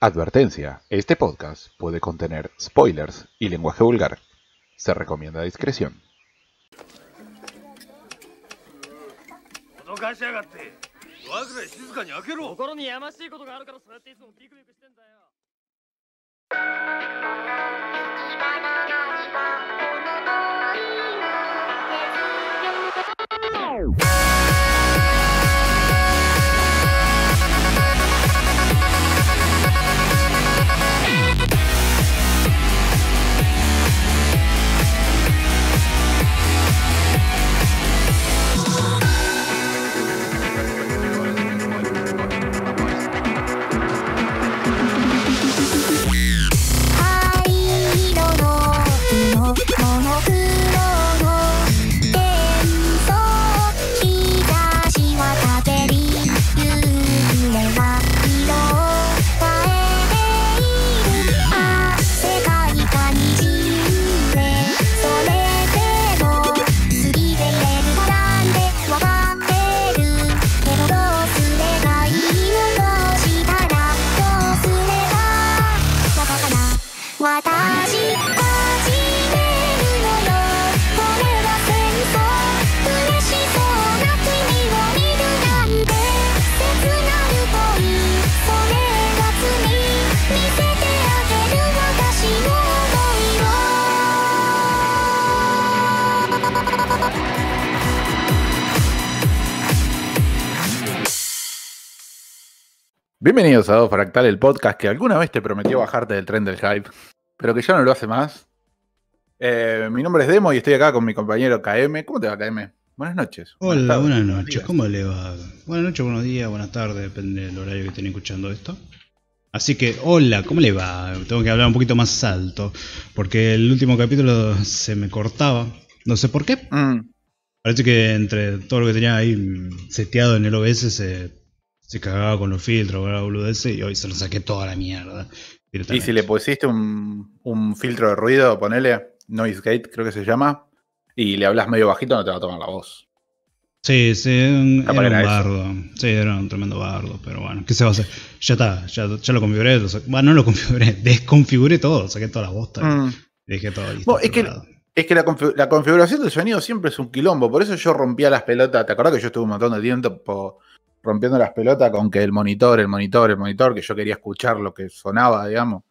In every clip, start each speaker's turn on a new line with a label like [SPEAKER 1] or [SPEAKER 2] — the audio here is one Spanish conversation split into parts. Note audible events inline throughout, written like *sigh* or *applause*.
[SPEAKER 1] Advertencia, este podcast puede contener spoilers y lenguaje vulgar. Se recomienda discreción. Bienvenidos a Dos Fractal, el podcast que alguna vez te prometió bajarte del tren del hype, pero que ya no lo hace más. Eh, mi nombre es Demo y estoy acá con mi compañero KM. ¿Cómo te va, KM? Buenas noches.
[SPEAKER 2] Hola, buenas noches.
[SPEAKER 1] días.
[SPEAKER 2] ¿Cómo le va? Buenas noches, buenos días, buenas tardes, depende del horario que estén escuchando esto. Así que, hola, ¿cómo le va? Tengo que hablar un poquito más alto, porque el último capítulo se me cortaba. No sé por qué.
[SPEAKER 1] Mm,
[SPEAKER 2] Parece que entre todo lo que tenía ahí seteado en el OBS se, se cagaba con los filtros, con la boludez, y hoy se lo saqué toda la mierda.
[SPEAKER 1] Y si le pusiste un, un filtro de ruido, ponele Noise Gate, creo que se llama, y le hablas medio bajito, no te va a tomar la voz.
[SPEAKER 2] Sí, sí, era un
[SPEAKER 1] era eso.
[SPEAKER 2] bardo. Sí, era un tremendo bardo, pero bueno, ¿qué se va a hacer? Ya está, ya, ya lo configuré. lo bueno, no lo configuré, *laughs* desconfiguré todo, saqué toda la bosta.
[SPEAKER 1] Mm.
[SPEAKER 2] Dejé todo listo.
[SPEAKER 1] Bueno, es que-. Es que la, confi- la configuración del sonido siempre es un quilombo, por eso yo rompía las pelotas. ¿Te acordás que yo estuve un montón de tiempo rompiendo las pelotas con que el monitor, el monitor, el monitor, que yo quería escuchar lo que sonaba, digamos?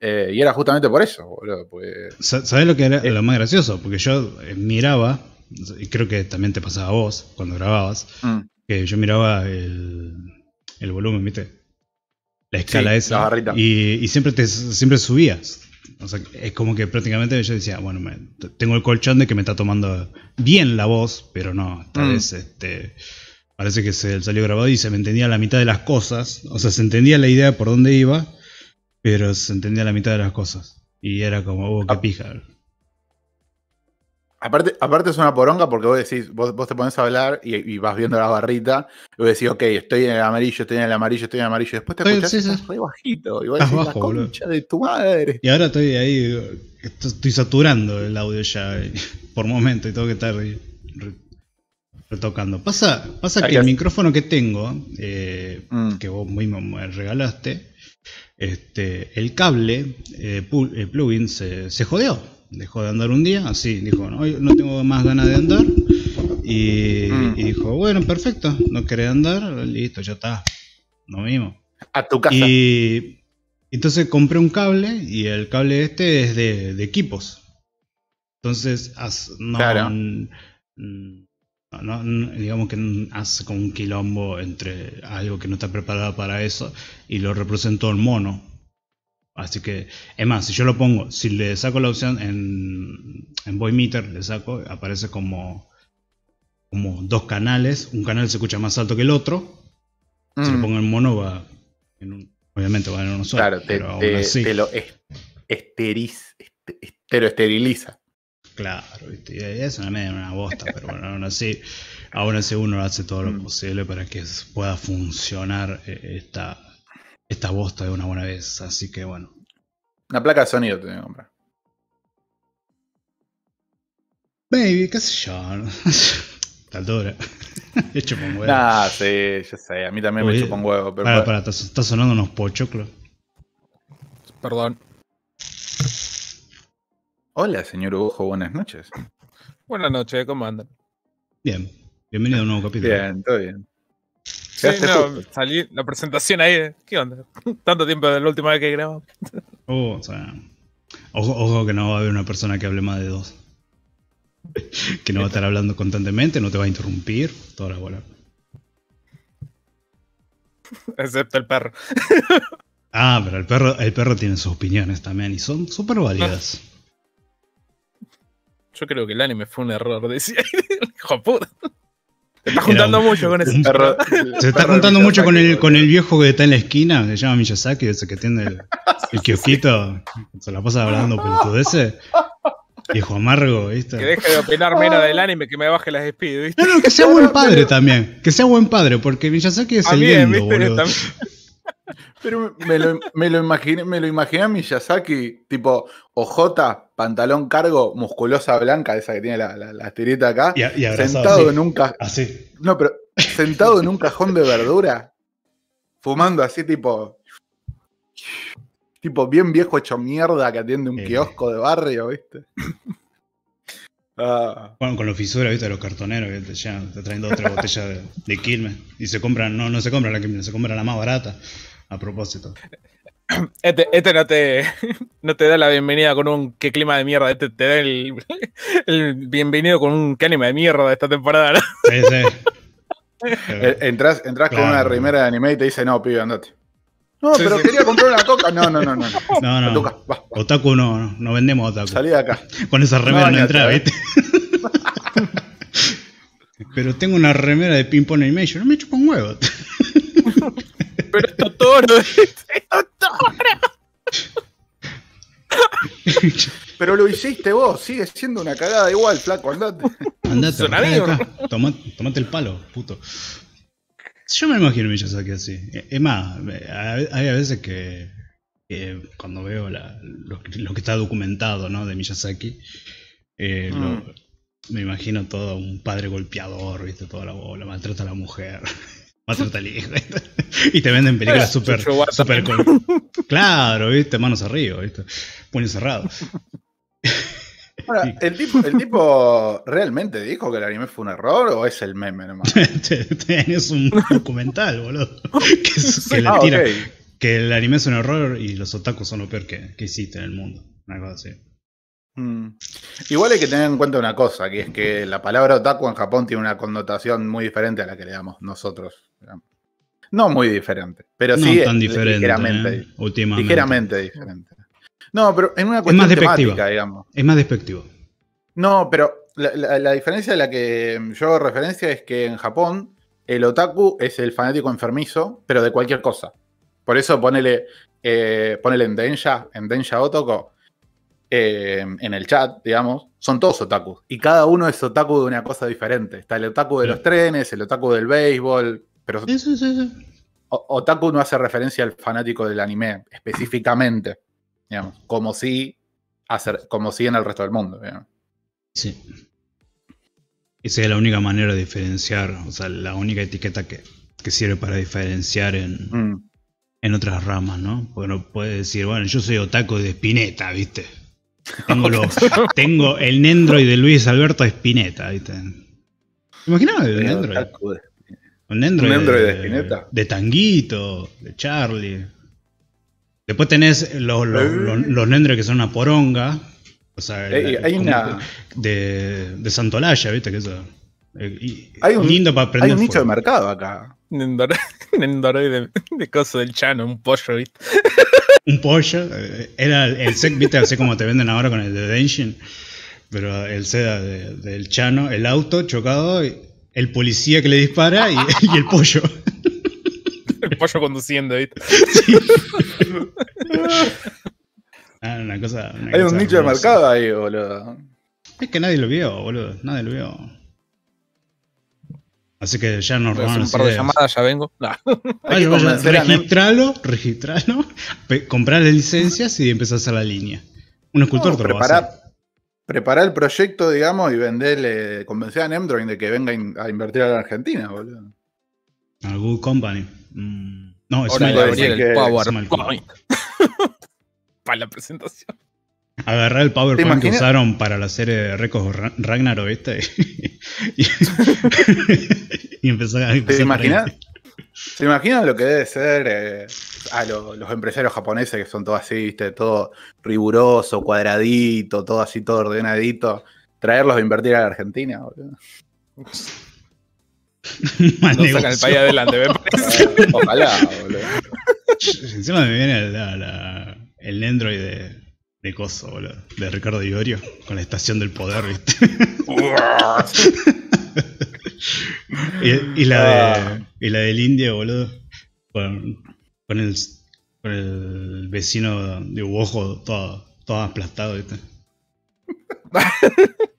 [SPEAKER 1] Eh, y era justamente por eso, boludo. Pues,
[SPEAKER 2] Sa- ¿Sabés lo que era
[SPEAKER 1] eh.
[SPEAKER 2] lo más gracioso? Porque yo eh, miraba, y creo que también te pasaba a vos cuando grababas,
[SPEAKER 1] mm,
[SPEAKER 2] que yo miraba el, el volumen, ¿viste? La escala
[SPEAKER 1] Sí,
[SPEAKER 2] esa.
[SPEAKER 1] la.
[SPEAKER 2] Y, y siempre te siempre subías. O sea, es como que prácticamente yo decía, bueno, me- tengo el colchón de que me está tomando bien la voz, pero no, esta
[SPEAKER 1] Mm.
[SPEAKER 2] vez este, parece que se salió grabado y se me entendía la mitad de las cosas. O sea, se entendía la idea por dónde iba, pero se entendía la mitad de las cosas. Y era como, oh, qué
[SPEAKER 1] Ah.
[SPEAKER 2] pija.
[SPEAKER 1] Aparte, aparte es una poronga porque vos decís, vos, vos te pones a hablar y, y vas viendo la barrita, y vos decís, ok, estoy en el amarillo, estoy en el amarillo, estoy en el amarillo, después te
[SPEAKER 2] Sí,
[SPEAKER 1] escuchás
[SPEAKER 2] sí, sí.
[SPEAKER 1] estás re bajito, y vos decís,
[SPEAKER 2] bajo,
[SPEAKER 1] la concha de tu madre.
[SPEAKER 2] Y ahora estoy ahí, esto- estoy saturando el audio ya eh, *laughs* por momento y tengo que estar re- re- retocando. Pasa, pasa
[SPEAKER 1] Ahí
[SPEAKER 2] que el micrófono que tengo, eh,
[SPEAKER 1] Mm.
[SPEAKER 2] que vos mismo me regalaste, este, el cable, eh, el plugin se, se jodió. Dejó de andar un día, así, dijo, no, no tengo más ganas de andar. Y,
[SPEAKER 1] Mm.
[SPEAKER 2] y dijo, bueno, perfecto, no querés andar, listo, ya está. Lo mismo.
[SPEAKER 1] A tu casa.
[SPEAKER 2] Y entonces compré un cable y el cable este es de, de equipos. Entonces, no,
[SPEAKER 1] Claro.
[SPEAKER 2] No, digamos que hace como un quilombo entre algo que no está preparado para eso y lo representó en mono. Así que, es más, si yo lo pongo, si le saco la opción en, en Void Meter, le saco, aparece como, como dos canales. Un canal se escucha más alto que el otro. Si lo
[SPEAKER 1] Mm.
[SPEAKER 2] pongo en mono va en un, obviamente va en uno solo.
[SPEAKER 1] Claro, te,
[SPEAKER 2] pero aún
[SPEAKER 1] te-
[SPEAKER 2] así,
[SPEAKER 1] te lo es- esteriz- este- esteroesteriliza.
[SPEAKER 2] Claro, ¿viste? Y es una media una bosta, pero bueno, aún así, aún así uno hace todo lo
[SPEAKER 1] Mm.
[SPEAKER 2] posible para que pueda funcionar eh, esta, esta bosta de una buena vez. Así que bueno.
[SPEAKER 1] Una placa de sonido te que comprar.
[SPEAKER 2] Baby, qué sé yo. ¿no? *laughs* Esta altura. *laughs* He chupa un huevo.
[SPEAKER 1] Nah, sí, yo sé, a mí también me
[SPEAKER 2] Oye,
[SPEAKER 1] chupa un huevo, pero
[SPEAKER 2] Para,
[SPEAKER 1] bueno.
[SPEAKER 2] para, está, está sonando unos pochoclos.
[SPEAKER 3] Perdón.
[SPEAKER 1] Hola, señor Ojo, buenas noches.
[SPEAKER 3] Buenas noches, ¿cómo andan?
[SPEAKER 2] Bien, bienvenido a un nuevo capítulo.
[SPEAKER 1] Bien, todo bien.
[SPEAKER 3] Sí, no, salí la presentación ahí. ¿Qué onda? *laughs* Tanto tiempo de la última vez que grabamos. *laughs*
[SPEAKER 2] Oh, o sea, ojo, ojo que no va a haber una persona que hable más de dos. *laughs* que no va a estar hablando constantemente, no te va a interrumpir, toda la bola.
[SPEAKER 3] Excepto el perro.
[SPEAKER 2] Ah, pero el perro, el perro tiene sus opiniones también y son súper válidas.
[SPEAKER 3] Yo creo que el anime fue un error, decía. *laughs* Hijo puta. Te estás juntando
[SPEAKER 2] un-
[SPEAKER 3] mucho con ese
[SPEAKER 2] un
[SPEAKER 1] Perro- *laughs*
[SPEAKER 2] Se está
[SPEAKER 1] perro
[SPEAKER 2] juntando mucho con el, con el viejo que está en la esquina, se llama Miyazaki, ese que tiene el, el kiosquito, se la pasa hablando pelotudeces. Viejo amargo, ¿viste?
[SPEAKER 3] Que deje de opinar menos del anime, que me baje las despido, ¿viste?
[SPEAKER 2] No, no, que sea buen *laughs* padre también. Que sea buen padre, porque Miyazaki es el lindo,
[SPEAKER 3] ¿viste?
[SPEAKER 2] boludo.
[SPEAKER 3] También.
[SPEAKER 1] Pero me lo, me lo imaginé, me lo imaginé a Miyazaki, tipo ojota, pantalón cargo, musculosa blanca, esa que tiene la, la, la tirita acá,
[SPEAKER 2] Y, abrazado
[SPEAKER 1] sentado en un ca-
[SPEAKER 2] Así.
[SPEAKER 1] no, pero sentado en un cajón de verdura, fumando así tipo tipo bien viejo hecho mierda que atiende un
[SPEAKER 2] Eh.
[SPEAKER 1] kiosco de barrio, ¿viste? *laughs* Ah,
[SPEAKER 2] Con, con los fisuras, ¿viste? Los cartoneros llevan, te traen dos o tres botellas de, de Quilmes. Y se compran, no, no se compran la Quilmes, se compran la más barata. A propósito. *clears throat*
[SPEAKER 3] Este, este no te *laughs* no te da la bienvenida con un qué clima de mierda. Este te da el, *laughs* el bienvenido con un qué anime de mierda de esta temporada. ¿no? *laughs*
[SPEAKER 2] Sí, sí.
[SPEAKER 1] eh, entras, entras con una remera de anime y te dice, no, pibe, andate. No,
[SPEAKER 3] Sí,
[SPEAKER 1] pero
[SPEAKER 3] sí.
[SPEAKER 1] quería comprar una coca. No, no, no, no. no.
[SPEAKER 2] No,
[SPEAKER 1] va, va,
[SPEAKER 2] Otaku no, no, no vendemos otaku.
[SPEAKER 1] salí de acá.
[SPEAKER 2] Con esa remera no,
[SPEAKER 1] No,
[SPEAKER 2] entra,
[SPEAKER 1] ñata, ¿eh?
[SPEAKER 2] ¿viste? Pero tengo una remera de Ping Pong Animation, no me chupa un huevo.
[SPEAKER 3] Pero es Totoro. *laughs* es Totoro.
[SPEAKER 1] Pero lo hiciste vos, sigue siendo una cagada igual, flaco, andate.
[SPEAKER 2] Andate. Toma- tomate el palo, puto. Yo me imagino Miyazaki así. Es más, hay hay a veces que, que cuando veo la- lo, que- lo que está documentado ¿no? de Miyazaki, eh, lo-
[SPEAKER 1] Mm.
[SPEAKER 2] me imagino todo un padre golpeador, ¿viste? Toda la bola, maltrata a la mujer, hijo. *laughs* y te venden películas súper con- Claro, ¿viste? Manos arriba, ¿viste? Puño cerrado. *laughs*
[SPEAKER 1] Ahora, ¿el tipo, ¿el tipo realmente dijo que el anime fue un error o es el meme nomás? *laughs*
[SPEAKER 2] Tenés un documental, boludo. Que, es- que le
[SPEAKER 1] Ah,
[SPEAKER 2] tira- que el anime es un error y los otakus son lo peor que, que existe en el mundo. Una cosa así.
[SPEAKER 1] Mm. Igual hay que tener en cuenta una cosa, que es que la palabra otaku en Japón tiene una connotación muy diferente a la que le damos nosotros. No muy diferente, pero
[SPEAKER 2] no
[SPEAKER 1] sí
[SPEAKER 2] tan
[SPEAKER 1] es
[SPEAKER 2] diferente.
[SPEAKER 1] ligeramente,
[SPEAKER 2] ¿eh? Últimamente.
[SPEAKER 1] ligeramente diferente. No, pero en una
[SPEAKER 2] más
[SPEAKER 1] cuestión
[SPEAKER 2] despectiva.
[SPEAKER 1] temática, digamos.
[SPEAKER 2] Es más despectivo.
[SPEAKER 1] No, pero la, la- la diferencia de la que yo hago referencia es que en Japón el otaku es el fanático enfermizo, pero de cualquier cosa. Por eso ponele, eh, ponele en Densha, en Densha Otoko, eh, en el chat, digamos, son todos otakus. Y cada uno es otaku de una cosa diferente. Está el otaku de los trenes, el otaku del béisbol, pero
[SPEAKER 2] Sí, sí, sí,
[SPEAKER 1] otaku no hace referencia al fanático del anime específicamente, digamos, como si, hace, como si en el resto del mundo. digamos.
[SPEAKER 2] Sí. Esa es la única manera de diferenciar, o sea, la única etiqueta que, que sirve para diferenciar en,
[SPEAKER 1] Mm.
[SPEAKER 2] en otras ramas, ¿no? Porque no puede decir, bueno, yo soy otaku de Spinetta, ¿viste? Tengo, *laughs* los- tengo el Nendroid de Luis Alberto Spinetta, ¿viste? Imaginaba el
[SPEAKER 1] El
[SPEAKER 2] Nendroid.
[SPEAKER 1] de-
[SPEAKER 2] Un Nendroid,
[SPEAKER 1] Un Nendroid de
[SPEAKER 2] de,
[SPEAKER 1] Spinetta.
[SPEAKER 2] de Tanguito, de Charlie. Después tenés los, los,
[SPEAKER 1] Eh.
[SPEAKER 2] los, los Nendroid que son una poronga. O sea,
[SPEAKER 1] Ey,
[SPEAKER 2] la-
[SPEAKER 1] hay una-
[SPEAKER 2] de, de Santolaya, ¿viste? Que eso. eh, y-
[SPEAKER 1] Hay un-
[SPEAKER 2] lindo para
[SPEAKER 1] Hay
[SPEAKER 2] aprender.
[SPEAKER 1] un nicho de mercado acá.
[SPEAKER 3] Nendoroid *laughs* Nendoroid de, de coso del chano, un pollo, ¿viste?
[SPEAKER 2] Un pollo. eh, Era el, set, ¿viste? Así como te venden ahora con el de Denshin. Pero el seda de- del Chano, el auto chocado, el policía que le dispara y, *laughs* y el pollo.
[SPEAKER 3] El pollo conduciendo, ¿viste? *laughs*
[SPEAKER 2] Ah, una cosa. una
[SPEAKER 1] Hay un nicho de mercado ahí, boludo.
[SPEAKER 2] Es que nadie lo vio, boludo. Nadie lo vio. Así que ya nos
[SPEAKER 3] Voy a hacer
[SPEAKER 2] robaron
[SPEAKER 3] un
[SPEAKER 2] las
[SPEAKER 3] par de
[SPEAKER 2] ideas.
[SPEAKER 3] llamadas, ya vengo. *laughs* Nah.
[SPEAKER 1] Hay que
[SPEAKER 2] Vaya, registralo, registralo, comprar las licencias y empezar a hacer la línea. Un escultor
[SPEAKER 1] No,
[SPEAKER 2] te lo va a hacer.
[SPEAKER 1] preparar, preparar el proyecto, digamos, y venderle, convencer a Nemdroid de que venga a in- a invertir a la Argentina, boludo.
[SPEAKER 2] A Good Company. Mm, No, es
[SPEAKER 3] Ahora el. PowerPoint. *laughs* para la presentación.
[SPEAKER 2] Agarrar el PowerPoint que usaron para la serie de Recos Ra- Ragnarok, ¿viste? y, *laughs* y empezar a.
[SPEAKER 1] ¿Te
[SPEAKER 2] empezar a
[SPEAKER 1] imaginas? ¿Se imaginan lo que debe ser eh, a lo- los empresarios japoneses que son todos así, ¿viste? Todo riguroso, cuadradito, todo así, todo ordenadito? Traerlos a invertir a la Argentina, boludo. *laughs*
[SPEAKER 2] Mal
[SPEAKER 3] sacan el país adelante, me *laughs* parece.
[SPEAKER 1] Ojalá, boludo.
[SPEAKER 2] Encima me viene la- la- el Android de, de Coso, boludo. De Ricardo Iorio, con la estación del poder, ¿viste? *laughs* y, y la de, y la del India, boludo. Con, con el, con el vecino de Uojo todo, todo aplastado, ¿viste? *laughs*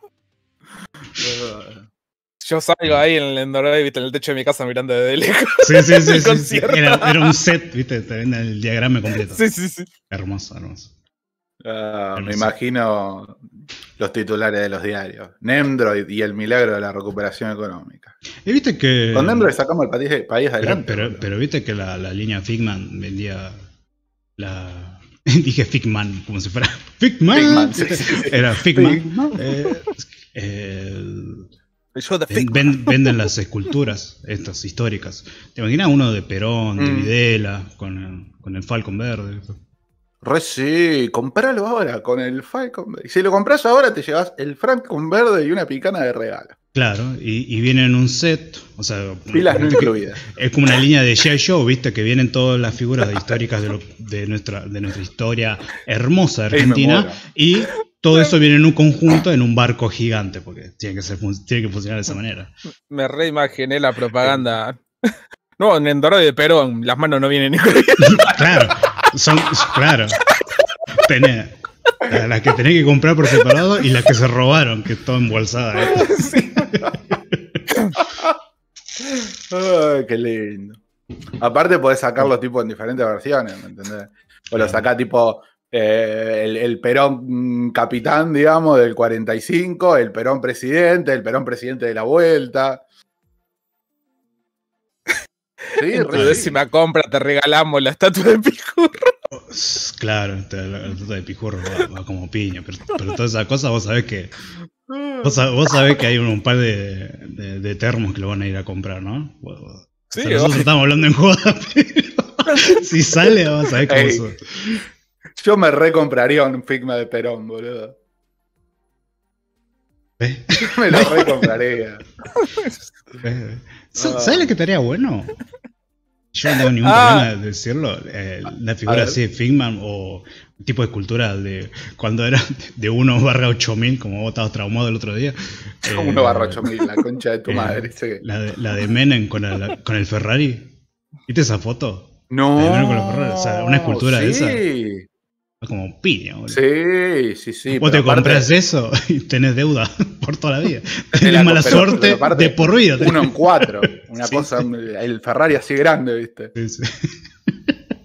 [SPEAKER 3] Yo salgo ahí en el Endoroid, viste, en el techo de mi casa mirando desde lejos.
[SPEAKER 2] Sí, sí, sí. *laughs* Sí. Era, era un set, ¿viste? Te el diagrama completo.
[SPEAKER 3] Sí, sí, sí.
[SPEAKER 2] Hermoso, hermoso.
[SPEAKER 1] Ah, me imagino los titulares de los diarios. Nemdroid y el milagro de la recuperación económica.
[SPEAKER 2] Y viste que.
[SPEAKER 1] Con Nemdroid sacamos el país, país adelante.
[SPEAKER 2] pero, pero viste que la, la línea Figman vendía la. *laughs* Dije Figman, como si fuera. *laughs* Figman.
[SPEAKER 1] Figman, sí, sí, sí.
[SPEAKER 2] Era Figman.
[SPEAKER 1] Figman.
[SPEAKER 2] Eh, ven- venden las esculturas, estas históricas. ¿Te imaginas uno de Perón, de
[SPEAKER 1] Mm.
[SPEAKER 2] Videla, con el, con el Falcon Verde?
[SPEAKER 1] Re sí, compralo ahora con el Falcon Verde. Si lo compras ahora, te llevas el Falcon Verde y una picana de regalo.
[SPEAKER 2] Claro, y, y viene en un set, o sea,
[SPEAKER 1] Pilas no *laughs* incluidas.
[SPEAKER 2] es como una línea de G.I. Joe, viste, que vienen todas las figuras de- históricas de, lo- de nuestra, de nuestra historia hermosa de Argentina, y todo eso viene en un conjunto en un barco gigante, porque tiene que, ser, tiene que funcionar de esa manera.
[SPEAKER 3] Me reimaginé la propaganda. *laughs* No, en Endoroid de Perón, las manos no vienen ni *laughs*
[SPEAKER 2] Claro, son, claro, tenés la- las que tenés que comprar por separado y las que se robaron, que todo embolsada. ¿eh? *laughs*
[SPEAKER 1] Ay, qué lindo. Aparte podés sacarlo tipo en diferentes versiones, ¿me entendés? O lo sacás tipo eh, el, el Perón capitán, digamos, del 45, el Perón presidente, el Perón presidente de la vuelta. Sí,
[SPEAKER 3] En tu
[SPEAKER 1] sí.
[SPEAKER 3] décima compra te regalamos la estatua de Picurro.
[SPEAKER 2] Claro, la, tuta de pijurro va, va como piña, pero, pero todas esas cosas vos sabés que. Vos, vos sabés que hay un, un par de, de- de termos que lo van a ir a comprar, ¿no? Vos- vos-
[SPEAKER 3] Sí,
[SPEAKER 2] o sea, nosotros estamos hablando en joda, *laughs* pero si sale, vamos a ver cómo son.
[SPEAKER 1] Yo me recompraría un Figma de Perón, boludo.
[SPEAKER 2] ¿Ves?
[SPEAKER 1] Me lo recompraría.
[SPEAKER 2] ¿Sabes lo que estaría bueno? Yo no tengo ningún
[SPEAKER 3] Ah.
[SPEAKER 2] problema de decirlo. eh, la figura así de Figman o tipo de escultura de cuando era de 1 barra 8000, como vos estabas traumado el otro día. *laughs* eh,
[SPEAKER 1] Uno barra 8000, la concha de tu
[SPEAKER 2] eh,
[SPEAKER 1] madre.
[SPEAKER 2] La de, la de Menem con el, con el Ferrari. ¿Viste esa foto?
[SPEAKER 1] No.
[SPEAKER 2] La de Menem con los Ferrari, o sea, una escultura de esa. Es como piña, boludo.
[SPEAKER 1] sí, sí. sí
[SPEAKER 2] Vos te
[SPEAKER 1] aparte-
[SPEAKER 2] compras eso y tenés deuda *laughs* por toda la vida. *laughs*
[SPEAKER 1] la
[SPEAKER 2] Tenés mala
[SPEAKER 1] pero-
[SPEAKER 2] suerte
[SPEAKER 1] pero aparte,
[SPEAKER 2] de por vida.
[SPEAKER 1] Uno en cuatro. Una *laughs*
[SPEAKER 2] Sí,
[SPEAKER 1] cosa, el Ferrari así grande, ¿viste?
[SPEAKER 2] Sí, sí.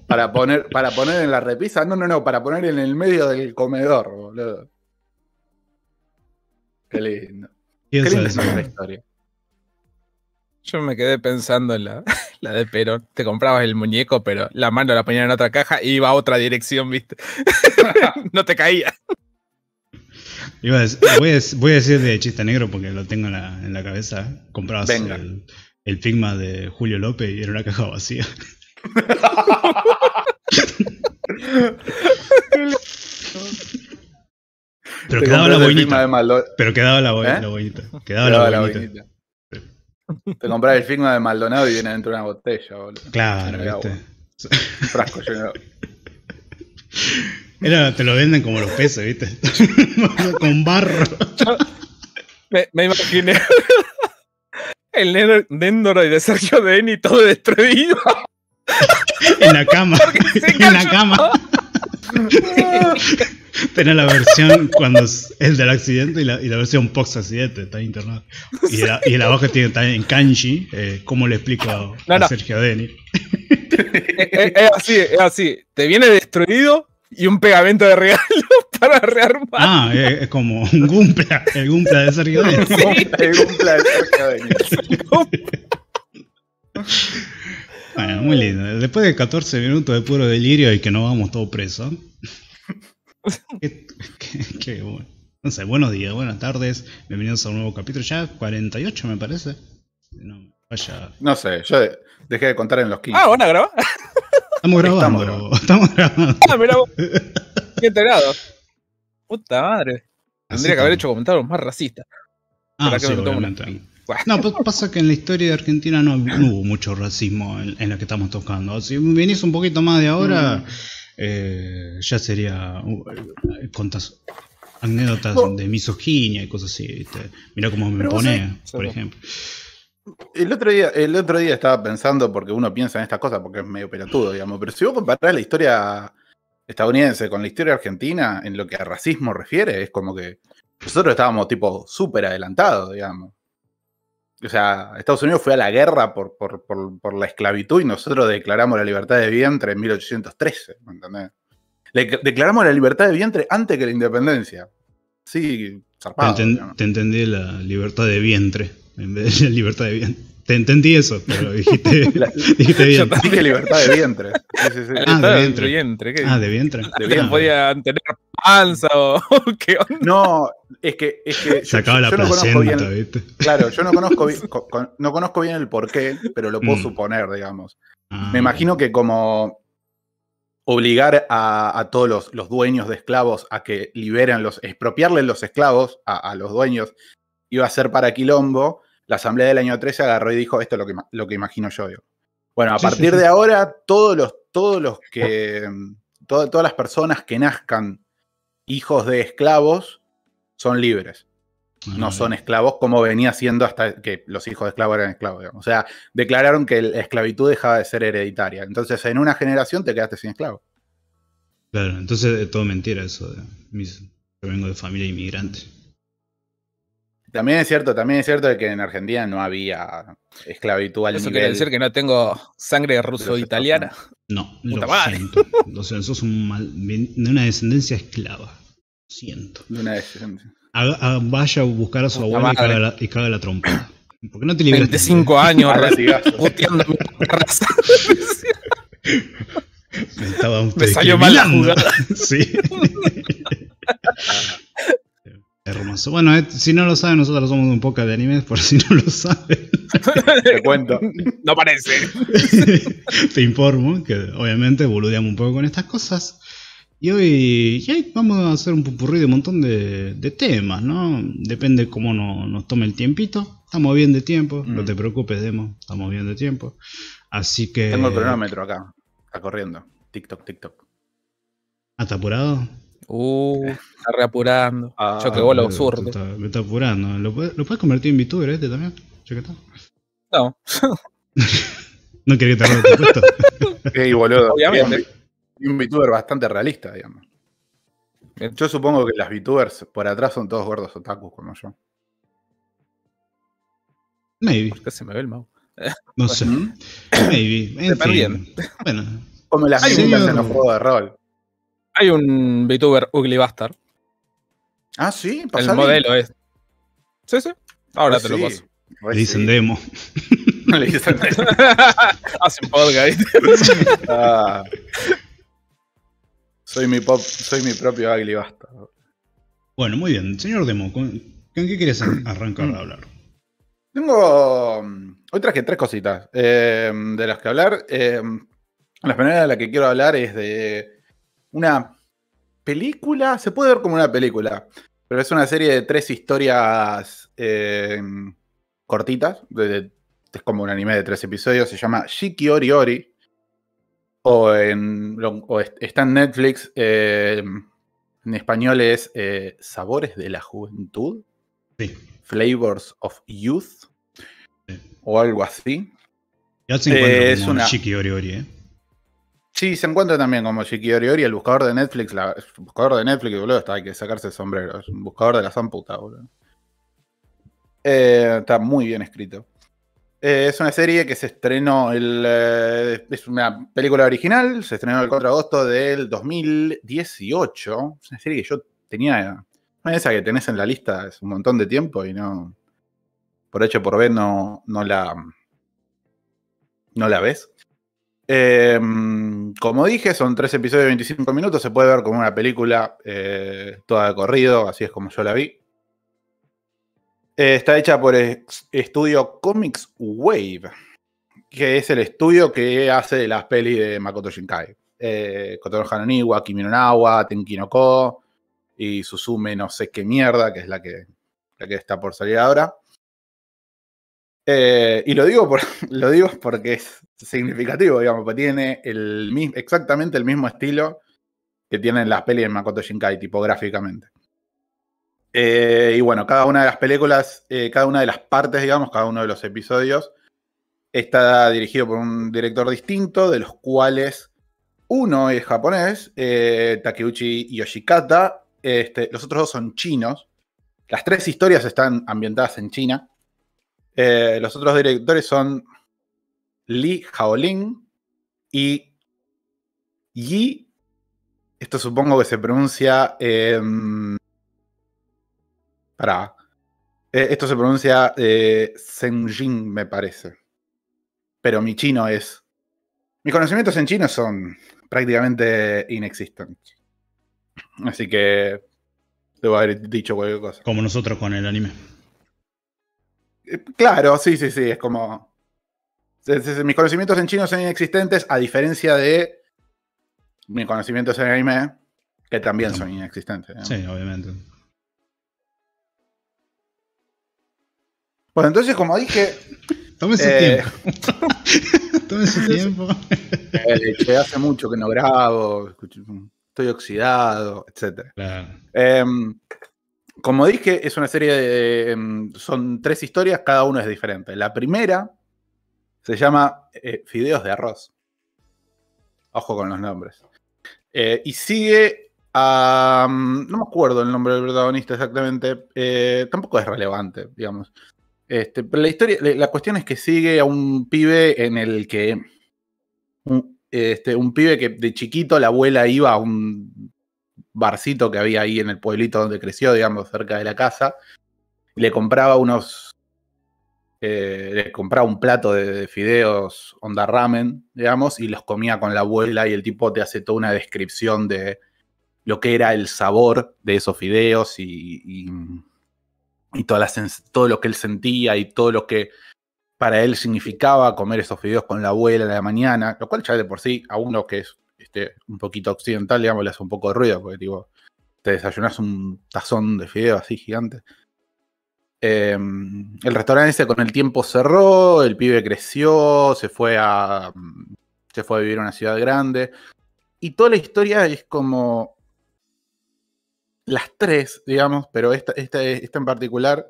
[SPEAKER 1] Para poner, para poner en la repisa. No, no, no, para poner en el medio del comedor, boludo. Qué lindo.
[SPEAKER 2] ¿Quién
[SPEAKER 1] Qué es nuestra historia.
[SPEAKER 3] Yo me quedé pensando en la, *laughs* la de Perón. Te comprabas el muñeco, pero la mano la ponían en otra caja y iba a otra dirección, ¿viste? *laughs* no te caía.
[SPEAKER 2] Voy, a, dec- voy a decir de chiste negro porque lo tengo en la, en la cabeza. Comprabas
[SPEAKER 1] Venga.
[SPEAKER 2] el, el Figma de Julio López y era una caja vacía. *laughs* Pero quedaba la
[SPEAKER 1] Figma
[SPEAKER 2] boinita. Pero quedaba la, bo-
[SPEAKER 1] ¿Eh?
[SPEAKER 2] la boinita. Quedaba
[SPEAKER 1] Quedaba
[SPEAKER 2] la
[SPEAKER 1] la
[SPEAKER 2] boinita.
[SPEAKER 1] Te compras el Figma de Maldonado y viene dentro de una botella, boludo.
[SPEAKER 2] Claro, viste.
[SPEAKER 1] Un frasco lleno
[SPEAKER 2] Era, te lo venden como los peces, viste. *laughs* Con barro.
[SPEAKER 3] Me, me imaginé *laughs* el Nendor- Nendoroid de Sergio Deni todo destruido.
[SPEAKER 2] En la cama. En la cama. *laughs* Tenés la versión cuando es el del accidente y la, y la versión post accidente, está internado. Y, la- y el abajo tiene también en kanji, eh, ¿cómo le explico a,
[SPEAKER 3] No,
[SPEAKER 2] a
[SPEAKER 3] no.
[SPEAKER 2] Sergio Deni?
[SPEAKER 3] es, es- es así, es así. Te viene destruido y un pegamento de regalo *laughs* para rearmar.
[SPEAKER 2] Ah, es, es como un Gumpla, el Gumpla de Sergio Deni.
[SPEAKER 1] El cumple de Sergio Denis.
[SPEAKER 2] Bueno, muy lindo. Después de 14 minutos de puro delirio y que nos vamos todos presos, *laughs* Qué, qué- qué bueno. No sé, buenos días, buenas tardes. Bienvenidos a un nuevo capítulo. Ya 48 me parece. No, vaya.
[SPEAKER 1] No sé, yo de- dejé de contar en los 15.
[SPEAKER 3] Ah, ¿van a grabar?
[SPEAKER 2] Estamos grabando.
[SPEAKER 1] Estamos
[SPEAKER 2] Estamos grabando.
[SPEAKER 3] Ah, mirá vos. *laughs* Qué enterado. Puta madre.
[SPEAKER 2] Así
[SPEAKER 3] Tendría que haber hecho comentarios más racistas.
[SPEAKER 2] Ah,
[SPEAKER 3] ¿Para qué
[SPEAKER 2] sí, obviamente. *laughs* No, pa- pasa que en la historia de Argentina no, no hubo mucho racismo en, en la que estamos tocando. Si venís un poquito más de ahora, eh, ya sería uh, contas anécdotas
[SPEAKER 1] No.
[SPEAKER 2] de misoginia y cosas así. ¿viste? Mira cómo me pone, por
[SPEAKER 3] Sí.
[SPEAKER 2] ejemplo.
[SPEAKER 1] El otro, día, el otro día estaba pensando, porque uno piensa en estas cosas porque es medio pelotudo, digamos, pero si vos comparás la historia estadounidense con la historia argentina, en lo que a racismo refiere, es como que nosotros estábamos tipo súper adelantados, digamos. O sea, Estados Unidos fue a la guerra por, por, por- por la esclavitud y nosotros declaramos la libertad de vientre en 1813, ¿me entendés? Le- declaramos la libertad de vientre antes que la independencia. Sí,
[SPEAKER 2] Te,
[SPEAKER 1] zarpado.
[SPEAKER 2] enten-
[SPEAKER 1] digamos.
[SPEAKER 2] te entendí la libertad de vientre en vez de la libertad de vientre. Te entendí eso, pero dijiste, *laughs*
[SPEAKER 1] La-
[SPEAKER 2] dijiste bien.
[SPEAKER 1] Dije libertad de vientre. Sí, sí, sí.
[SPEAKER 2] Ah, de vientre.
[SPEAKER 3] vientre, ¿qué?
[SPEAKER 2] Ah, de vientre.
[SPEAKER 1] de
[SPEAKER 3] Que
[SPEAKER 1] vientre.
[SPEAKER 3] no podían tener panza o *laughs* qué onda.
[SPEAKER 1] No, es que, es que yo,
[SPEAKER 2] Sacaba la
[SPEAKER 1] yo no conozco
[SPEAKER 2] placenta,
[SPEAKER 1] bien,
[SPEAKER 2] ¿viste?
[SPEAKER 1] claro, yo no conozco bien, con- no conozco bien el porqué, pero lo puedo
[SPEAKER 2] Mm.
[SPEAKER 1] suponer, digamos.
[SPEAKER 2] Ah,
[SPEAKER 1] Me imagino que como obligar a, a todos los, los dueños de esclavos a que liberen los, expropiarle los esclavos a, a los dueños iba a ser para quilombo. La asamblea del año 13 agarró y dijo, esto es lo que, lo que imagino yo. digo. Bueno, a
[SPEAKER 2] Sí,
[SPEAKER 1] partir
[SPEAKER 2] sí.
[SPEAKER 1] de ahora, todos los, todos los que, mm, to- todas las personas que nazcan hijos de esclavos son libres
[SPEAKER 2] ah,
[SPEAKER 1] no son esclavos como venía siendo hasta que los hijos de esclavos eran esclavos. digamos. O sea, declararon que la esclavitud dejaba de ser hereditaria. Entonces, en una generación te quedaste sin esclavo.
[SPEAKER 2] Claro, entonces es todo mentira eso. De mis- yo vengo de familia inmigrante.
[SPEAKER 1] También es cierto, también es cierto de que en Argentina no había esclavitud al
[SPEAKER 3] Eso
[SPEAKER 1] nivel.
[SPEAKER 3] quiere decir que no tengo sangre ruso-italiana.
[SPEAKER 2] No,
[SPEAKER 3] Puta
[SPEAKER 2] lo
[SPEAKER 3] madre.
[SPEAKER 2] siento. O sea, sos un mal- de una descendencia esclava. Siento.
[SPEAKER 1] de una descendencia.
[SPEAKER 2] Haga- vaya a buscar a su
[SPEAKER 3] Puta
[SPEAKER 2] abuela y caga, la, y caga la trompa. ¿Por qué no te libras?
[SPEAKER 3] 25 *laughs* años puteando mi raza.
[SPEAKER 2] Me estaba
[SPEAKER 3] Me salió mal la jugada. *laughs*
[SPEAKER 2] sí. *laughs* Hermoso. Bueno, eh, si no lo saben, nosotros somos un poco de animes, por si no lo saben.
[SPEAKER 1] Te *laughs* cuento.
[SPEAKER 3] No parece. *laughs*
[SPEAKER 2] Te informo que obviamente boludeamos un poco con estas cosas. Y hoy, y hoy vamos a hacer un pupurrí de un montón de, de temas, ¿no? Depende cómo no- nos tome el tiempito. Estamos bien de tiempo, no
[SPEAKER 1] Mm.
[SPEAKER 2] te preocupes, Demo. Estamos bien de tiempo. Así que.
[SPEAKER 1] Tengo el cronómetro acá. Está corriendo. TikTok, TikTok.
[SPEAKER 2] ¿Ah, está apurado?
[SPEAKER 3] Uh, está reapurando. *laughs*
[SPEAKER 1] Ah,
[SPEAKER 3] Yo que vos lo
[SPEAKER 2] Me
[SPEAKER 3] absurdo.
[SPEAKER 2] está, me está apurando. ¿Lo, puedes- lo puedes convertir en VTuber este también? Ya que está.
[SPEAKER 3] No, *laughs*
[SPEAKER 2] No quería que te haga tu puesto. *laughs*
[SPEAKER 1] Sí, boludo.
[SPEAKER 3] Obviamente.
[SPEAKER 1] Y un VTuber bastante realista, digamos. Yo supongo que las VTubers por atrás son todos gordos otakus como yo.
[SPEAKER 2] Maybe.
[SPEAKER 3] ¿por qué se me ve el mouse?
[SPEAKER 2] No sé. Maybe. En fin. Bueno.
[SPEAKER 1] Como las
[SPEAKER 2] señor.
[SPEAKER 1] en los juegos de rol.
[SPEAKER 3] Hay un VTuber Ugly Bastard.
[SPEAKER 1] Ah, sí,
[SPEAKER 3] El modelo es. Sí, sí. Ahora
[SPEAKER 1] Ah,
[SPEAKER 3] te lo paso.
[SPEAKER 1] Re
[SPEAKER 2] Le dicen
[SPEAKER 1] sí.
[SPEAKER 2] demo. *laughs*
[SPEAKER 1] Le dicen *laughs*
[SPEAKER 3] Hacen podcast. *laughs*
[SPEAKER 1] Ah. Soy mi pop, soy mi propio Ugly Basta.
[SPEAKER 2] Bueno, muy bien. Señor Demo, ¿con, con qué quieres *clears throat* arrancar a hablar?
[SPEAKER 1] Tengo. mm, Hoy traje tres cositas eh, de las que hablar. Eh, la primera de la que quiero hablar es de una película. Se puede ver como una película, pero es una serie de tres historias eh, cortitas. de- de- es como un anime de tres episodios. Se llama Shiki Ori Ori. O, en, o est- está en Netflix. eh, en español es eh, Sabores de la Juventud.
[SPEAKER 2] Sí.
[SPEAKER 1] Flavors of Youth.
[SPEAKER 2] Sí.
[SPEAKER 1] O algo así.
[SPEAKER 2] Ya se encuentra
[SPEAKER 1] es una-
[SPEAKER 2] Shiki Ori Ori, ¿eh?
[SPEAKER 1] Sí, se encuentra también como Shiki Ori el buscador de Netflix. El buscador de Netflix, boludo, está, hay que sacarse el sombrero. Es un buscador de la zamputa, boludo. Eh, está muy bien escrito. Eh, es una serie que se estrenó, el, eh, es una película original, se estrenó el 4 de agosto del 2018. Es una serie que yo tenía, esas que tenés en la lista es un montón de tiempo y no, por hecho por B no, no la, no la ves. Eh, como dije, son tres episodios de 25 minutos. Se puede ver como una película eh, toda de corrido, así es como yo la vi. Eh, está hecha por el estudio Comics Wave, que es el estudio que hace las pelis de Makoto Shinkai. Eh, Kotaro Hananiwa, Kimi no Nawa, Tenki no Ko y Suzume no sé qué mierda, que es la que, la que está por salir ahora. Y lo digo, *laughs* lo digo porque es significativo, digamos, porque tiene exactamente el mismo estilo que tienen las pelis de Makoto Shinkai, tipográficamente. Eh, y bueno, cada una de las películas, eh, cada una de las partes, digamos, cada uno de los episodios, está dirigido por un director distinto, de los cuales uno es japonés, eh, Takeuchi Yoshikata, este, los otros dos son chinos. Las tres historias están ambientadas en China. Eh, los otros directores son Li Haolin y Yi. Esto supongo que se pronuncia. Eh, pará. Eh, esto se pronuncia eh, Senjin, me parece. Pero mi chino es. Mis conocimientos en chino son prácticamente inexistentes. Así que. Debo haber dicho cualquier cosa.
[SPEAKER 2] Como nosotros con el anime.
[SPEAKER 1] Eh, Claro, sí, sí, sí, es como... Mis conocimientos en chino son inexistentes, a diferencia de mis conocimientos en anime, que también son inexistentes. ¿no?
[SPEAKER 2] Sí, obviamente.
[SPEAKER 1] Bueno, entonces, como dije, *laughs*
[SPEAKER 2] Tómese
[SPEAKER 1] Eh.
[SPEAKER 2] tiempo. *laughs* Tómese tiempo.
[SPEAKER 1] eh, hace mucho que no grabo, estoy oxidado, etc.
[SPEAKER 2] Claro.
[SPEAKER 1] Em, como dije, es una serie de. em, son tres historias, cada una es diferente. La primera se llama eh, Fideos de Arroz. Ojo con los nombres. Eh, y sigue a. mm, No me acuerdo el nombre del protagonista exactamente. eh, tampoco es relevante, digamos. Este, pero la historia, la cuestión es que sigue a un pibe en el que. Un, este, un pibe que de chiquito la abuela iba a un barcito que había ahí en el pueblito donde creció, digamos, cerca de la casa, le compraba unos. Eh, le compraba un plato de, de fideos onda ramen, digamos, y los comía con la abuela, y el tipo te hace toda una descripción de lo que era el sabor de esos fideos y, y, sens- todo lo que él sentía y todo lo que para él significaba comer esos fideos con la abuela en la mañana, lo cual ya de por sí a uno que es este, un poquito occidental, digamos, le hace un poco de ruido, porque tipo, te desayunas un tazón de fideos así gigante. Eh, el restaurante con el tiempo cerró, el pibe creció, se fue a. se fue a vivir a una ciudad grande. Y toda la historia es como. Las tres, digamos, pero esta, esta, esta en particular.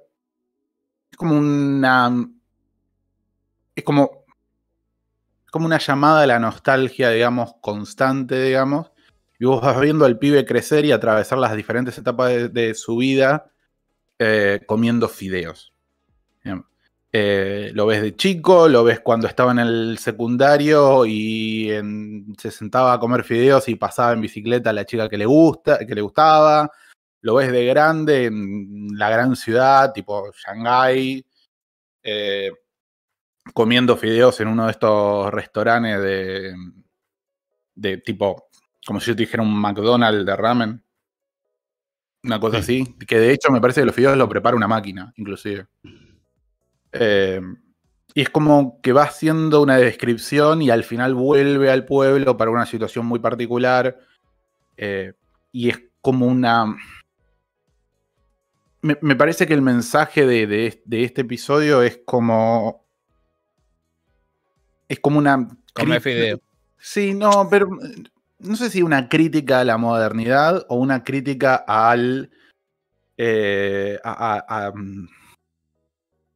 [SPEAKER 1] Es como una. Es como. Como una llamada a la nostalgia, digamos, constante, digamos. Y vos vas viendo al pibe crecer y atravesar las diferentes etapas de su vida eh, comiendo fideos. Eh, lo ves de chico, lo ves cuando estaba en el secundario y en- se sentaba a comer fideos y pasaba en bicicleta a la chica que le, gusta, que le gustaba. Lo ves de grande en la gran ciudad, tipo Shanghái, eh, comiendo fideos en uno de estos restaurantes de, de tipo, como si yo te dijera un McDonald's de ramen. Una cosa
[SPEAKER 2] Sí.
[SPEAKER 1] así. Que de hecho me parece que los fideos lo prepara una máquina, inclusive. Eh, y es como que va haciendo una descripción y al final vuelve al pueblo para una situación muy particular. eh, y es como una. Me, me parece que el mensaje de, de- de este episodio es como. Es como una. Cri-
[SPEAKER 3] fideo.
[SPEAKER 1] Sí, no, pero no sé si una crítica a la modernidad o una crítica al. eh, a- mm,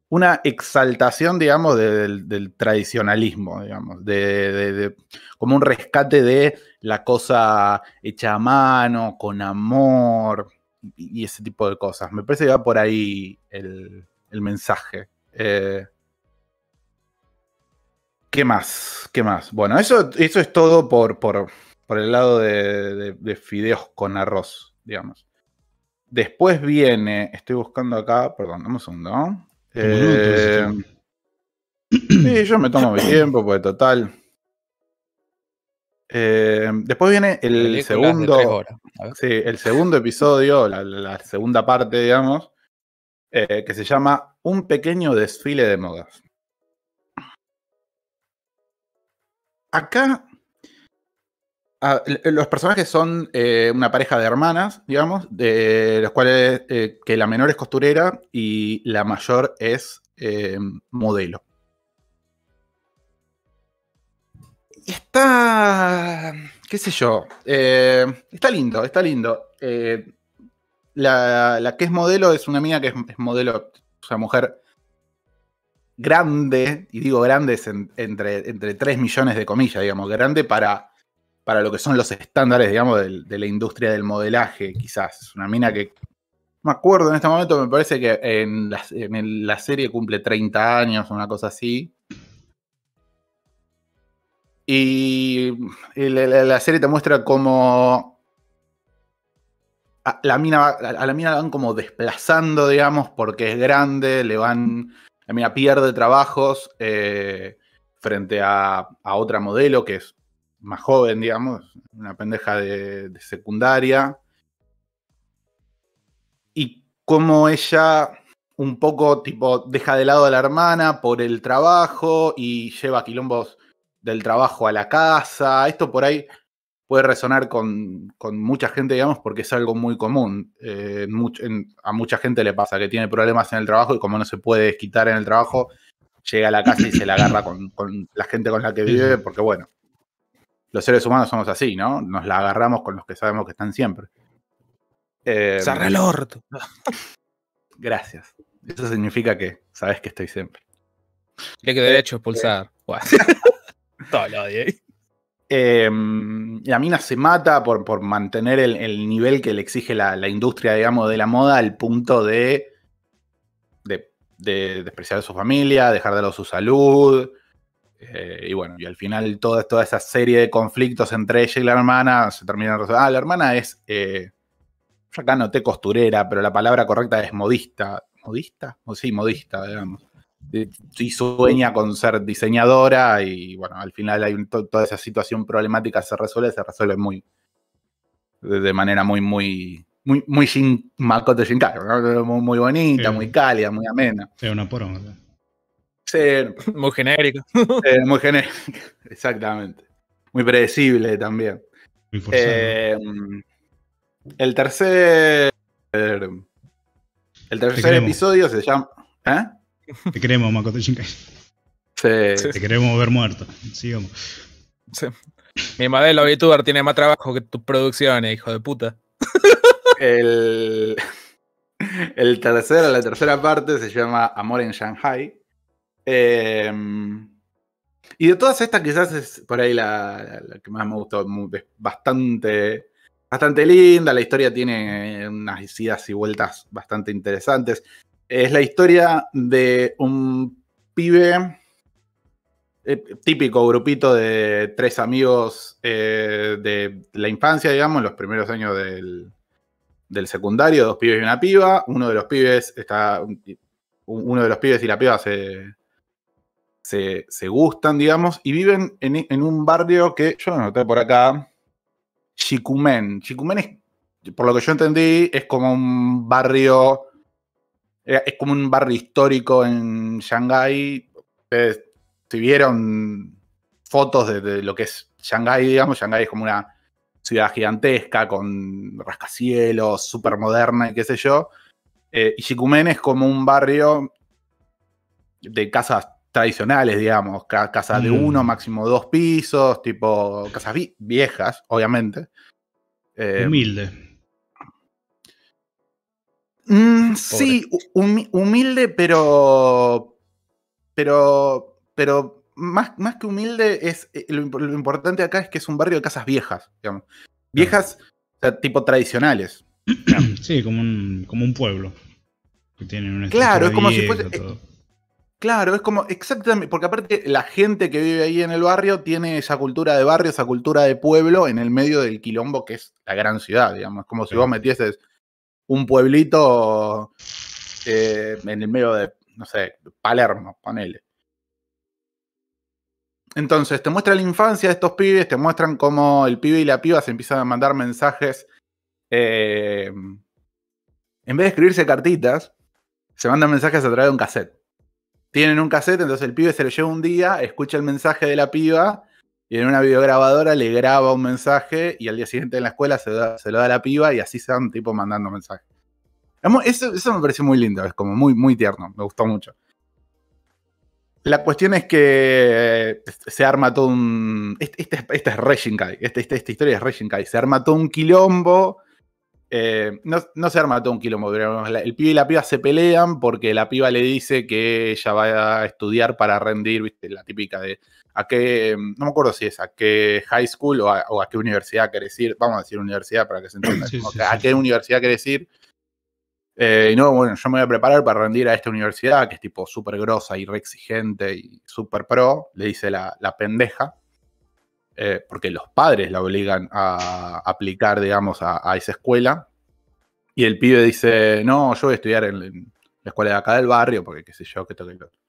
[SPEAKER 1] una exaltación, digamos, de- del, del tradicionalismo, digamos, de, como un rescate de la cosa hecha a mano, con amor y, y ese tipo de cosas. Me parece que va por ahí el, el mensaje. Eh, ¿Qué más? ¿Qué más? Bueno, eso, eso es todo por, por, por el lado de, de- de fideos con arroz, digamos. Después viene, estoy buscando acá, perdón, dame un segundo. Eh, sí, yo me tomo mi *coughs* tiempo, pues total. Eh, después viene el segundo.
[SPEAKER 3] horas.
[SPEAKER 1] Sí, el segundo episodio, la segunda parte, digamos, eh, que se llama Un pequeño desfile de modas. Acá, ah, l- los personajes son eh, una pareja de hermanas, digamos, de los cuales eh, que la menor es costurera y la mayor es eh, modelo. Está, qué sé yo, eh, está lindo, está lindo. Eh, la, la que es modelo es una mina que es, modelo, o sea, mujer grande, y digo grande entre, entre 3 millones de comillas, digamos, grande para, para lo que son los estándares, digamos, de, la industria del modelaje, quizás. Una mina que, no me acuerdo en este momento, me parece que en la, serie cumple 30 años, una cosa así. Y la, serie te muestra cómo a la mina, a la mina van como desplazando, digamos, porque es grande, le van, la mina pierde trabajos eh, frente a otra modelo que es más joven, digamos, una pendeja de, de secundaria. Y cómo ella un poco tipo deja de lado a la hermana por el trabajo y lleva quilombos del trabajo a la casa. Esto por ahí puede resonar con, con mucha gente, digamos, porque es algo muy común. Eh, en much- en- a mucha gente le pasa que tiene problemas en el trabajo y como no se puede desquitar en el trabajo, llega a la casa y se la agarra con, con la gente con la que vive, porque bueno, los seres humanos somos así, ¿no? Nos la agarramos con los que sabemos que están siempre. Eh,
[SPEAKER 3] el orto.
[SPEAKER 1] gracias. Eso significa que sabes que estoy siempre.
[SPEAKER 3] Clic derecho, expulsar. Buah. *laughs* Todo lo odio.
[SPEAKER 1] Eh, la mina se mata por, por mantener el, el nivel que le exige la, la industria, digamos, de la moda al punto de, de, de despreciar a su familia, dejar de lado su salud. Eh, y bueno, y al final toda, toda esa serie de conflictos entre ella y la hermana se terminan resolviendo. Ah, la hermana es. eh, yo acá noté costurera, pero la palabra correcta es modista. ¿Modista? O sí, modista, digamos. Y- sueña con ser diseñadora y bueno, al final hay un- to- toda esa situación problemática se resuelve, se resuelve muy de, manera muy, muy, muy, muy Shin- Makoto Shinkai, ¿no? muy, muy bonita,
[SPEAKER 2] Sí.
[SPEAKER 1] muy cálida, muy amena.
[SPEAKER 2] Es una poronga.
[SPEAKER 1] Sí, *laughs*
[SPEAKER 3] Muy genérico.
[SPEAKER 1] eh, muy genérica, *laughs* exactamente. Muy predecible también.
[SPEAKER 2] Muy.
[SPEAKER 1] Eh, el tercer. El tercer episodio se llama. ¿Eh?
[SPEAKER 2] Te queremos, Makoto Shinkai.
[SPEAKER 1] Se-
[SPEAKER 3] Sí.
[SPEAKER 2] Te queremos ver muerto. Sigamos.
[SPEAKER 3] Sí. Mi modelo VTuber tiene más trabajo que tus producciones, hijo de puta.
[SPEAKER 1] El, el tercero, la tercera parte se llama Amor en Shanghai. Eh, y de todas estas, quizás es por ahí la, que más me gustó. muy- bastante, bastante linda. La historia tiene unas idas y vueltas bastante interesantes. Es la historia de un pibe. eh, típico grupito de tres amigos eh, de la infancia, digamos, los primeros años del, del secundario, dos pibes y una piba. Uno de los pibes está. Uno de los pibes y la piba se, se, gustan, digamos, y viven en, un barrio que yo anoté por acá. Shikumen. Shikumen es, por lo que yo entendí, es como un barrio. eh, Es como un barrio histórico en Shanghái. Ustedes, si vieron fotos de, lo que es Shanghái, digamos, Shanghái es como una ciudad gigantesca con rascacielos, súper moderna y qué sé yo. Eh, y Shikumen es como un barrio de casas tradicionales, digamos, ca- casas de
[SPEAKER 2] Mm.
[SPEAKER 1] uno, máximo dos pisos, tipo casas vi- viejas, obviamente. Eh,
[SPEAKER 2] Humilde.
[SPEAKER 1] Mm, sí, hu- humi- humilde, pero. Pero. Pero más, más que humilde, es. eh, Lo, imp- lo importante acá es que es un barrio de casas viejas, digamos. Viejas, o sea, tipo tradicionales. *clears throat*
[SPEAKER 2] Sí, como un, como un pueblo. Que tiene una
[SPEAKER 1] Claro, es como si fuese-
[SPEAKER 2] todo.
[SPEAKER 1] Claro, es como exactamente, porque aparte la gente que vive ahí en el barrio tiene esa cultura de barrio, esa cultura de pueblo en el medio del quilombo que es la gran ciudad, digamos. Es como si vos metieses un pueblito eh, en el medio de, no sé, Palermo, ponele. entonces, te muestra la infancia de estos pibes, te muestran cómo el pibe y la piba se empiezan a mandar mensajes. eh, en vez de escribirse cartitas, se mandan mensajes a través de un cassette. Tienen un cassette, entonces el pibe se lo lleva un día, escucha el mensaje de la piba y en una videograbadora le graba un mensaje y al día siguiente en la escuela se, lo da a la piba y así se van tipo mandando mensajes. Eso, me pareció muy lindo, es como muy, muy tierno, me gustó mucho. La cuestión es que eh, se arma todo un. Este, este- esta es Re Shinkai. Este- este- esta historia es Re Shinkai. Se arma todo un quilombo. Eh, no, no se arma todo un quilombo, pero el pibe y la piba se pelean porque la piba le dice que ella va a estudiar para rendir, ¿viste? La típica de a qué. No me acuerdo si es a qué high school o a, o a qué universidad querés ir. Vamos a decir universidad para que se entienda. *clears throat*
[SPEAKER 2] Sí, sí,
[SPEAKER 1] a
[SPEAKER 2] sí.
[SPEAKER 1] qué universidad querés ir. Eh, y no, bueno, yo me voy a preparar para rendir a esta universidad, que es tipo súper grosa y re exigente y súper pro, le dice la, la pendeja, eh, porque los padres la obligan a aplicar, digamos, a, esa escuela. Y el pibe dice, no, yo voy a estudiar en, la escuela de acá del barrio, porque qué sé yo, que toque lo otro.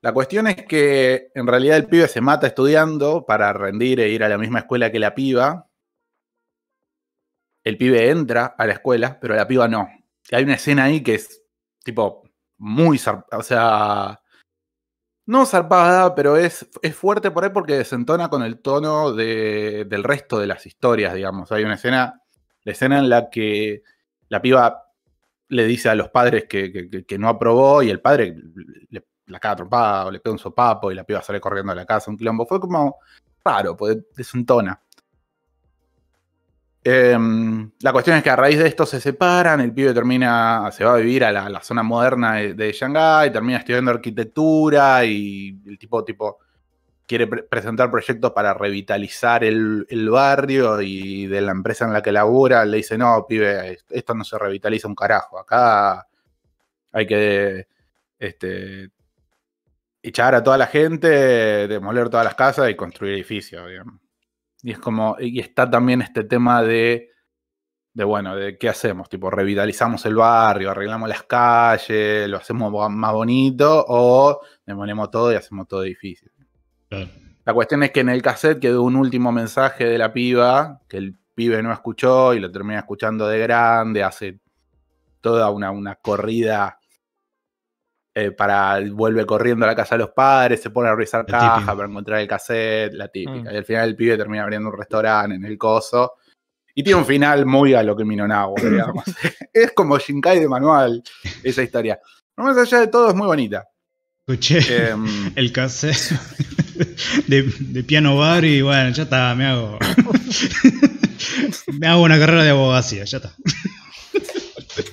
[SPEAKER 1] La cuestión es que en realidad el pibe se mata estudiando para rendir e ir a la misma escuela que la piba. El pibe entra a la escuela, pero la piba no. Hay una escena ahí que es tipo muy o sea, no zarpada, pero es, es fuerte por ahí porque desentona con el tono de- del resto de las historias, digamos. Hay una escena, la escena en la que la piba le dice a los padres que, que- no aprobó y el padre le, la caga trompada o le pega un sopapo y la piba sale corriendo a la casa, un quilombo. Fue como raro, pues desentona. Em, la cuestión es que a raíz de esto se separan, el pibe termina, se va a vivir a la, zona moderna de, de Shanghái, termina estudiando arquitectura y el tipo, tipo quiere pre- presentar proyectos para revitalizar el, el barrio y de la empresa en la que labura le dice, no, pibe, esto no se revitaliza un carajo, acá hay que este, echar a toda la gente, demoler todas las casas y construir edificios, digamos. Y es como, y está también este tema de, de bueno, de qué hacemos, tipo, revitalizamos el barrio, arreglamos las calles, lo hacemos más bonito o demolemos todo y hacemos todo.
[SPEAKER 2] Claro.
[SPEAKER 1] La cuestión es que en el cassette quedó un último mensaje de la piba que el pibe no escuchó y lo termina escuchando de grande, hace toda una, una corrida eh, para. vuelve corriendo a la casa de los padres, se pone a revisar
[SPEAKER 2] La
[SPEAKER 1] caja
[SPEAKER 2] típica.
[SPEAKER 1] para encontrar el cassette, la típica.
[SPEAKER 3] Mm.
[SPEAKER 1] Y al final el pibe termina abriendo un restaurante en el coso. Y tiene un final muy a lo que Minonago, *laughs* digamos. es como Shinkai de manual, esa historia. Pero más allá de todo, es muy bonita.
[SPEAKER 2] Escuché
[SPEAKER 1] Em, *laughs*
[SPEAKER 2] el cassette de, de piano bar y bueno, ya está, me hago. *laughs* me hago una carrera de abogacía, ya está.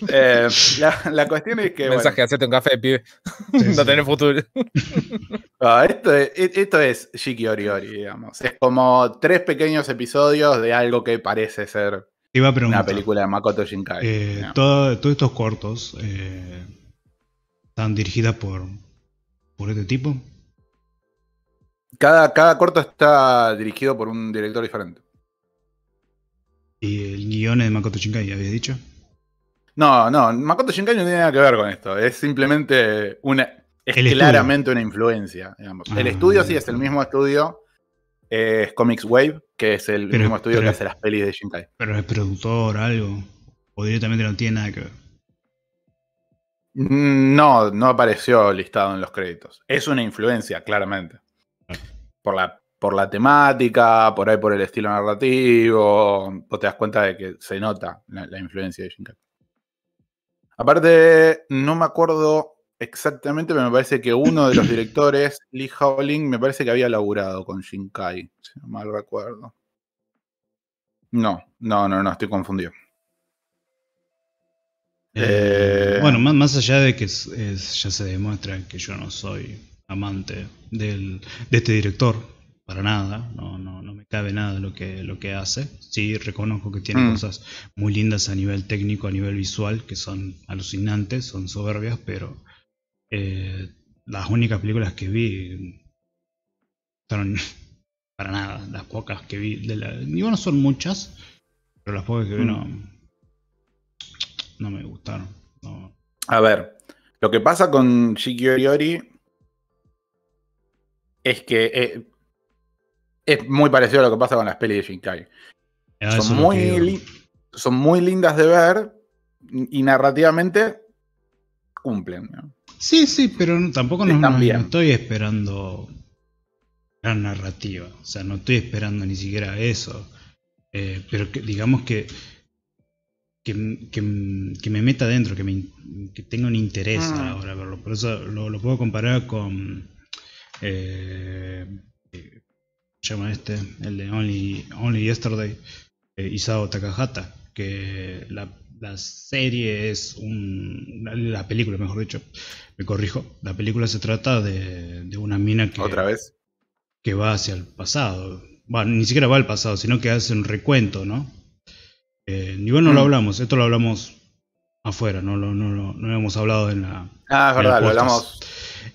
[SPEAKER 1] Eh, *laughs* la, la cuestión es que. bueno,
[SPEAKER 3] Mensaje, hacete un café, pibe.
[SPEAKER 2] Sí, *laughs*
[SPEAKER 3] no
[SPEAKER 2] sí.
[SPEAKER 3] tenés futuro.
[SPEAKER 1] Esto, es, esto es Shiki Ori Ori, digamos. Es como tres pequeños episodios de algo que parece ser
[SPEAKER 2] Te iba a
[SPEAKER 1] una película de Makoto Shinkai.
[SPEAKER 2] eh, todo- todos estos cortos eh, están dirigidas por, por este tipo.
[SPEAKER 1] cada, cada corto está dirigido por un director diferente.
[SPEAKER 2] Y el guion es de Makoto Shinkai, habías dicho.
[SPEAKER 1] No, no, Makoto Shinkai no tiene nada que ver con esto. Es simplemente una. Es
[SPEAKER 2] El estudio.
[SPEAKER 1] claramente una influencia, digamos. El
[SPEAKER 2] Ah,
[SPEAKER 1] estudio sí es el mismo estudio. es Comics Wave, que es el
[SPEAKER 2] Pero-
[SPEAKER 1] mismo estudio
[SPEAKER 2] pero-
[SPEAKER 1] que hace las pelis de Shinkai.
[SPEAKER 2] Pero es productor, algo. O directamente no tiene nada que ver.
[SPEAKER 1] Mm, No, no apareció listado en los créditos. Es una influencia, claramente. Por la, por la temática, por ahí por el estilo narrativo. Vos te das cuenta de que se nota la, la influencia de Shinkai. Aparte, no me acuerdo exactamente, pero me parece que uno de los directores, Lee Howling, me parece que había laburado con Shinkai, si no mal recuerdo. No, no, no, no, estoy confundido.
[SPEAKER 2] Eh,
[SPEAKER 1] Eh,
[SPEAKER 2] bueno, más, más allá de que es- es- ya se demuestra que yo no soy amante del, de este director, para nada, no, no, no me cabe nada lo que, lo que hace. Sí, reconozco que tiene
[SPEAKER 1] Mm.
[SPEAKER 2] cosas muy lindas a nivel técnico, a nivel visual, que son alucinantes, son soberbias, pero eh, las únicas películas que vi fueron *laughs* para nada, las pocas que vi, de la, y bueno, son muchas, pero las pocas que vi
[SPEAKER 1] Mm.
[SPEAKER 2] no, no me gustaron. No.
[SPEAKER 1] A ver, lo que pasa con Shiki Ori Ori es que eh, Es muy parecido a lo que pasa con las pelis de Shinkai.
[SPEAKER 2] Ah,
[SPEAKER 1] Son muy, son muy lindas de ver y narrativamente cumplen. ¿no?
[SPEAKER 2] Sí, sí, pero no- tampoco no, estoy esperando gran narrativa. O sea, no estoy esperando ni siquiera eso. Eh, pero que, digamos que, que, que- que me meta dentro, que, me, que tenga un interés la
[SPEAKER 1] Mm.
[SPEAKER 2] hora de verlo. Por eso lo, lo puedo comparar con. Eh, eh, ¿Cómo se llama este? El de Only, Only Yesterday. eh, Isao Takahata. Que la, la serie es un. La, la película, mejor dicho. Me corrijo. La película se trata de, de una mina que
[SPEAKER 1] Otra vez.
[SPEAKER 2] que va hacia el pasado. Bueno, ni siquiera va al pasado, sino que hace un recuento, ¿no? Eh, igual no lo
[SPEAKER 1] Mm.
[SPEAKER 2] hablamos, esto lo hablamos afuera, no lo, no, lo- no lo hemos hablado en la.
[SPEAKER 1] Ah, es verdad, lo hablamos.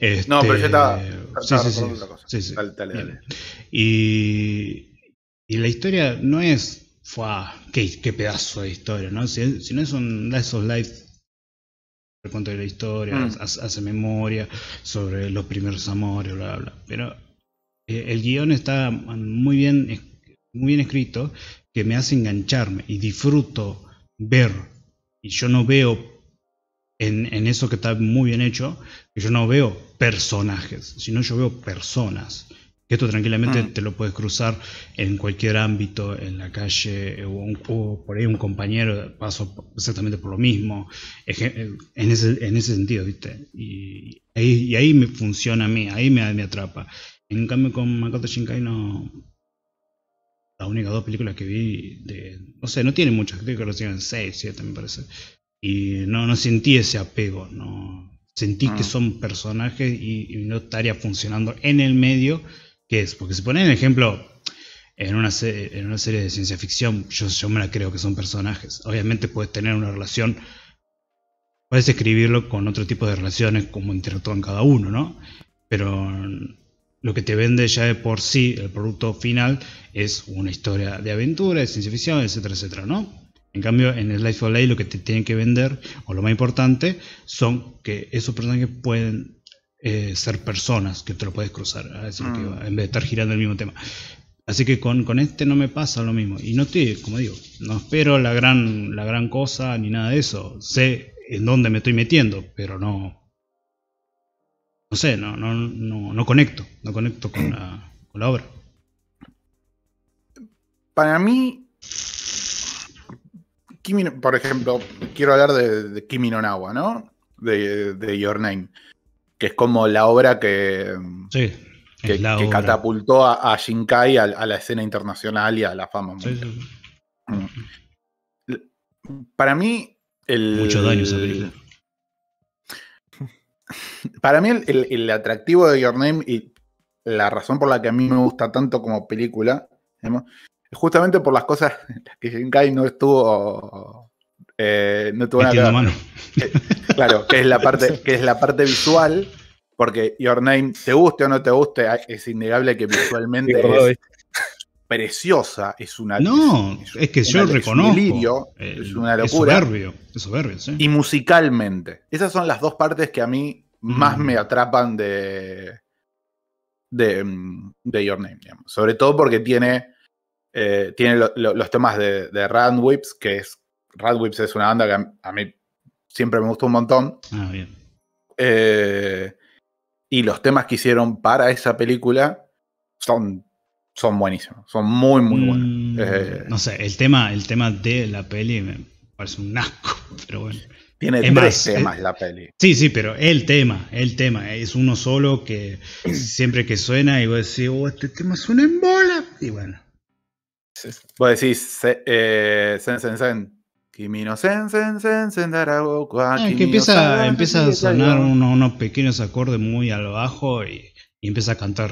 [SPEAKER 2] Este,
[SPEAKER 1] No, pero yo estaba-
[SPEAKER 2] sí, sí, sí,
[SPEAKER 1] recordando otra cosa.
[SPEAKER 2] sí, sí.
[SPEAKER 1] Dale, dale,
[SPEAKER 2] Bien.
[SPEAKER 1] dale.
[SPEAKER 2] Y, y la historia no es. Fua, qué, qué pedazo de historia, ¿no? Si, si no es un Life of Life, recuento de la historia,
[SPEAKER 1] Mm.
[SPEAKER 2] hace, hace memoria sobre los primeros amores, bla, bla, bla. Pero eh, el guion está muy bien, muy bien escrito, que me hace engancharme y disfruto ver. Y yo no veo en, en eso que está muy bien hecho, que yo no veo personajes, sino yo veo personas. Que esto tranquilamente
[SPEAKER 1] Mm.
[SPEAKER 2] te lo puedes cruzar en cualquier ámbito, en la calle, o, un- o por ahí un compañero pasó exactamente por lo mismo. Eje- En ese, en ese sentido, ¿viste? Y ahí, y ahí me funciona a mí, ahí me, me atrapa. En cambio, con Makoto Shinkai no. Las únicas dos películas que vi, de, no sé, no tiene muchas, creo que lo tienen 6, 7 me parece. Y no, no sentí ese apego, no sentí
[SPEAKER 1] Ah.
[SPEAKER 2] que son personajes y, y no estaría funcionando en el medio que es. Porque si ponen el ejemplo en una, se- en una serie de ciencia ficción, yo, yo me la creo que son personajes. Obviamente puedes tener una relación, puedes escribirlo con otro tipo de relaciones, como interactúan cada uno, ¿no? Pero lo que te vende ya de por sí, el producto final, es una historia de aventura, de ciencia ficción, etcétera, etcétera, ¿no? En cambio, en el Life of Life lo que te tienen que vender, o lo más importante, son que esos personajes pueden eh, ser personas, que te lo puedes cruzar, a eso es lo que iba, en vez de estar girando el mismo tema. Así que con, con este no me pasa lo mismo. Y no estoy, como digo, no espero la gran, la gran cosa ni nada de eso. Sé en dónde me estoy metiendo, pero no. No sé, no, no, no, no conecto. No conecto con la, con la obra.
[SPEAKER 1] Para mí, Kimi por ejemplo, quiero hablar de, de Kimi no Nawa, ¿no? De, de Your Name, que es como la obra que,
[SPEAKER 2] Sí.
[SPEAKER 1] que,
[SPEAKER 2] es la
[SPEAKER 1] que
[SPEAKER 2] obra.
[SPEAKER 1] catapultó a, a Shinkai a, a la escena internacional y a la fama.
[SPEAKER 2] Sí, sí, sí.
[SPEAKER 1] Para mí, el.
[SPEAKER 2] Mucho daño esa película. *laughs*
[SPEAKER 1] Para mí, el, el- el atractivo de Your Name y la razón por la que a mí me gusta tanto como película digamos, justamente por las cosas *laughs* que Shinkai no estuvo. eh, no tuvo nada
[SPEAKER 2] mano.
[SPEAKER 1] Claro, que es la *laughs* parte, que es la parte visual, porque Your Name, te guste o no te guste, es innegable que visualmente es preciosa, es una
[SPEAKER 2] No,
[SPEAKER 1] es-
[SPEAKER 2] es que
[SPEAKER 1] una-
[SPEAKER 2] yo
[SPEAKER 1] es un
[SPEAKER 2] reconozco.
[SPEAKER 1] delirio,
[SPEAKER 2] eh,
[SPEAKER 1] es una locura.
[SPEAKER 2] Es soberbio, es soberbio, sí.
[SPEAKER 1] Y musicalmente. Esas son las dos partes que a mí más
[SPEAKER 2] Mm.
[SPEAKER 1] me atrapan de, de, mm, de Your Name. digamos. Sobre todo porque tiene, eh, tiene lo- lo- los temas de, de Radwimps, que es. Radwimps es una banda que a, a mí siempre me gustó un montón.
[SPEAKER 2] Ah, bien.
[SPEAKER 1] Eh, y los temas que hicieron para esa película son, son buenísimos. Son muy, muy buenos.
[SPEAKER 2] Mm,
[SPEAKER 1] Eh,
[SPEAKER 2] no sé, el tema, el tema de la peli me parece un asco, *laughs* pero bueno.
[SPEAKER 1] Tiene
[SPEAKER 2] es
[SPEAKER 1] tres
[SPEAKER 2] más,
[SPEAKER 1] temas
[SPEAKER 2] eh,
[SPEAKER 1] la peli.
[SPEAKER 2] Sí, sí, pero el tema, el tema, es uno solo que *clears throat* siempre que suena y vos decís, oh, este tema suena en bola. Y bueno,
[SPEAKER 1] Vos decís, eh, sen, sen, sen. Kimi no sen, sen, sen, sen,
[SPEAKER 2] Ah, que empieza, empieza a sonar unos pequeños acordes muy al bajo y, y empieza a cantar.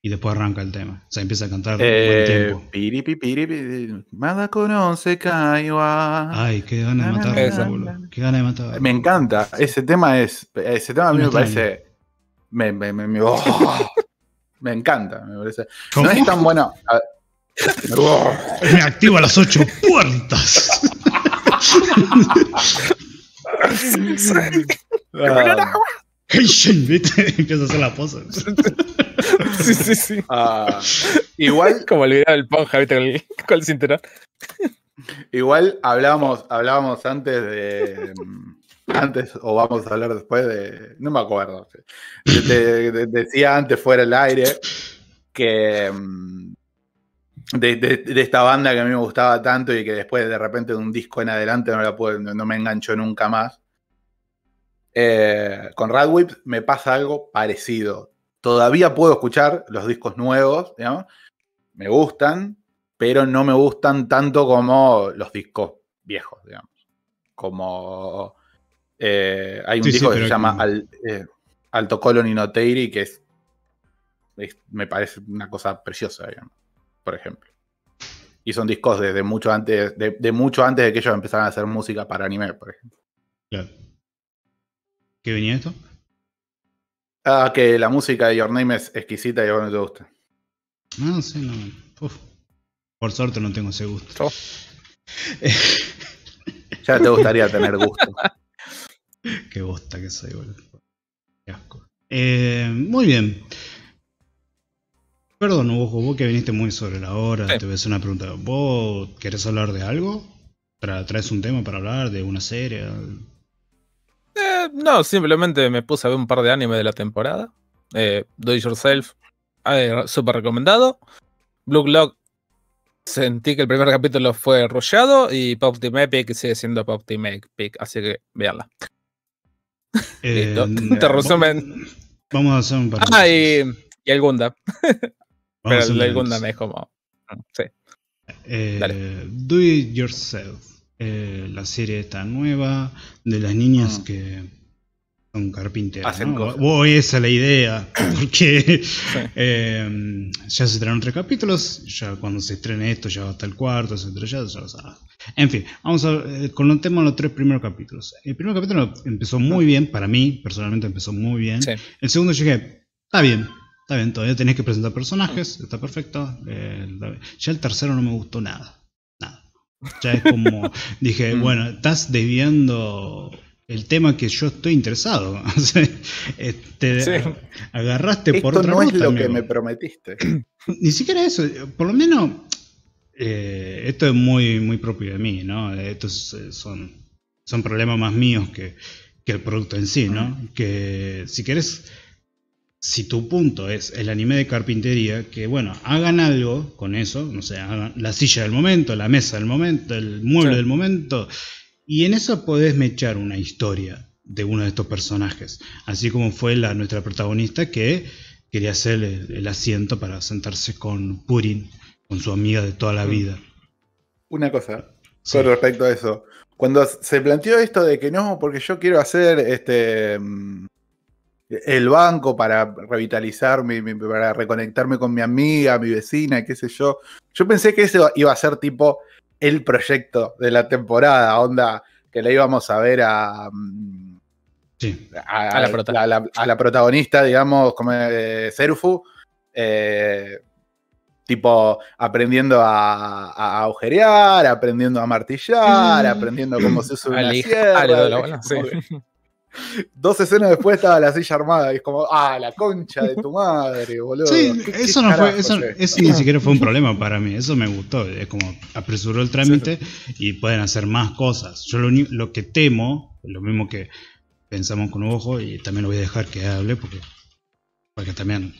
[SPEAKER 2] Y después arranca el tema. O sea, empieza a cantar un buen
[SPEAKER 1] Eh,
[SPEAKER 2] tiempo.
[SPEAKER 1] piripi, piripi, wa.
[SPEAKER 2] Ay, qué ganas de matar,
[SPEAKER 3] Esa.
[SPEAKER 2] Qué ganas de matar.
[SPEAKER 1] Me encanta. Ese tema es. Ese tema a mí me parece. Me, me, me, me- oh, *laughs* me encanta. Me parece.
[SPEAKER 2] ¿Cómo?
[SPEAKER 1] No es tan bueno. a-
[SPEAKER 2] Me activa las ocho puertas.
[SPEAKER 1] ah,
[SPEAKER 2] Kenshin, ¿viste? Empieza a hacer la pose.
[SPEAKER 3] Sí, sí, sí.
[SPEAKER 1] Ah, igual,
[SPEAKER 3] Como el video del Ponja, ¿viste? Con el, con el cinturón.
[SPEAKER 1] igual hablábamos, hablábamos antes de. mm, Antes, o vamos a hablar después de. No me acuerdo. Decía antes fuera del aire que. De, de- de esta banda que a mí me gustaba tanto y que después de repente de un disco en adelante no, la no, me enganchó nunca más. Eh, con Radwip me pasa algo parecido. Todavía puedo escuchar los discos nuevos, digamos, me gustan, pero no me gustan tanto como los discos viejos, digamos. Como eh, hay un
[SPEAKER 2] Sí, sí,
[SPEAKER 1] disco que se llama Al- eh, Alto Colon Noteiri, que es, es- me parece una cosa preciosa, digamos, por ejemplo. Y son discos desde mucho antes, de, de mucho antes de que ellos empezaran a hacer música para anime, por ejemplo.
[SPEAKER 2] Claro. ¿Qué venía esto?
[SPEAKER 1] Ah, que la música de Your Name es exquisita y a vos no te gusta.
[SPEAKER 2] No, sí, no. Uf. Por suerte no tengo ese gusto.
[SPEAKER 3] Oh. *laughs*
[SPEAKER 1] Ya te gustaría tener gusto.
[SPEAKER 2] Qué bosta que soy, boludo. Qué asco. Eh, muy bien. Perdón, Ojo, vos que viniste muy sobre la hora,
[SPEAKER 3] Sí.
[SPEAKER 2] te voy a hacer una pregunta. ¿Vos querés hablar de algo? Tra- ¿Traes un tema para hablar? ¿De una serie?
[SPEAKER 3] Eh, no, simplemente me puse a ver un par de animes de la temporada. Eh, Do It Yourself, eh, súper recomendado. Blue Lock, sentí que el primer capítulo fue rushado. Y Pop Team Epic sigue siendo Pop Team Epic, así que véanla.
[SPEAKER 2] Eh,
[SPEAKER 3] Listo. Te resumen.
[SPEAKER 2] Vamos a hacer un par
[SPEAKER 3] Ah, y, y el Gundam. *laughs* Pero el. Gundam es como. Sí.
[SPEAKER 2] Eh,
[SPEAKER 3] Dale.
[SPEAKER 2] Do It Yourself. eh, la serie esta nueva de las niñas
[SPEAKER 1] Mm.
[SPEAKER 2] que son carpinteras.
[SPEAKER 1] Hacen
[SPEAKER 2] ¿no? Vos, esa es la idea. *clears throat* Porque eh, ya se estrenaron tres capítulos. Ya cuando se estrene esto, ya va hasta el cuarto, etcétera, ya, ya lo sabes. En fin, vamos a eh, conotemos los tres primeros capítulos. El primer capítulo empezó muy bien, para mí, personalmente empezó muy bien.
[SPEAKER 3] Sí.
[SPEAKER 2] El segundo llegué, está bien, está bien, todavía tenés que presentar personajes, está perfecto. eh, ya el tercero no me gustó nada, nada. Ya es como, *laughs* dije,
[SPEAKER 1] Mm.
[SPEAKER 2] bueno, estás desviando el tema que yo estoy interesado. *laughs* Este,
[SPEAKER 3] Sí.
[SPEAKER 2] agarraste por
[SPEAKER 1] Esto
[SPEAKER 2] otra
[SPEAKER 1] no es lo que me prometiste. *clears throat*
[SPEAKER 2] Ni siquiera eso, por lo menos eh, esto es muy, muy propio de mí, ¿no? Estos eh, son, son problemas más míos que, que el producto en sí, ¿no? Que si querés, si tu punto es el anime de carpintería, que bueno, hagan algo con eso, no sé, hagan la silla del momento, la mesa del momento, el mueble
[SPEAKER 3] Sí.
[SPEAKER 2] del momento, y en eso podés mechar una historia de uno de estos personajes, así como fue la nuestra protagonista que quería hacer el, el asiento para sentarse con Purin, con su amiga de toda la
[SPEAKER 1] Mm.
[SPEAKER 2] vida.
[SPEAKER 1] Una cosa
[SPEAKER 2] Sí.
[SPEAKER 1] con respecto a eso. Cuando se planteó esto de que no, porque yo quiero hacer este mm, el banco para revitalizar, mi- mi- para reconectarme con mi amiga, mi vecina, qué sé yo. Yo pensé que eso iba a ser tipo el proyecto de la temporada, onda, que la íbamos a ver a,
[SPEAKER 2] Sí.
[SPEAKER 1] a,
[SPEAKER 3] A la prota.
[SPEAKER 1] a la- a la protagonista, digamos, como eh, Serufu, eh, tipo aprendiendo a, a agujerear, aprendiendo a martillar,
[SPEAKER 2] Mm.
[SPEAKER 1] aprendiendo cómo se usa una sierra. *laughs* Dos escenas después estaba la silla armada y es como, ah, la concha de tu madre, boludo.
[SPEAKER 2] Sí,
[SPEAKER 1] ¿Qué- qué
[SPEAKER 2] eso no fue, eso,
[SPEAKER 1] es
[SPEAKER 2] eso ni siquiera fue un problema para mí, eso me gustó, es como apresuró el trámite y pueden hacer más cosas. Yo lo, lo que temo, lo mismo que pensamos con Ojo, y también lo voy a dejar que hable porque, para que también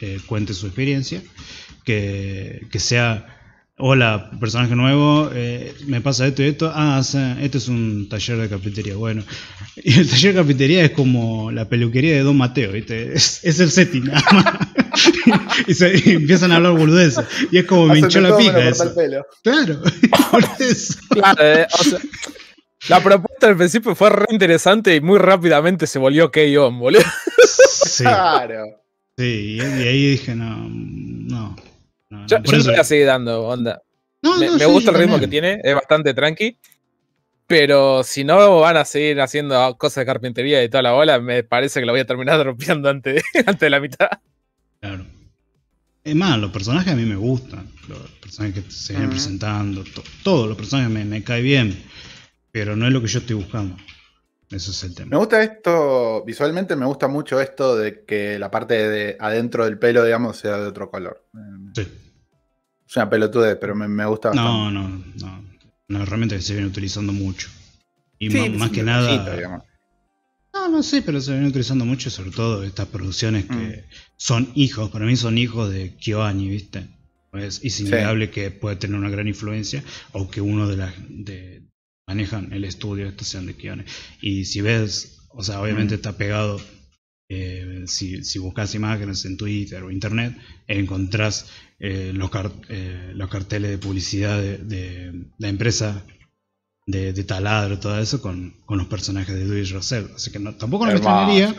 [SPEAKER 2] eh, cuente su experiencia, que, que sea, hola, personaje nuevo, eh, me pasa esto y esto, ah, sí, esto es un taller de carpintería, bueno, *laughs* y el taller de carpintería es como la peluquería de Don Mateo, ¿viste? Es, es el setting, nada más. *laughs* y, se, y empiezan a hablar boludeces, y es como me hinchó la pija
[SPEAKER 1] cortar
[SPEAKER 2] eso.
[SPEAKER 1] el pelo.
[SPEAKER 2] Claro, *laughs* por eso.
[SPEAKER 3] Claro, eh, o sea, la propuesta al principio fue re interesante y muy rápidamente se volvió K-On, boludo.
[SPEAKER 2] Sí,
[SPEAKER 1] Claro.
[SPEAKER 2] sí, y, y ahí dije, no, no. No,
[SPEAKER 3] Yo, yo
[SPEAKER 2] eso-
[SPEAKER 3] le voy a seguir dando onda.
[SPEAKER 2] No,
[SPEAKER 3] Me,
[SPEAKER 2] no,
[SPEAKER 3] me
[SPEAKER 2] sí,
[SPEAKER 3] gusta el ritmo que tiene, es bastante tranqui. Pero si no van a seguir haciendo cosas de carpintería y toda la bola, me parece que lo voy a terminar *laughs* dropeando antes, antes de la mitad.
[SPEAKER 2] Claro. Es más, los personajes a mí me gustan. Los personajes que se vienen
[SPEAKER 1] Ujú.
[SPEAKER 2] presentando. to- todos los personajes me, me caen bien. Pero no es lo que yo estoy buscando. Eso es el
[SPEAKER 1] Me
[SPEAKER 2] tema.
[SPEAKER 1] gusta esto, visualmente me gusta mucho esto de que la parte de adentro del pelo, digamos, sea de otro color. Eh,
[SPEAKER 2] Sí.
[SPEAKER 1] Es una pelotudez, pero me, me gusta bastante.
[SPEAKER 2] No, no, no. Herramienta que se viene utilizando mucho. Y
[SPEAKER 1] Sí,
[SPEAKER 2] más que nada.
[SPEAKER 1] digamos.
[SPEAKER 2] No, no sé, pero se viene utilizando mucho, sobre todo estas producciones que
[SPEAKER 1] Mm.
[SPEAKER 2] son hijos, para mí son hijos de KyoAni, ¿viste? Es innegable que puede tener una gran influencia o que uno de las de manejan el estudio estos sean de KyoAni. Y si ves, o sea, obviamente
[SPEAKER 1] Mm.
[SPEAKER 2] está pegado, eh, si, si buscas imágenes en Twitter o Internet, encontrás eh, los, car- eh, los carteles de publicidad de, de la empresa de, de taladro, todo eso, con, con los personajes de Do It Yourself. Así que no- tampoco no me extrañaría,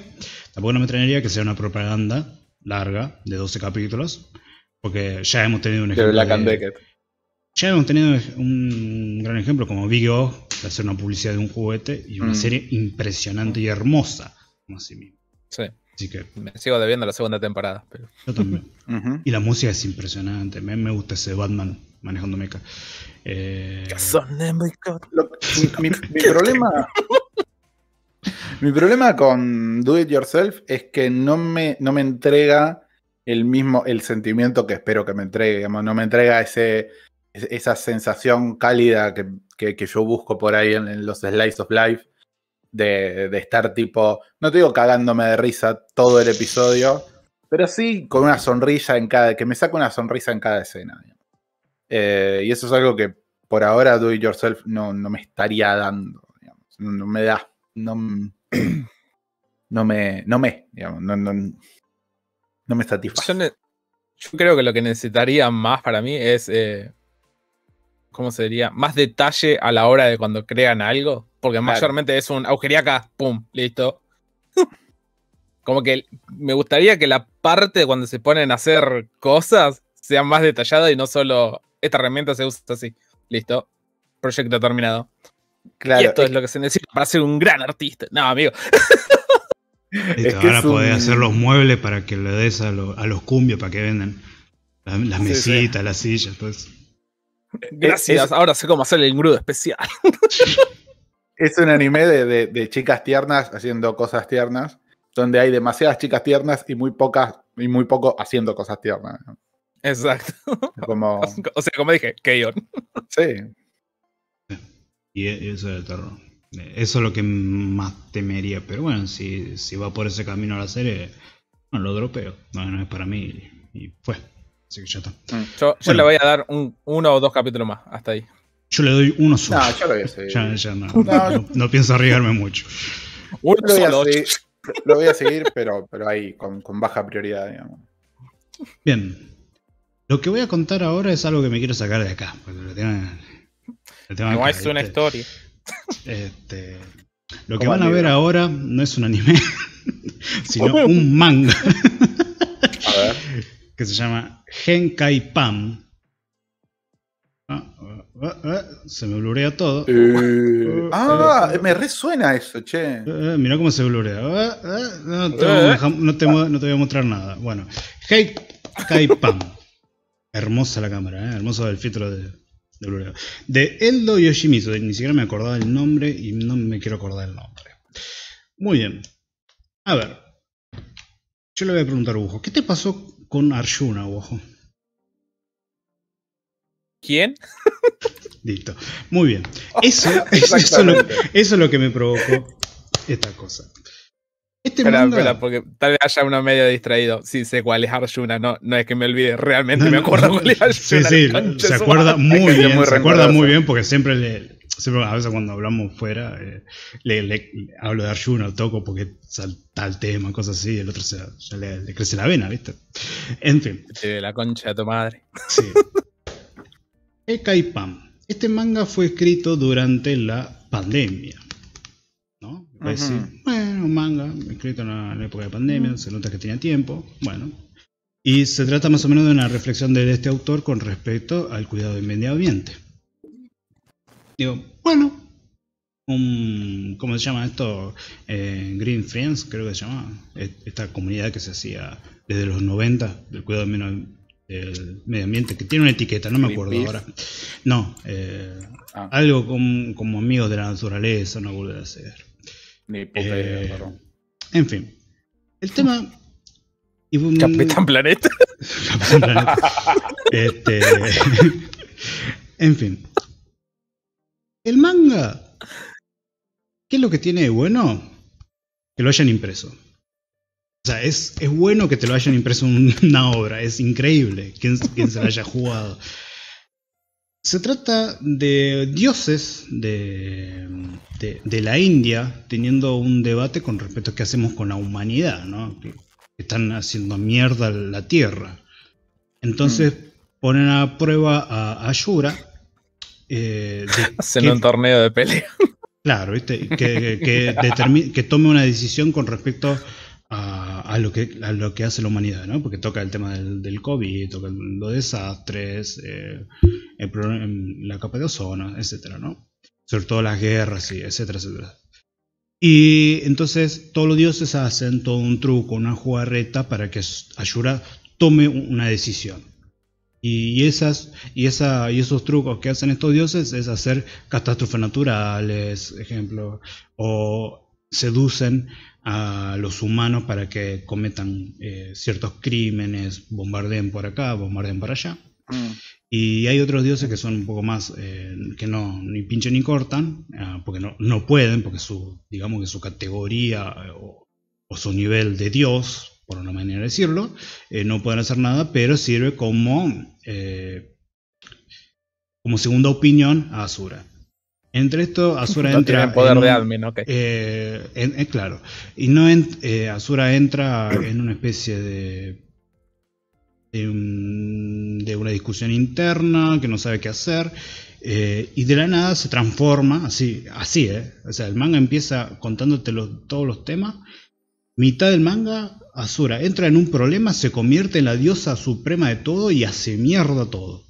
[SPEAKER 2] tampoco no me extrañaría que sea una propaganda larga de 12 capítulos, porque ya hemos tenido un
[SPEAKER 1] De
[SPEAKER 2] ejemplo.
[SPEAKER 1] Black and
[SPEAKER 2] de-
[SPEAKER 1] Decker.
[SPEAKER 2] Ya hemos tenido un gran ejemplo como Big O, de hacer una publicidad de un juguete y una
[SPEAKER 1] Mm.
[SPEAKER 2] serie impresionante y hermosa, como así mismo.
[SPEAKER 3] Sí,
[SPEAKER 2] Así que
[SPEAKER 3] me sigo debiendo la segunda temporada. Pero...
[SPEAKER 2] yo también. *laughs* Y la música es impresionante, me, me gusta ese Batman manejando mecha. Eh,
[SPEAKER 1] Lo- mi, mi- *laughs* mi problema. mi problema con Do It Yourself es que no me, no me entrega el mismo, el sentimiento que espero que me entregue. digamos, no me entrega ese, es- esa sensación cálida que, que- yo busco por ahí en, los Slice of Life. De, estar tipo, no te digo cagándome de risa todo el episodio, pero sí con una sonrisa en cada, que me saca una sonrisa en cada escena. Eh, y eso es algo que por ahora Do It Yourself no, no me estaría dando. No, me da. No, *clears throat* no me. No me. digamos, no, no, me satisface.
[SPEAKER 3] Yo creo que lo que necesitaría más para mí es. eh, ¿Cómo se diría? Más detalle a la hora de cuando crean algo. Porque mayormente es un agujería acá, pum, listo. *laughs* Como que me gustaría que la parte de cuando se ponen a hacer cosas sea más detallada y no solo esta herramienta se usa así. Listo. Proyecto terminado.
[SPEAKER 1] Claro,
[SPEAKER 3] y esto es
[SPEAKER 1] es-
[SPEAKER 3] lo que se necesita para ser un gran artista. No, amigo. *laughs*
[SPEAKER 2] listo,
[SPEAKER 1] es que
[SPEAKER 2] ahora
[SPEAKER 1] es un-
[SPEAKER 2] podés hacer los muebles para que le des a, lo- a los cumbios para que vendan las, las
[SPEAKER 1] Sí, sí.
[SPEAKER 2] mesitas, las sillas, pues. *laughs*
[SPEAKER 3] Gracias.
[SPEAKER 1] es-
[SPEAKER 3] Ahora sé cómo hacer el engrudo especial. *laughs*
[SPEAKER 1] es un anime de, de- de chicas tiernas haciendo cosas tiernas. Donde hay demasiadas chicas tiernas y muy pocas. Y muy poco haciendo cosas tiernas.
[SPEAKER 3] Exacto.
[SPEAKER 1] Como. *laughs*
[SPEAKER 3] O sea, como dije, Keyon.
[SPEAKER 1] Sí.
[SPEAKER 2] Y e- eso es el terror. Eso es lo que más temería. Pero bueno, si, si va por ese camino la serie, no lo dropeo. No, no es para mí. Y, y fue. Así que ya está.
[SPEAKER 3] Yo, yo
[SPEAKER 2] Bueno.
[SPEAKER 3] le voy a dar un, uno o dos capítulos más. Hasta ahí.
[SPEAKER 2] Yo le doy uno solo.
[SPEAKER 1] No, yo lo voy a seguir.
[SPEAKER 2] ya, ya no,
[SPEAKER 1] No.
[SPEAKER 2] no, no pienso arriesgarme mucho.
[SPEAKER 3] Uno
[SPEAKER 1] Lo voy a
[SPEAKER 3] solo.
[SPEAKER 1] seguir, lo voy a seguir, pero, pero ahí, con, con baja prioridad, digamos.
[SPEAKER 2] Bien. Lo que voy a contar ahora es algo que me quiero sacar de acá. Porque lo tengo, lo tengo
[SPEAKER 3] No
[SPEAKER 2] acá,
[SPEAKER 3] es una historia.
[SPEAKER 2] Este, lo que van a ver ahora no es un anime, *laughs* sino un manga. Que se llama Henkai Pam. Ah, ah, ah, se me blurea todo.
[SPEAKER 1] Eh, ah, me resuena eso, che.
[SPEAKER 2] Eh, mira cómo se blurea. Ah, ah, no, te, vamos a dejar- no te mo- no te voy a mostrar nada. Bueno, Henkai Pam. Hermosa la cámara, ¿eh? hermoso el filtro de, de blureo. De Eldo Yoshimizu, ni siquiera me acordaba el nombre y no me quiero acordar el nombre. Muy bien. A ver. Yo le voy a preguntar a Ujo, ¿qué te pasó con Arjuna, Ujo?
[SPEAKER 3] ¿Quién?
[SPEAKER 2] Listo. Muy bien. Eso, *laughs* eso, es lo, eso es lo que me provocó esta cosa. Este
[SPEAKER 3] Espera,
[SPEAKER 2] manga-
[SPEAKER 3] espera, porque tal vez haya uno medio distraído. Sí, sé cuál es Arjuna. No, no es que me olvide. Realmente
[SPEAKER 2] No,
[SPEAKER 3] me acuerdo
[SPEAKER 2] no.
[SPEAKER 3] cuál es Arjuna.
[SPEAKER 2] Sí, sí, se acuerda muy bien, se acuerda muy bien porque siempre le, siempre a veces cuando hablamos fuera eh, le, hablo de Arjuna, toco porque salta el tema, cosas así, y el otro se, le, le crece la vena, ¿viste? En fin,
[SPEAKER 3] Sí, la concha de tu madre.
[SPEAKER 2] sí. *laughs* Pam. Este manga fue escrito durante la pandemia. ¿No? Parece,
[SPEAKER 1] Ujú.
[SPEAKER 2] bueno, un manga escrito en la, en la época de pandemia, se nota que tenía tiempo. Bueno. Y se trata más o menos de una reflexión de este autor con respecto al cuidado del medio ambiente. Digo, bueno, un, ¿cómo se llama esto? Eh, Green Friends, creo que se llama. Esta comunidad que se hacía desde los 90 del cuidado del medio, del medio ambiente, que tiene una etiqueta, no me acuerdo
[SPEAKER 1] Greenpeace.
[SPEAKER 2] ahora. No, eh,
[SPEAKER 1] Ah.
[SPEAKER 2] algo como, como amigos de la naturaleza, no vuelve a ser.
[SPEAKER 1] Ni puta idea,
[SPEAKER 2] Eh,
[SPEAKER 1] perdón.
[SPEAKER 2] en fin. El tema. y un-
[SPEAKER 3] Capitán Planeta. *laughs*
[SPEAKER 2] Capitán Planeta. *laughs* Este, *laughs* en fin. El manga. ¿Qué es lo que tiene de bueno? Que lo hayan impreso. O sea, es, es bueno que te lo hayan impreso una obra. Es increíble quien, quien se lo haya jugado. Se trata de dioses de, de, de la India teniendo un debate con respecto a qué hacemos con la humanidad, ¿no? Que están haciendo mierda la Tierra. Entonces ponen a prueba a Ayura. Eh, de *laughs*
[SPEAKER 3] un torneo de pelea.
[SPEAKER 2] Claro, ¿viste? Que, tome una decisión con respecto a, a lo que, a lo que hace la humanidad, ¿no? Porque toca el tema del, del COVID, toca los desastres, eh, el problema- la capa de ozono, etcétera, ¿no? Sobre todo las guerras, y etcétera, etcétera. Y entonces todos los dioses hacen todo un truco, una jugarreta para que Ayura tome una decisión. Y, esas, y, esa, y esos trucos que hacen estos dioses es hacer catástrofes naturales, ejemplo, o seducen a los humanos para que cometan eh, ciertos crímenes, bombardeen por acá, bombardeen por allá.
[SPEAKER 1] Mm.
[SPEAKER 2] Y hay otros dioses que son un poco más eh, que no ni pinchan ni cortan, ah, porque no, no pueden, porque su, digamos que su categoría eh, o, o su nivel de dios, por una manera de decirlo, eh, no pueden hacer nada, pero sirve como, eh, como segunda opinión a Asura. Entre esto, Asura *laughs*
[SPEAKER 3] No
[SPEAKER 2] entra
[SPEAKER 3] tienen poder
[SPEAKER 2] en
[SPEAKER 3] de admin, ok.
[SPEAKER 2] eh, en- claro. Y no Asura entra en una especie de. de, un- de una discusión interna que no sabe qué hacer. y de la nada se transforma, así, así, ¿eh? O sea, el manga empieza contándote los- todos los temas. Mitad del manga, Asura entra en un problema, se convierte en la diosa suprema de todo y hace mierda todo.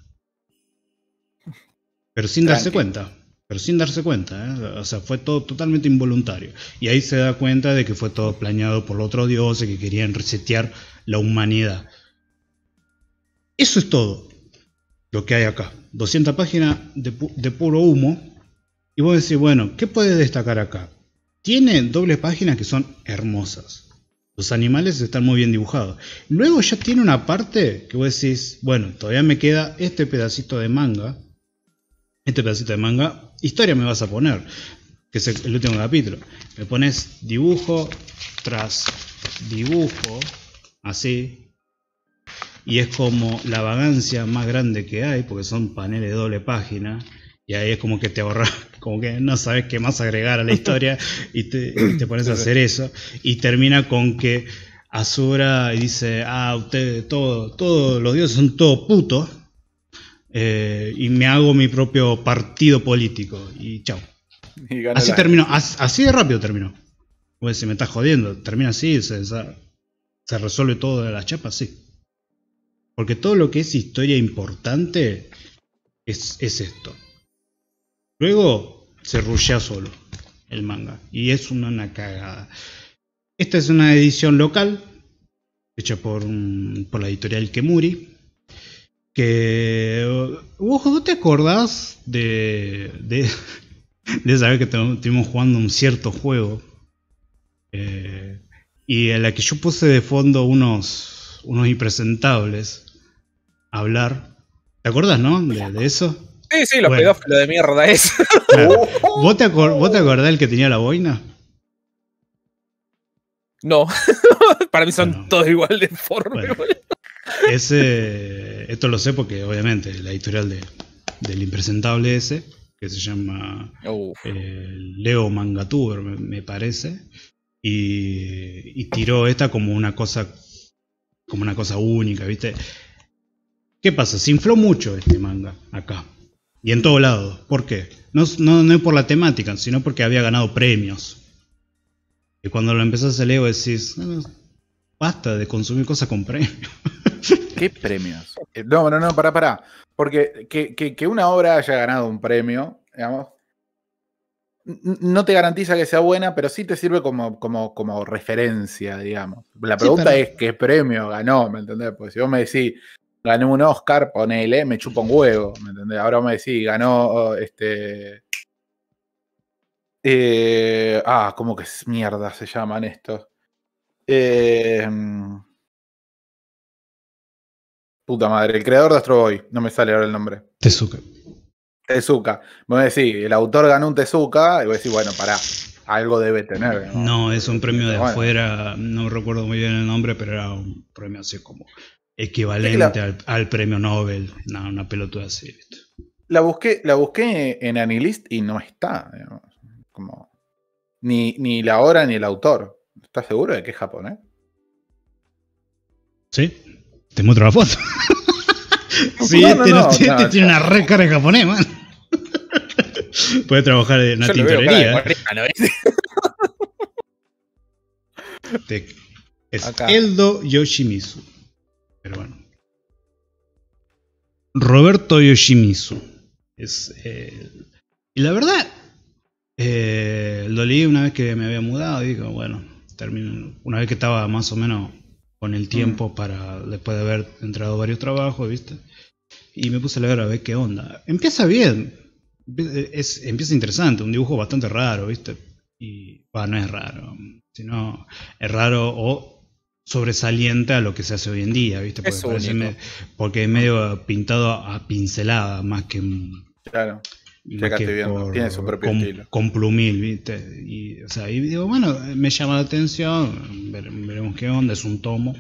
[SPEAKER 2] Pero sin darse cuenta. Pero sin darse cuenta, ¿eh? O sea, fue todo totalmente involuntario. Y ahí se da cuenta de que fue todo planeado por los otros dioses que querían resetear la humanidad. Eso es todo lo que hay acá. 200 páginas de, pu- de puro humo. Y vos decís, bueno, ¿qué puedes destacar acá? Tiene dobles páginas que son hermosas. Los animales están muy bien dibujados. Luego ya tiene una parte que vos decís, bueno, todavía me queda este pedacito de manga. Este pedacito de manga. Historia me vas a poner. Que es el último capítulo. Me pones dibujo tras dibujo. Así. Y es como la vagancia más grande que hay. Porque son paneles de doble página. Y ahí es como que te ahorras, como que no sabes qué más agregar a la historia y te, y te pones a hacer eso. Y termina con que Azura dice, ah, ustedes, todo, todos los dioses son todos putos. eh, y me hago mi propio partido político. Y chao. Así
[SPEAKER 1] la-
[SPEAKER 2] terminó, as- así de rápido terminó. Pues si me estás jodiendo, termina así, se, se- se resuelve todo de la chapa, sí. Porque todo lo que es historia importante es, es esto. Luego se rushea solo el manga. Y es una, una cagada. Esta es una edición local, hecha por, un- por la editorial Kemuri. Que. Ojo, ¿no te acordás de. de, de saber que estuvimos jugando un cierto juego? Eh, y en la que yo puse de fondo unos. unos impresentables a hablar. ¿Te acordás, no? De, de eso.
[SPEAKER 3] Sí, sí, los
[SPEAKER 2] Bueno.
[SPEAKER 3] pedófilos de mierda es.
[SPEAKER 2] Claro. *laughs* ¿Vos, te ¿Vos te acordás el que tenía la boina?
[SPEAKER 3] No. *laughs* Para mí son
[SPEAKER 2] Bueno.
[SPEAKER 3] todos igual de forma.
[SPEAKER 2] Bueno. Ese, esto lo sé porque obviamente la editorial de, del impresentable ese, que se llama eh, Leo Mangatuber, me, me parece, y, y tiró esta como una cosa, como una cosa única, ¿viste? ¿Qué pasa? Se infló mucho este manga acá y en todo lado. ¿Por qué? No, no, no es por la temática, sino porque había ganado premios. Y cuando lo empezás a leer decís, "No, basta de consumir cosas con premios. *laughs*
[SPEAKER 1] ¿Qué premios? Eh, No, no, no, pará, pará. Porque que, que- que una obra haya ganado un premio, digamos, no te garantiza que sea buena, pero sí te sirve como, como, como referencia, digamos. La
[SPEAKER 2] Sí,
[SPEAKER 1] pregunta
[SPEAKER 2] pero-
[SPEAKER 1] es qué premio ganó, ¿me entendés? Porque si vos me decís, ganó un Oscar, ponele, me chupa un huevo, ¿me entendés? Ahora vos me decís, ganó este. Eh, ah, ¿cómo que mierda se llaman estos? Eh, puta madre, el creador de Astro Boy, no me sale ahora el nombre.
[SPEAKER 2] Tezuka.
[SPEAKER 1] Tezuka. A decir, el autor ganó un Tezuka, y voy a decir, bueno, pará, algo debe tener.
[SPEAKER 2] No, es un premio de
[SPEAKER 1] Bueno.
[SPEAKER 2] afuera, no recuerdo muy bien el nombre, pero era un premio así como equivalente al, al premio Nobel. No, una pelotuda así, ¿viste?
[SPEAKER 1] La busqué, la busqué en Anilist y no está. digamos, Como, ni, ni la hora ni el autor. ¿Estás seguro de que es japonés?
[SPEAKER 2] ¿Sí? Te muestro la foto. *laughs* sí,
[SPEAKER 1] No, no,
[SPEAKER 2] este, no, este tiene una re cara de japonés, man. *laughs* Puede trabajar en una tintorería. ¿eh? *laughs* Eldo Yoshimitsu. Pero bueno. Roberto Yoshimitsu. Es, eh, y la verdad, eh, lo leí una vez que me había mudado y digo, bueno, termino, una vez que estaba más o menos con el tiempo para, después de haber entrado varios trabajos, ¿viste? Y me puse a leer a ver qué onda. Empieza bien, es, empieza interesante, un dibujo bastante raro, ¿viste? Y, bueno, no es raro, sino es raro o sobresaliente a lo que se hace hoy en día, ¿viste? Porque,
[SPEAKER 3] Es
[SPEAKER 2] parece me- porque es medio pintado a pincelada más que,
[SPEAKER 1] Claro.
[SPEAKER 2] más que
[SPEAKER 1] estoy viendo, tiene su propio
[SPEAKER 2] con,
[SPEAKER 1] estilo.
[SPEAKER 2] con plumil, ¿viste? Y, o sea, y digo, bueno, me llama la atención, ver- veremos qué onda, es un tomo.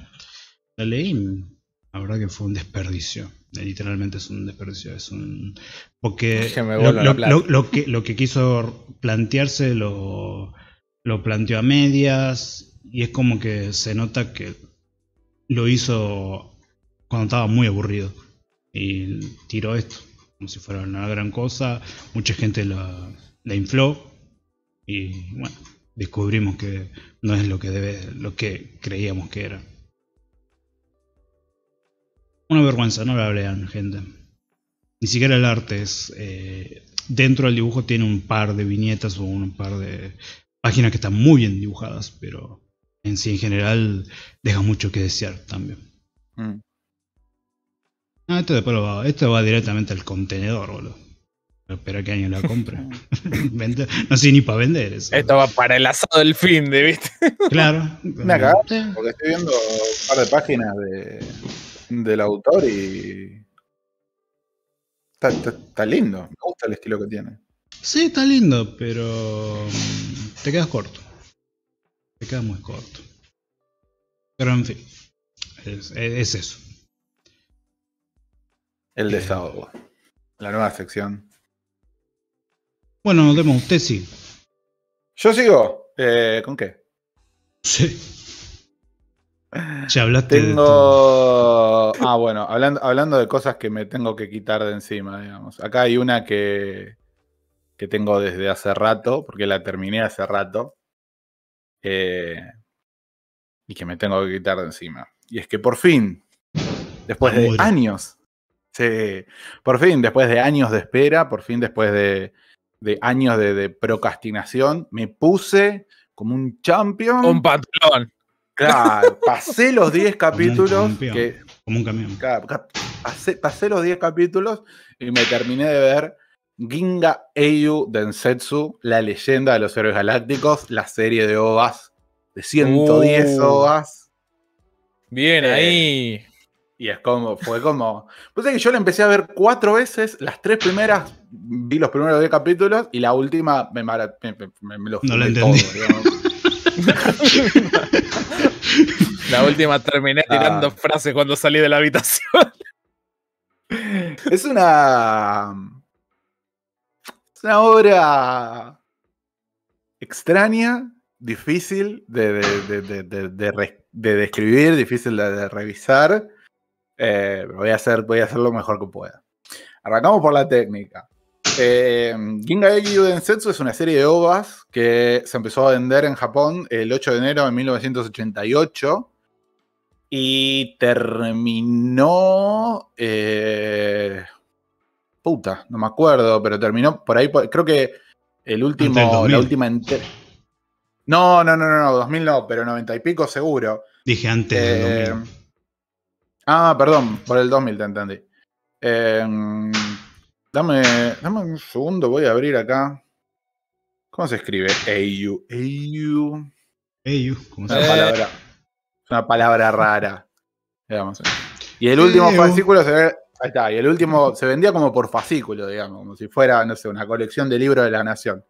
[SPEAKER 2] La leí, la verdad que fue un desperdicio. Literalmente es un desperdicio, es un... Porque lo- lo que, lo que quiso plantearse lo, lo planteó a medias y es como que se nota que lo hizo cuando estaba muy aburrido y tiró esto como si fuera una gran cosa. Mucha gente la, infló y bueno, descubrimos que no es lo que debe, lo que creíamos que era. Una vergüenza, no la lean, gente. Ni siquiera el arte es. eh, dentro del dibujo tiene un par de viñetas o un par de páginas que están muy bien dibujadas, pero en sí en general deja mucho que desear también.
[SPEAKER 1] Mm.
[SPEAKER 2] Ah, esto después lo va, esto va directamente al contenedor, boludo. Espera que alguien la compre. *laughs* *laughs* No sé ni para vender eso.
[SPEAKER 3] Esto va para el asado del fin de, ¿viste? *laughs*
[SPEAKER 2] Claro.
[SPEAKER 1] Cagada,
[SPEAKER 2] Sí.
[SPEAKER 1] porque estoy viendo un par de páginas de, del autor y. Está, está- está lindo, me gusta el estilo que tiene.
[SPEAKER 2] Sí, está lindo, pero mm, te quedas corto. Te quedas muy corto. Pero en fin, es, es eso.
[SPEAKER 1] El desahogo. La nueva sección.
[SPEAKER 2] Bueno, Demo, usted sí.
[SPEAKER 1] Yo sigo. Eh, ¿Con qué?
[SPEAKER 2] Sí. Ya hablaste de
[SPEAKER 1] Tengo.
[SPEAKER 2] todo.
[SPEAKER 1] Ah, bueno, hablando, hablando de cosas que me tengo que quitar de encima, digamos. Acá hay una que, que tengo desde hace rato, porque la terminé hace rato. Eh, y que me tengo que quitar de encima. Y es que por fin, después de años, sí, por fin, después de años de espera, por fin, después de, de años de, de procrastinación, me puse como un champion.
[SPEAKER 3] Un pantalón.
[SPEAKER 1] Claro, *laughs* pasé los 10 capítulos. Que,
[SPEAKER 2] Como un camión.
[SPEAKER 1] claro, pasé los 10 capítulos y me terminé de ver Ginga Eiyu Densetsu, la leyenda de los héroes galácticos, la serie de OVAs de 110
[SPEAKER 3] Uh.
[SPEAKER 1] OVAs.
[SPEAKER 3] Bien
[SPEAKER 1] Eh,
[SPEAKER 3] ahí.
[SPEAKER 1] Y es como, fue como. Pues es que yo la empecé a ver cuatro veces, las tres primeras vi los primeros 10 capítulos y la última me, mara- me, me- me- me lo
[SPEAKER 2] No la entendí. *laughs*
[SPEAKER 3] La última terminé
[SPEAKER 1] Ah.
[SPEAKER 3] tirando frases cuando salí de la habitación.
[SPEAKER 1] Es una. Una obra extraña, difícil de, describir, difícil de, revisar. Eh, voy a, hacer, voy a hacer lo mejor que pueda. Arrancamos por la técnica. Eh, Ginga Eiyu Densetsu es una serie de ovas que se empezó a vender en Japón el 8 de enero de 1988 y terminó. eh, puta, no me acuerdo, pero terminó por ahí. por- creo que el último.
[SPEAKER 2] 2000.
[SPEAKER 1] La última No, no, no, no, no, 2000 no, pero 90 y pico seguro.
[SPEAKER 2] Dije antes del
[SPEAKER 1] Eh,
[SPEAKER 2] 2000.
[SPEAKER 1] ah, perdón, por el 2000 te entendí. Eh, dame, dame un segundo, voy a abrir acá. ¿Cómo se escribe? Eiyu. Eiyu.
[SPEAKER 2] Ey, ¿cómo se
[SPEAKER 1] una
[SPEAKER 3] Eh.
[SPEAKER 1] palabra. Es una palabra rara. Digamos. Y el último
[SPEAKER 2] Ew.
[SPEAKER 1] fascículo se ve. Ahí está. Y el último se vendía como por fascículo, digamos, como si fuera, no sé, una colección de libros de la nación.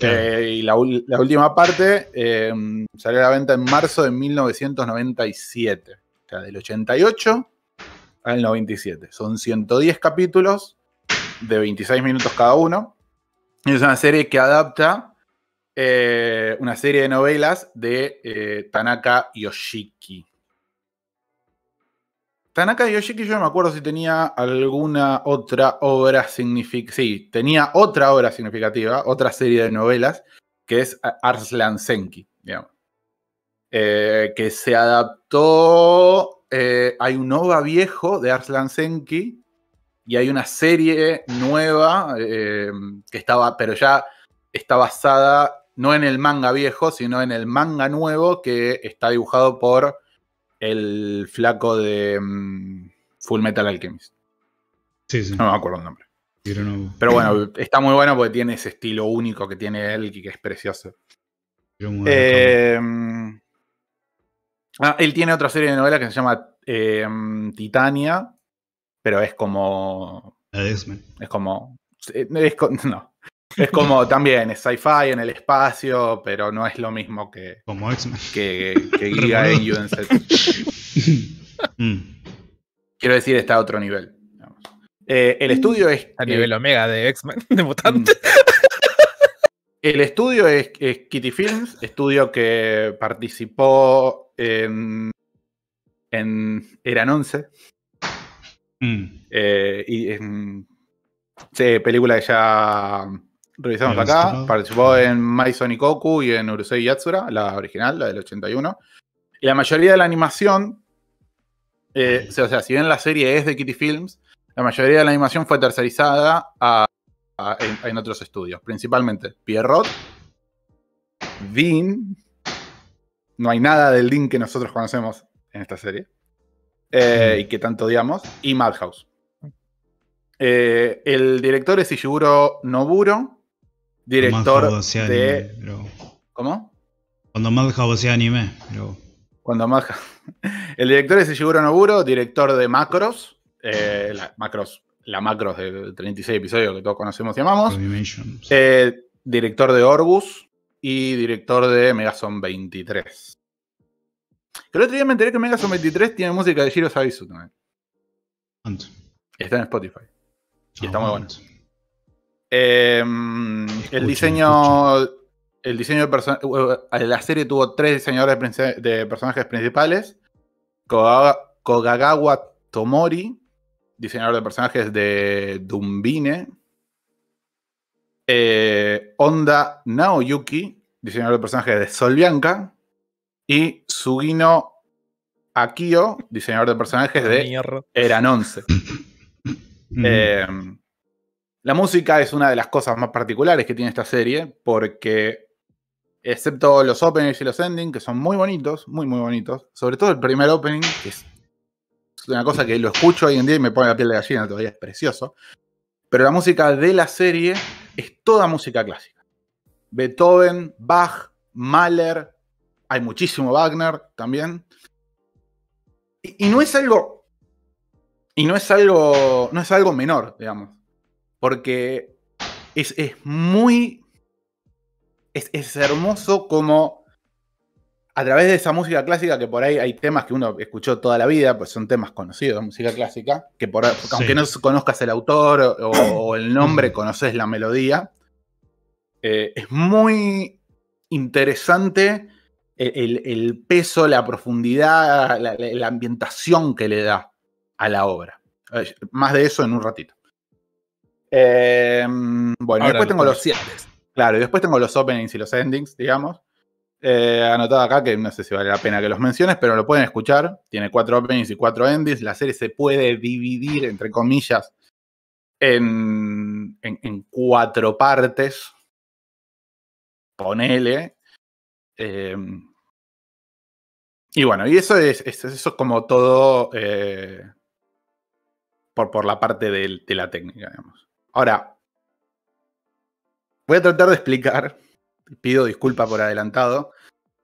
[SPEAKER 1] Eh, y la, última parte eh, salió a la venta en marzo de 1997. O sea, del 88 al 97. Son 110 capítulos de 26 minutos cada uno. Y es una serie que adapta eh, una serie de novelas de Tanaka Yoshiki. Tanaka Yoshiki, yo no me acuerdo si tenía alguna otra obra significativa. Sí, tenía otra obra significativa, otra serie de novelas, que es Arslan Senki, digamos. Eh, que se adaptó. eh, hay un OVA viejo de Arslan Senki y hay una serie nueva eh, que estaba, pero ya está basada no en el manga viejo, sino en el manga nuevo que está dibujado por el flaco de mm, Full Metal Alchemist.
[SPEAKER 2] Sí, sí.
[SPEAKER 1] No me acuerdo el nombre.
[SPEAKER 2] Pero no-
[SPEAKER 1] Pero bueno, está muy bueno porque tiene ese estilo único que tiene él y que es precioso. Eh, ah, él tiene otra serie de novelas que se llama eh, Titania, pero es como.
[SPEAKER 2] La de X-Men.
[SPEAKER 1] Es como. es co- *laughs* no. Es como también, es sci-fi en el espacio, pero no es lo mismo que,
[SPEAKER 2] Como X-Men.
[SPEAKER 1] que, que Giga en. *laughs*
[SPEAKER 2] Mm.
[SPEAKER 1] Quiero decir, está a otro nivel. Eh, el estudio es.
[SPEAKER 3] A
[SPEAKER 1] eh,
[SPEAKER 3] nivel Omega de X-Men, *laughs* de mutante.
[SPEAKER 1] El estudio es, es Kitty Films, estudio que participó en, en Eran 11
[SPEAKER 2] Mm.
[SPEAKER 1] eh, y en sí, película que ya revisamos acá. Participó en Mai Sonikoku y en Urusei Yatsura, la original, la del 81. Y la mayoría de la animación, eh, o sea, o sea, si bien la serie es de Kitty Films, la mayoría de la animación fue tercerizada a- a- en, en otros estudios, principalmente Pierrot, Dean. No hay nada del Dean que nosotros conocemos en esta serie. eh,
[SPEAKER 2] Mm.
[SPEAKER 1] y que tanto odiamos. Y Madhouse. Eh, el director es Ishiguro Noburo, director de.
[SPEAKER 2] anime,
[SPEAKER 1] ¿Cómo?
[SPEAKER 2] Cuando Madhouse hacía anime, pero.
[SPEAKER 1] Cuando Madhouse. *laughs* El director es Ishiguro Noburo, director de Macros. eh, la, Macros, la Macros de 36 episodios que todos conocemos y amamos. Eh, director de Orbus y director de Megazone 23. Que el otro día me enteré que Megazone 23 tiene música de Shiro Sabisu también. Está en Spotify. Y está muy bueno. Eh,
[SPEAKER 2] Escuchen,
[SPEAKER 1] el diseño. El diseño de personajes. La serie tuvo tres diseñadores de personajes principales. Koga- Kogagawa Tomori, diseñador de personajes de Dumbine. Eh, Onda Naoyuki, diseñador de personajes de Sol Bianca. Y Sugino Akio, diseñador de personajes de. Eran 11.
[SPEAKER 2] Mm.
[SPEAKER 1] Eh, la música es una de las cosas más particulares que tiene esta serie, porque excepto los openings y los endings, que son muy bonitos, muy, muy bonitos, sobre todo el primer opening, que es una cosa que lo escucho hoy en día y me pone la piel de gallina, todavía es precioso, pero la música de la serie es toda música clásica. Beethoven, Bach, Mahler, hay muchísimo Wagner también. Y, y no es algo y no es algo, no es algo menor, digamos. Porque es, es muy. Es, es hermoso como a través de esa música clásica, que por ahí hay temas que uno escuchó toda la vida, pues son temas conocidos de música clásica, que por, aunque no conozcas el autor o, o el nombre, *clears throat* conoces la melodía. Eh, es muy interesante el, el- peso, la profundidad, la, la- la ambientación que le da a la obra. Eh, Más de eso en un ratito. Eh, bueno,
[SPEAKER 3] Ahora
[SPEAKER 1] después tengo los.
[SPEAKER 3] comerciales.
[SPEAKER 1] Claro, y después tengo los openings y los endings, digamos. Eh, anotado acá, que no sé si vale la pena que los menciones, pero lo pueden escuchar. Tiene cuatro openings y cuatro endings. La serie se puede dividir, entre comillas, en, en- en cuatro partes. Ponele. Eh, y bueno, y eso es, es- eso es como todo eh, por, por la parte del- de, la técnica, digamos. Ahora, voy a tratar de explicar pido disculpa por adelantado.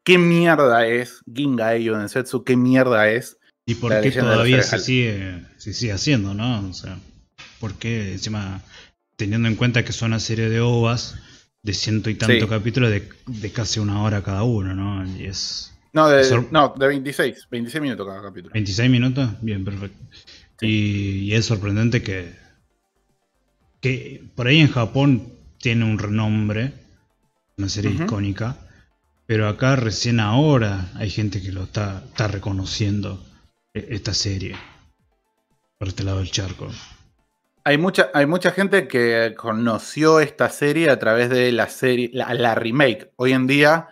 [SPEAKER 1] ¿Qué mierda es Ginga Eio Densetsu? ¿Qué mierda es?
[SPEAKER 2] ¿Y por qué todavía se sigue, se sigue haciendo, no? O sea, ¿por qué encima, teniendo en cuenta que son una serie de ovas de ciento y tantos
[SPEAKER 1] Sí.
[SPEAKER 2] capítulos de, de casi una hora cada uno, ¿no? Y es
[SPEAKER 1] No, de,
[SPEAKER 2] Sor-
[SPEAKER 1] no, de 26. 26 minutos cada capítulo.
[SPEAKER 2] 26 minutos, bien, perfecto. Y, y es sorprendente que, que por ahí en Japón tiene un renombre, una serie icónica, pero acá recién ahora hay gente que lo está, está reconociendo e- esta serie por este lado del charco.
[SPEAKER 1] Hay mucha, hay mucha gente que conoció esta serie a través de la serie, la, la remake. Hoy en día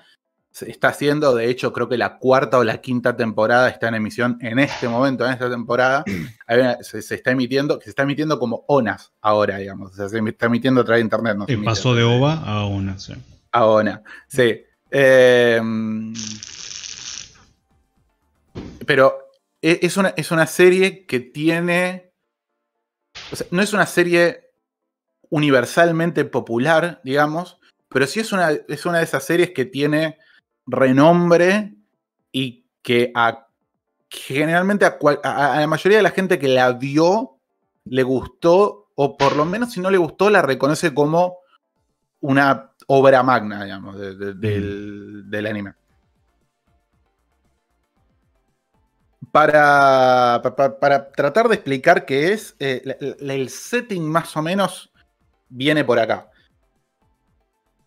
[SPEAKER 1] se está haciendo, de hecho, creo que la cuarta o la quinta temporada está en emisión en este momento, en esta temporada. *clears throat* Se, se está emitiendo, que se está emitiendo como ONAS ahora, digamos. O sea, se está emitiendo a través de internet. No se
[SPEAKER 2] pasó de OVA a ONA, sí.
[SPEAKER 1] a ONA. Sí. Eh, pero e- es una, es una serie que tiene. o sea, no es una serie universalmente popular, digamos, pero sí es una, es una de esas series que tiene renombre y que a- generalmente a, cual- a- a la mayoría de la gente que la vio le gustó, o por lo menos si no le gustó, la reconoce como una obra magna, digamos, de- de- del, del anime. Para, pa- pa- para tratar de explicar qué es, eh, el setting más o menos viene por acá.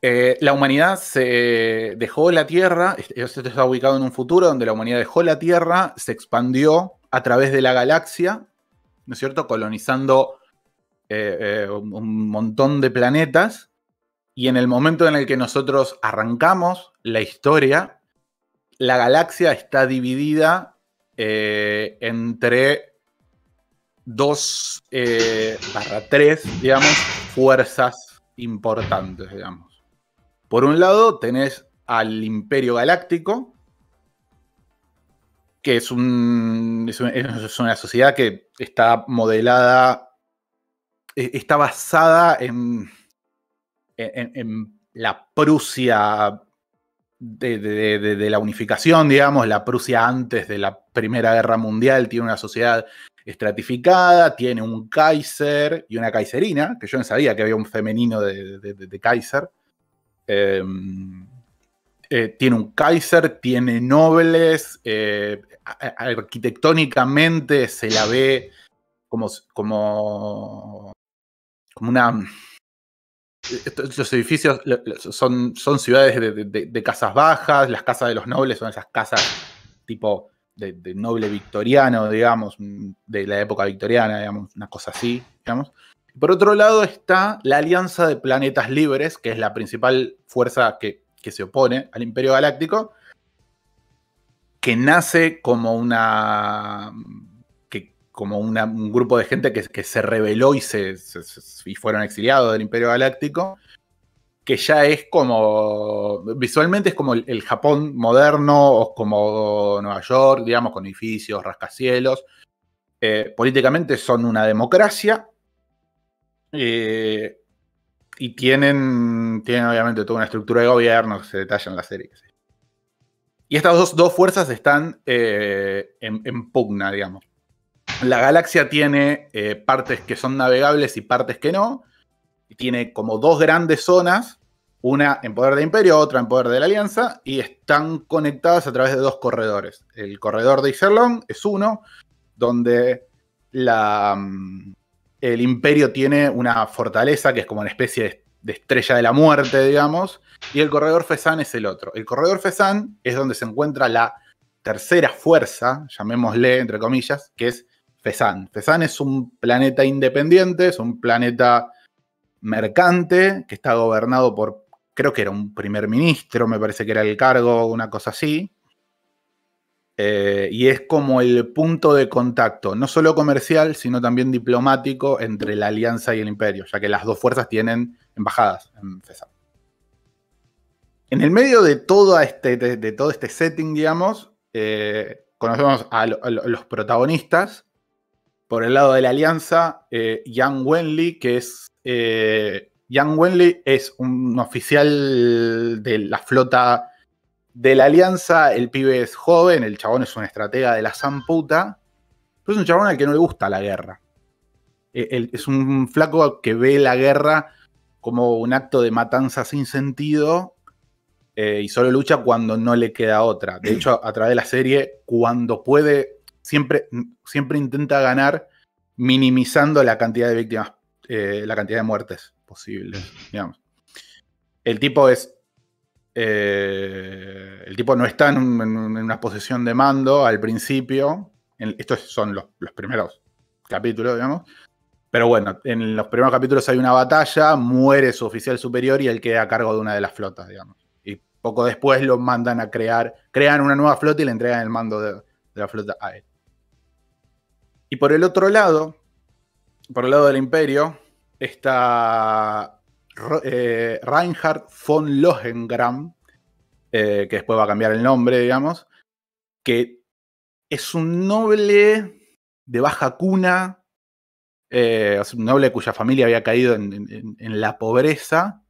[SPEAKER 1] Eh, la humanidad se dejó la Tierra, est- esto está ubicado en un futuro donde la humanidad dejó la Tierra, se expandió a través de la galaxia, ¿no es cierto? Colonizando eh, eh, un montón de planetas. Y en el momento en el que nosotros arrancamos la historia, la galaxia está dividida entre dos barra tres, digamos, fuerzas importantes, digamos. Por un lado, tenés al Imperio Galáctico, que es, un, es, un- es una sociedad que está modelada, eh, está basada en, en, la Prusia de, de- la unificación, digamos, la Prusia antes de la Primera Guerra Mundial tiene una sociedad estratificada, tiene un Kaiser y una Kaiserina, que yo no sabía que había un femenino de Kaiser. Eh, eh, tiene un Kaiser, tiene nobles, eh, arquitectónicamente se la ve como, como, como una... Los edificios son, son ciudades de, casas bajas, las casas de los nobles son esas casas tipo de, de noble victoriano, digamos, mm, de la época victoriana, digamos, una cosa así, digamos. Por otro lado está la Alianza de Planetas Libres, que es la principal fuerza que, se opone al Imperio Galáctico, que nace como una. Como un grupo de gente que, se rebeló y, se, y fueron exiliados del Imperio Galáctico, que ya es como. Visualmente es como el, el Japón moderno, o como Nueva York, digamos, con edificios, rascacielos. Eh, políticamente son una democracia. Eh, y tienen, tienen obviamente toda una estructura de gobierno que se detalla en la serie. Y estas dos, dos fuerzas están eh, en, pugna, digamos. La galaxia tiene eh, partes que son navegables y partes que no. Tiene como dos grandes zonas, una en poder de Imperio, otra en poder de la Alianza, y están conectadas a través de dos corredores. El corredor de Iserlong es uno, donde la, mm, el Imperio tiene una fortaleza que es como una especie de, estrella de la muerte, digamos, y el corredor Fesan es el otro. El corredor Fesan es donde se encuentra la tercera fuerza, llamémosle entre comillas, que es Fesan. Fesan es un planeta independiente, es un planeta mercante que está gobernado por, creo que era un primer ministro, me parece que era el cargo, una cosa así. Eh, y es como el punto de contacto, no solo comercial, sino también diplomático entre la Alianza y el Imperio, ya que las dos fuerzas tienen embajadas en Fesan. En el medio de todo este, de, todo este setting, digamos, eh, conocemos a, lo- a lo- los protagonistas. Por el lado de la Alianza, eh, Yang Wenli, que es eh, Wenley es un oficial de la flota de la Alianza. El pibe es joven, el chabón es un estratega de la Zamputa. Pero es un chabón al que no le gusta la guerra. Eh, es un flaco que ve la guerra como un acto de matanza sin sentido eh, y solo lucha cuando no le queda otra. De hecho, a través de la serie, cuando puede, siempre, siempre intenta ganar minimizando la cantidad de víctimas, eh, la cantidad de muertes posibles. El tipo es. Eh, el tipo no está en, un- en un- en una posición de mando al principio. Estos son los, primeros capítulos, digamos. Pero bueno, en los primeros capítulos hay una batalla, muere su oficial superior y él queda a cargo de una de las flotas, digamos. Y poco después lo mandan a crear, crean una nueva flota y le entregan el mando de, de la flota a él. Y por el otro lado, por el lado del imperio, está eh, Reinhard von Lohengram, eh, que después va a cambiar el nombre, digamos, que es un noble de baja cuna, eh, un noble cuya familia había caído en, en- en la pobreza,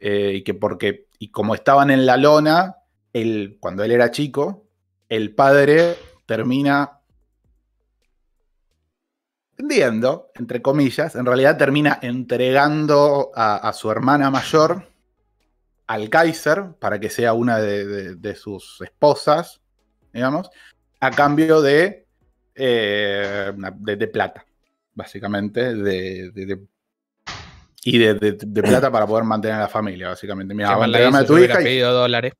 [SPEAKER 1] eh, y que porque, y como estaban en la lona, él, cuando él era chico, el padre termina vendiendo, entre comillas, en realidad termina entregando a, a su hermana mayor al Kaiser para que sea una de, de- de sus esposas, digamos, a cambio de, eh, de, de plata, básicamente, de, y de, plata para poder mantener a la familia, básicamente. Mira, entregame a tu hija y
[SPEAKER 3] dólares.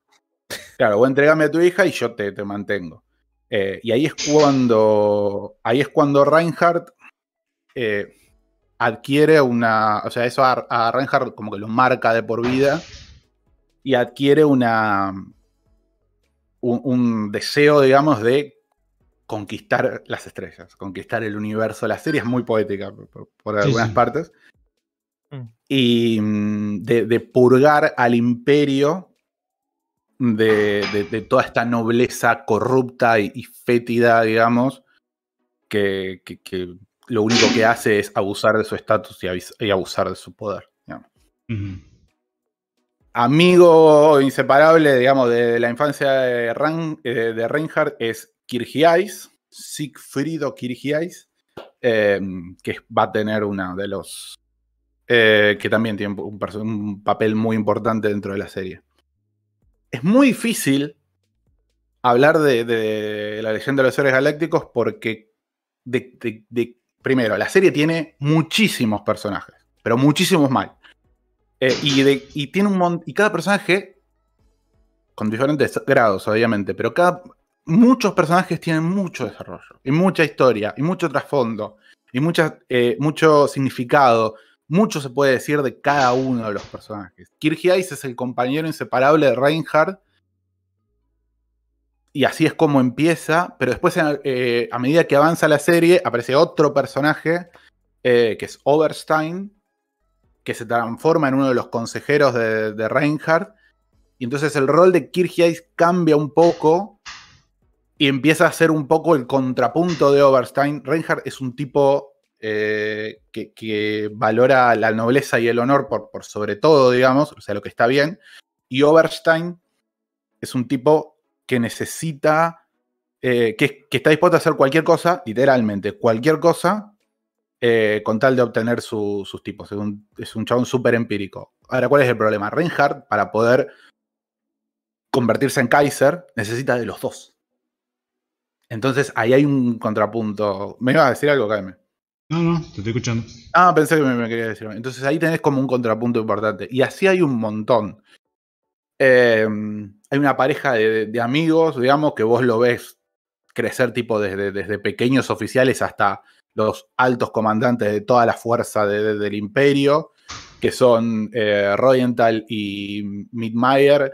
[SPEAKER 1] Claro, vos entregame a tu hija y yo te, te mantengo. Eh, y ahí es cuando. Ahí es cuando Reinhardt eh, adquiere una. O sea, eso a, a Reinhardt como que lo marca de por vida. Y adquiere una. Un, un deseo, digamos, de conquistar las estrellas, conquistar el universo. La serie es muy poética por, por- por
[SPEAKER 2] Sí,
[SPEAKER 1] algunas
[SPEAKER 2] sí.
[SPEAKER 1] partes.
[SPEAKER 3] Mm.
[SPEAKER 1] Y mm, de, de purgar al imperio de, de- de toda esta nobleza corrupta y, y fétida, digamos, que, que- que lo único que hace es abusar de su estatus y, abusar de su poder. Amigo inseparable, digamos, de la infancia de, Ran- eh, de Reinhardt es Kirgiais, Siegfriedo Kirgiais, eh, que va a tener una de los... eh, que también tiene un, papel muy importante dentro de la serie. Es muy difícil hablar de, la leyenda de los seres galácticos porque, de- primero, la serie tiene muchísimos personajes, pero muchísimos mal. Eh, y, tiene un y cada personaje con diferentes grados, obviamente, pero cada muchos personajes tienen mucho desarrollo y mucha historia y mucho trasfondo y eh, mucho significado. Mucho se puede decir de cada uno de los personajes. Kirgiais es el compañero inseparable de Reinhardt. Y así es como empieza. Pero después, eh, a medida que avanza la serie, aparece otro personaje eh, que es Oberstein, que se transforma en uno de los consejeros de, de Reinhardt. Y entonces el rol de Kirchheis cambia un poco y empieza a ser un poco el contrapunto de Oberstein. Reinhardt es un tipo eh, que, que valora la nobleza y el honor por, por sobre todo, digamos, o sea, lo que está bien. Y Oberstein es un tipo que necesita, eh, que, que está dispuesto a hacer cualquier cosa, literalmente, cualquier cosa, eh, con tal de obtener su- sus tipos. Es un, es un chabón súper empírico. Ahora, ¿cuál es el problema? Reinhardt, para poder convertirse en Kaiser, necesita de los dos. Entonces, ahí hay un contrapunto. ¿Me iba a decir algo, Jaime?
[SPEAKER 2] No, no, te estoy escuchando.
[SPEAKER 1] Ah, pensé que me, me quería decir. Entonces, ahí tenés como un contrapunto importante. Y así hay un montón. Eh, hay una pareja de, amigos, digamos, que vos lo ves crecer tipo desde, pequeños oficiales hasta los altos comandantes de toda la fuerza de- de- del imperio, que son eh, Royenthal y Midmeyer.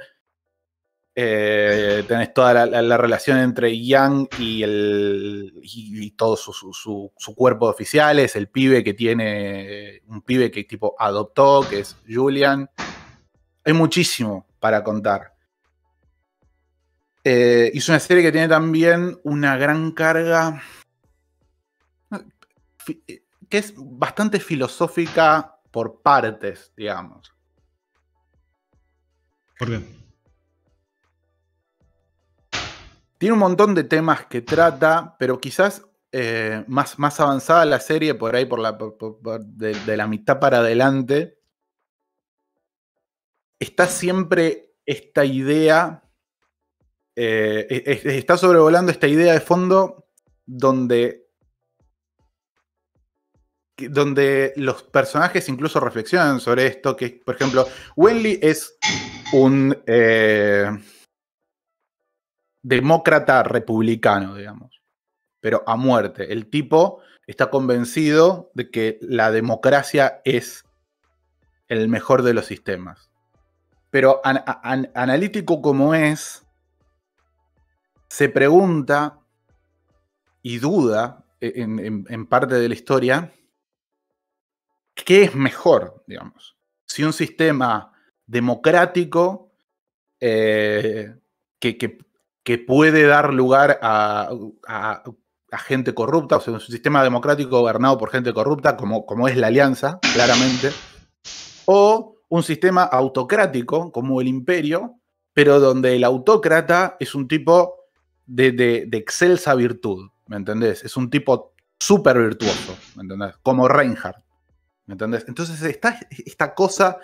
[SPEAKER 1] Eh, tenés toda la, la- la relación entre Yang y, y, todo su- su cuerpo de oficiales, el pibe que tiene, un pibe que tipo adoptó, que es Julian. Hay muchísimo para contar. Eh, y es una serie que tiene también una gran carga fi- que es bastante filosófica por partes, digamos.
[SPEAKER 2] ¿Por qué?
[SPEAKER 1] Tiene un montón de temas que trata, pero quizás eh, más, más avanzada la serie, por ahí por la, por- por- por- de, de la mitad para adelante, está siempre esta idea, eh, e- e- está sobrevolando esta idea de fondo donde, donde los personajes incluso reflexionan sobre esto, que por ejemplo, Wenley es un... eh, demócrata republicano, digamos, pero a muerte. El tipo está convencido de que la democracia es el mejor de los sistemas. Pero an- an- analítico como es, se pregunta y duda en, en- parte de la historia, ¿qué es mejor, digamos? Si un sistema democrático eh, que, que- que puede dar lugar a, a- a gente corrupta, o sea, un sistema democrático gobernado por gente corrupta, como, como es la alianza, claramente, o un sistema autocrático, como el imperio, pero donde el autócrata es un tipo de, de- excelsa virtud, ¿me entendés? Es un tipo súper virtuoso, ¿me entendés? Como Reinhardt, ¿me entendés? Entonces está esta cosa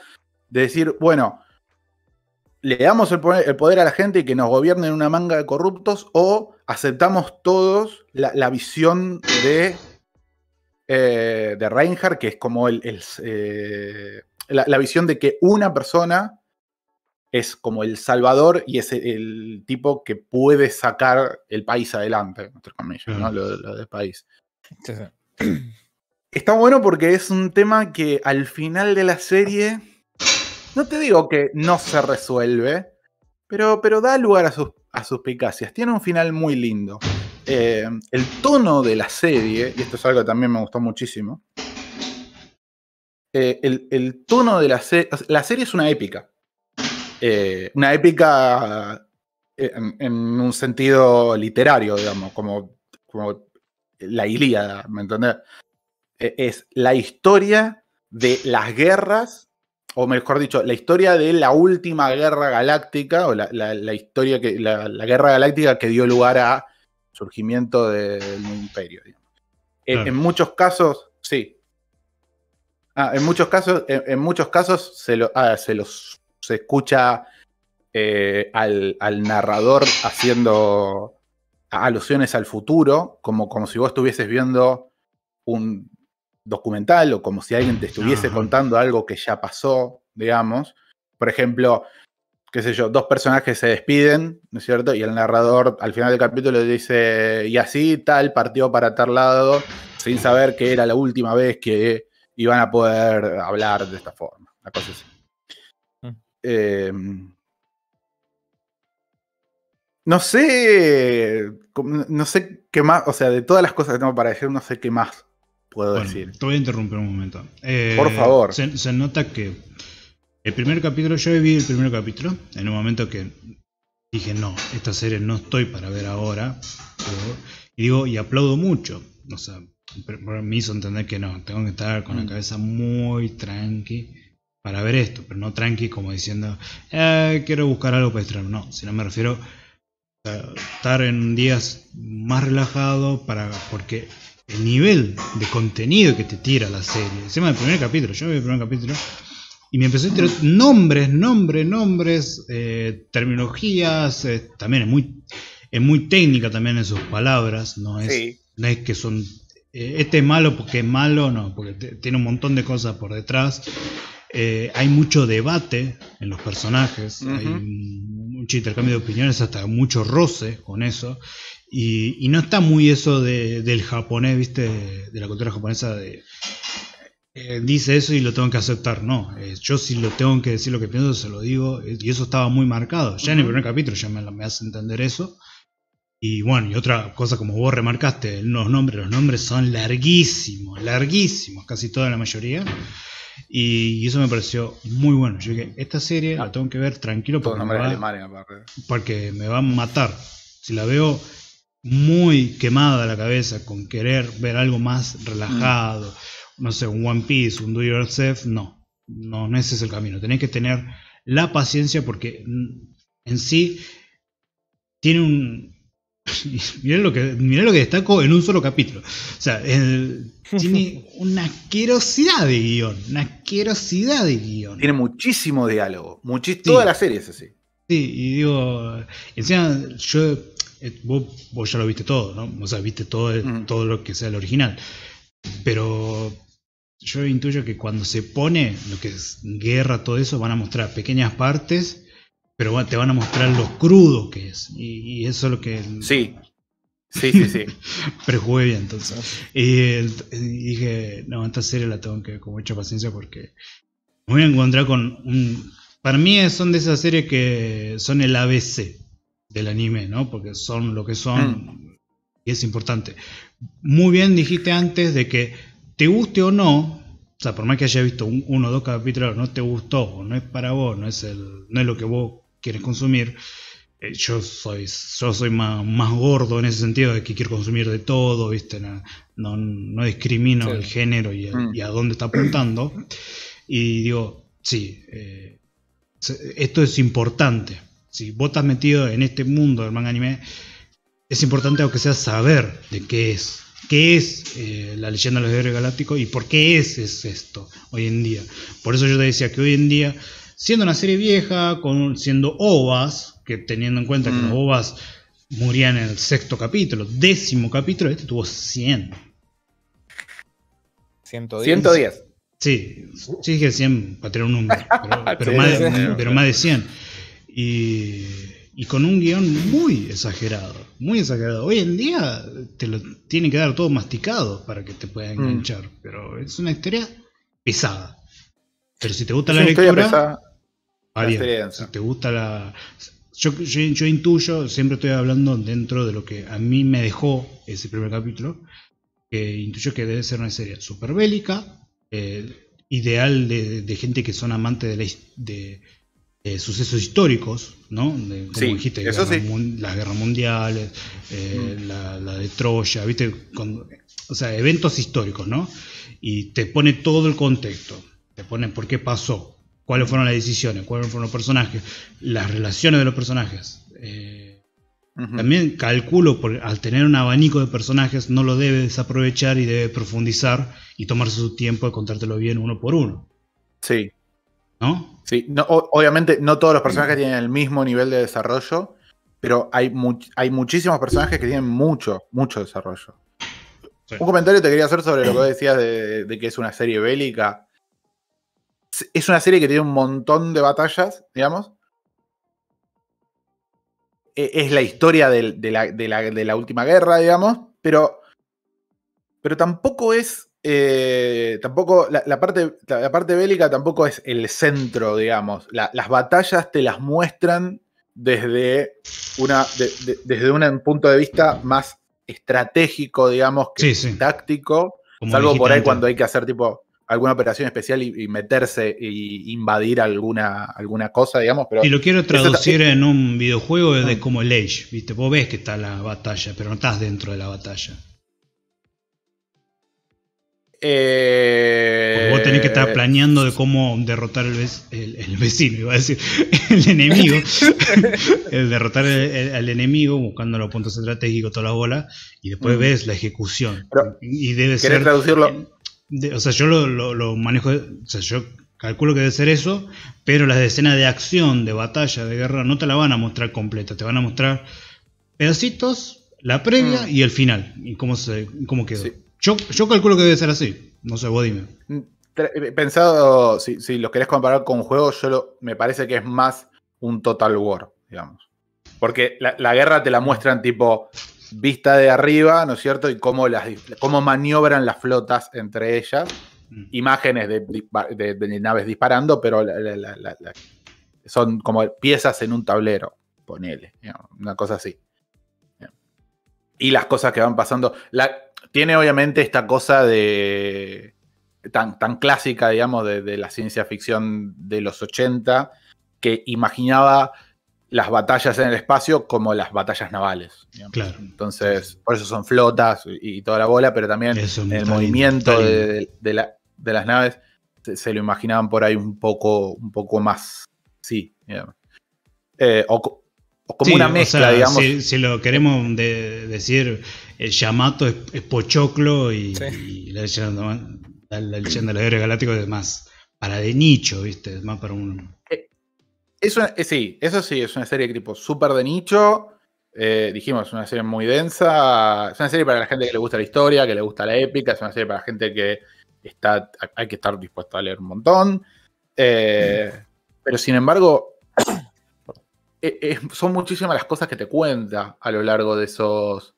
[SPEAKER 1] de decir, bueno, le damos el poder, a la gente y que nos gobiernen una manga de corruptos o aceptamos todos la, visión de, eh, de Reinhardt, que es como el, eh, la visión de que una persona es como el salvador y es el, tipo que puede sacar el país adelante, entre comillas, ¿no?
[SPEAKER 2] Claro.
[SPEAKER 1] lo, lo del país.
[SPEAKER 3] Sí, sí. *clears throat*
[SPEAKER 1] Está bueno porque es un tema que al final de la serie, no te digo que no se resuelve, pero, pero da lugar a sus, a suspicacias. Tiene un final muy lindo. Eh, el tono de la serie, y esto es algo que también me gustó muchísimo, eh, el, el tono de la serie, la serie es una épica. Eh, una épica eh, en, en un sentido literario, digamos, como, como la Ilíada, ¿me entendés? Eh, es la historia de las guerras, o mejor dicho, la historia de la última guerra galáctica, o la, la- la historia que, la, la guerra galáctica que dio lugar a surgimiento del imperio. digamos. En- muchos casos, sí. Ah, en muchos casos, en, en muchos casos se, lo, ah, se los se escucha eh, al, al narrador haciendo alusiones al futuro, como, como si vos estuvieses viendo un documental o como si alguien te estuviese
[SPEAKER 2] Ajá.
[SPEAKER 1] contando algo que ya pasó, digamos. Por ejemplo, qué sé yo, dos personajes se despiden, ¿no es cierto? Y el narrador al final del capítulo dice, y así tal partió para tal lado, sin saber que era la última vez que iban a poder hablar de esta forma. Una cosa así. Eh, no sé, no sé qué más, o sea, de todas las cosas que tengo para decir, no sé qué más puedo
[SPEAKER 2] Bueno,
[SPEAKER 1] decir.
[SPEAKER 2] te voy a interrumpir un momento. Eh,
[SPEAKER 1] Por favor.
[SPEAKER 2] Se, se nota que el primer capítulo, yo vi el primer capítulo en un momento que dije, no, esta serie no estoy para ver ahora. pero- y digo, y aplaudo mucho. O sea, me hizo entender que no, tengo que estar con la
[SPEAKER 1] Mm.
[SPEAKER 2] cabeza muy tranqui para ver esto, pero no tranqui como diciendo, "Eh, quiero buscar algo para distraerme. No, sino me refiero a estar en días más relajado para porque el nivel de contenido que te tira la serie, encima del primer capítulo, yo vi el primer capítulo y me empezó a tirar nombres, nombres, nombres, eh, terminologías, eh, también es muy, es muy técnica también en sus palabras, no es,
[SPEAKER 1] Sí.
[SPEAKER 2] no es que son, este es malo porque es malo, no, porque tiene un montón de cosas por detrás. Eh, hay mucho debate en los personajes, hay
[SPEAKER 1] Ujú.
[SPEAKER 2] mucho intercambio de opiniones, hasta mucho roce con eso. Y, y no está muy eso de- del japonés, viste, de la cultura japonesa de eh, dice eso y lo tengo que aceptar. No, eh, yo si lo tengo que decir lo que pienso, se lo digo. eh, Y eso estaba muy marcado. Ya en el primer capítulo ya me, me hace entender eso. Y bueno, y otra cosa como vos remarcaste, los nombres, los nombres son larguísimos, larguísimos, casi toda la mayoría. Y, eso me pareció muy bueno. Yo dije, esta serie la tengo que ver tranquilo porque me, va, porque me va a matar. Si la veo muy quemada la cabeza con querer ver algo más relajado, no sé, un One Piece, un Do Yourself, no. No, no ese es el camino. Tenés que tener la paciencia porque mm, en sí tiene un. *laughs* mirá, lo que, mirá lo que destaco en un solo capítulo. O sea, el- *laughs* tiene una asquerosidad de guion. Una asquerosidad de guion.
[SPEAKER 1] Tiene muchísimo diálogo. muchi-
[SPEAKER 2] Sí.
[SPEAKER 1] Toda la serie es así.
[SPEAKER 2] Sí, y digo, encima yo, eh, vos, vos ya lo viste todo, ¿no? O sea, viste todo, el-
[SPEAKER 1] Mm.
[SPEAKER 2] todo lo que sea el original. Pero yo intuyo que cuando se pone lo que es guerra, todo eso, van a mostrar pequeñas partes, pero te van a mostrar lo crudo que es. Y, y eso es lo que
[SPEAKER 1] Sí. Sí, sí, sí. *laughs*
[SPEAKER 2] prejugué bien entonces. Y, el- y dije, no, esta serie la tengo que ver con mucha paciencia porque me voy a encontrar con un... Para mí son de esas series que son el ABC del anime, ¿no? Porque son lo que son y es importante. Muy bien dijiste antes de que te guste o no, o sea, por más que hayas visto un- uno o dos capítulos, no te gustó o no es para vos, no es, el, no es lo que vos quieres consumir, eh, yo soy, yo soy más, más gordo en ese sentido de que quiero consumir de todo, ¿viste? No, no, no discrimino
[SPEAKER 3] Sí.
[SPEAKER 2] el género y, el-
[SPEAKER 1] Mm.
[SPEAKER 2] y a dónde está apuntando. Y digo, sí, eh, esto es importante. Si vos estás metido en este mundo del manga anime, es importante aunque sea saber de qué es. ¿Qué es eh, la leyenda de los guerreros galácticos y por qué es, es esto hoy en día? Por eso yo te decía que hoy en día, siendo una serie vieja, con, siendo OVAs, que teniendo en cuenta que
[SPEAKER 1] Mm.
[SPEAKER 2] los OVAs morían en el sexto capítulo, décimo capítulo, este tuvo 100.
[SPEAKER 3] 110.
[SPEAKER 1] 110.
[SPEAKER 2] Sí, sí dije 100 para tener un número, *laughs* pero, pero
[SPEAKER 1] Sí,
[SPEAKER 2] más, de,
[SPEAKER 1] sí.
[SPEAKER 2] pero más de 100. Y, y con un guion muy exagerado, muy exagerado. Hoy en día te lo tiene que dar todo masticado para que te pueda
[SPEAKER 1] Mm.
[SPEAKER 2] enganchar, pero es una historia pesada. Pero si te gusta
[SPEAKER 1] Es
[SPEAKER 2] la lectura,
[SPEAKER 1] pesada.
[SPEAKER 2] va
[SPEAKER 1] una
[SPEAKER 2] bien.
[SPEAKER 1] serie densa.
[SPEAKER 2] Si te gusta la... Yo, yo, yo intuyo, siempre estoy hablando dentro de lo que a mí me dejó ese primer capítulo, que intuyo que debe ser una serie super bélica, eh, ideal de, de gente que son amantes de, la de, de sucesos históricos, ¿no? De, como
[SPEAKER 1] Sí,
[SPEAKER 2] dijiste,
[SPEAKER 1] eso
[SPEAKER 2] guerras
[SPEAKER 1] sí.
[SPEAKER 2] las guerras mundiales, eh,
[SPEAKER 1] Mm.
[SPEAKER 2] la, la de Troya, ¿viste? Con- o sea, eventos históricos, ¿no? Y te pone todo el contexto, te pone por qué pasó, cuáles fueron las decisiones, cuáles fueron los personajes, las relaciones de los personajes. Eh, también calculo, por, al tener un abanico de personajes, no lo debe desaprovechar y debe profundizar y tomarse su tiempo de contártelo bien uno por uno,
[SPEAKER 1] Sí,
[SPEAKER 2] ¿no?
[SPEAKER 1] sí. No, o- obviamente no todos los personajes tienen el mismo nivel de desarrollo, pero hay, much- hay muchísimos personajes que tienen mucho, mucho desarrollo.
[SPEAKER 2] Sí.
[SPEAKER 1] Un comentario te quería hacer sobre lo que decías de, de que es una serie bélica. Es una serie que tiene un montón de batallas, digamos. E- Es la historia de, la, de la- de la última guerra, digamos, pero, pero tampoco es. eh, tampoco la, la parte, la, parte bélica tampoco es el centro, digamos. La- las batallas te las muestran desde, una, de- de- desde un punto de vista más estratégico, digamos, que
[SPEAKER 2] Sí, sí.
[SPEAKER 1] táctico.
[SPEAKER 2] Como
[SPEAKER 1] Salvo por ahí cuando hay que hacer tipo alguna operación especial y, y meterse y invadir alguna, alguna cosa, digamos. Pero
[SPEAKER 2] Si lo quiero traducir en un videojuego es de-
[SPEAKER 1] Mm.
[SPEAKER 2] como el Age, ¿viste? Vos ves que está la batalla, pero no estás dentro de la batalla.
[SPEAKER 1] eh,
[SPEAKER 2] vos tenés que estar planeando de cómo derrotar el, vec- el- el vecino, iba a decir, *laughs* el enemigo. *laughs* el derrotar al enemigo buscando los puntos estratégicos, toda la bola, y después
[SPEAKER 1] Mm.
[SPEAKER 2] ves la ejecución.
[SPEAKER 1] Pero,
[SPEAKER 2] y debe
[SPEAKER 1] ¿Querés
[SPEAKER 2] ser.
[SPEAKER 1] traducirlo?
[SPEAKER 2] De- o sea, yo lo, lo- lo manejo. O sea, yo calculo que debe ser eso, pero las escenas de acción, de batalla, de guerra, no te la van a mostrar completa, te van a mostrar pedacitos, la previa
[SPEAKER 1] Mm.
[SPEAKER 2] y el final, y cómo, se, cómo quedó.
[SPEAKER 1] Sí.
[SPEAKER 2] Yo, yo calculo que debe ser así. No sé, vos dime.
[SPEAKER 1] Tra- eh, Pensado, si, si lo querés comparar con juegos, yo lo- me parece que es más un Total War, digamos. Porque la, la guerra te la muestran tipo vista de arriba, ¿no es cierto? Y cómo, las, cómo maniobran las flotas entre ellas.
[SPEAKER 2] Mm.
[SPEAKER 1] Imágenes de, de- de naves disparando, pero la- la- la- la- la- son como piezas en un tablero, ponele, una cosa así. Y las cosas que van pasando. La, tiene obviamente esta cosa de. tan, tan clásica, digamos, de, de la ciencia ficción de los 80, que imaginaba las batallas en el espacio como las batallas navales. digamos.
[SPEAKER 2] Claro.
[SPEAKER 1] Entonces, por eso son flotas y, y toda la bola, pero también
[SPEAKER 2] Eso
[SPEAKER 1] el movimiento de, de- de la- de las naves se, se lo imaginaban por ahí un poco, un poco más, sí, digamos. Eh, o, co- o como
[SPEAKER 2] Sí,
[SPEAKER 1] una
[SPEAKER 2] o
[SPEAKER 1] mezcla,
[SPEAKER 2] sea,
[SPEAKER 1] digamos.
[SPEAKER 2] Si, si lo queremos de- decir, el Yamato es, es pochoclo y,
[SPEAKER 3] Sí.
[SPEAKER 2] y la, leyenda, la, la leyenda de los héroes galácticos es más para de nicho, ¿viste? Es más para un.
[SPEAKER 1] Es una- eh, sí, eso sí, es una serie tipo súper de nicho. eh, dijimos, es una serie muy densa. Es una serie para la gente que le gusta la historia, que le gusta la épica. Es una serie para la gente que está, hay que estar dispuesto a leer un montón. Eh, *laughs* pero sin embargo, *coughs* son muchísimas las cosas que te cuenta a lo largo de esos,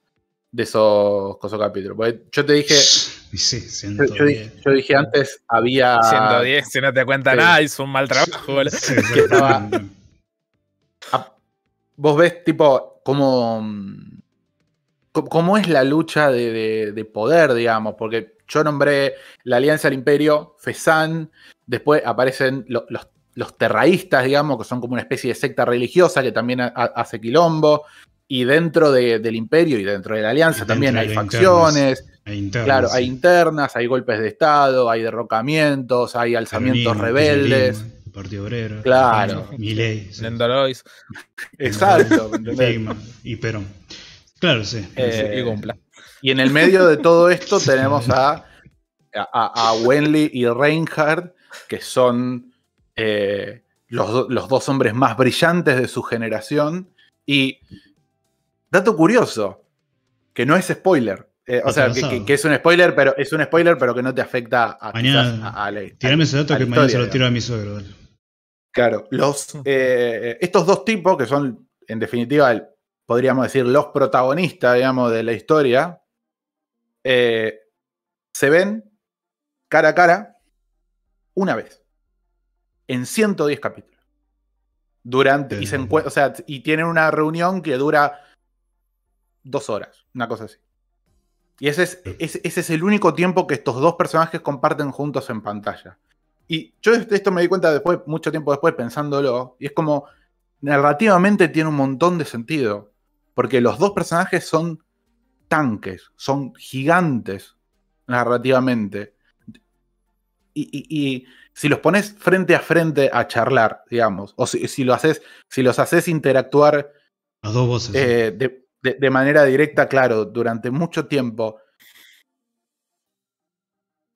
[SPEAKER 1] de esos, esos capítulos. Porque yo te dije,
[SPEAKER 2] sí,
[SPEAKER 1] yo,
[SPEAKER 2] 110.
[SPEAKER 1] yo dije, yo dije antes, había.
[SPEAKER 3] 110, si no te cuenta
[SPEAKER 1] sí.
[SPEAKER 3] nada, hizo un mal trabajo, boludo.
[SPEAKER 2] Sí,
[SPEAKER 1] que estaba-
[SPEAKER 2] exactamente.
[SPEAKER 1] a- vos ves tipo cómo, cómo es la lucha de, de- de poder, digamos, porque yo nombré la Alianza del Imperio, Fesan, después aparecen lo- los, los terraístas, digamos, que son como una especie de secta religiosa que también ha- ha- hace quilombo, y dentro de- del Imperio y dentro de la Alianza también hay facciones,
[SPEAKER 2] Hay internas,
[SPEAKER 1] claro, hay internas, hay golpes de Estado, hay derrocamientos, hay alzamientos
[SPEAKER 2] Peronismo,
[SPEAKER 1] rebeldes.
[SPEAKER 2] el Partido Obrero.
[SPEAKER 1] Claro.
[SPEAKER 2] Milei. sí.
[SPEAKER 1] Exacto, *laughs*
[SPEAKER 2] y Perón. Claro, sí.
[SPEAKER 1] Eh,
[SPEAKER 3] y cumpla.
[SPEAKER 1] Y en el medio de todo esto *laughs* tenemos a, a, a Wenley y Reinhardt, que son eh, los, los dos hombres más brillantes de su generación. Y dato curioso, que no es spoiler. eh, o sea, que,
[SPEAKER 2] Atrasado.
[SPEAKER 1] que- que es un spoiler, pero es un spoiler, pero que no te afecta a,
[SPEAKER 2] Mañana-
[SPEAKER 1] quizás a, a la-
[SPEAKER 2] Tirame ese dato
[SPEAKER 1] a
[SPEAKER 2] que mañana se lo tiro a mi suegro. dale.
[SPEAKER 1] Claro, los, eh, estos dos tipos, que son en definitiva, el- podríamos decir, los protagonistas, digamos, de la historia, eh, se ven cara a cara una vez, en 110 capítulos. Durante, y, se o sea, y tienen una reunión que dura dos horas, una cosa así. Y ese es, ese, ese es el único tiempo que estos dos personajes comparten juntos en pantalla. Y yo de esto me di cuenta después, mucho tiempo después, pensándolo, y es como, narrativamente tiene un montón de sentido, porque los dos personajes son tanques, son gigantes narrativamente. Y, y- y si los pones frente a frente a charlar, digamos, o si, si lo haces, si los haces interactuar
[SPEAKER 2] Las dos voces.
[SPEAKER 1] eh, de, de- de manera directa, claro, durante mucho tiempo.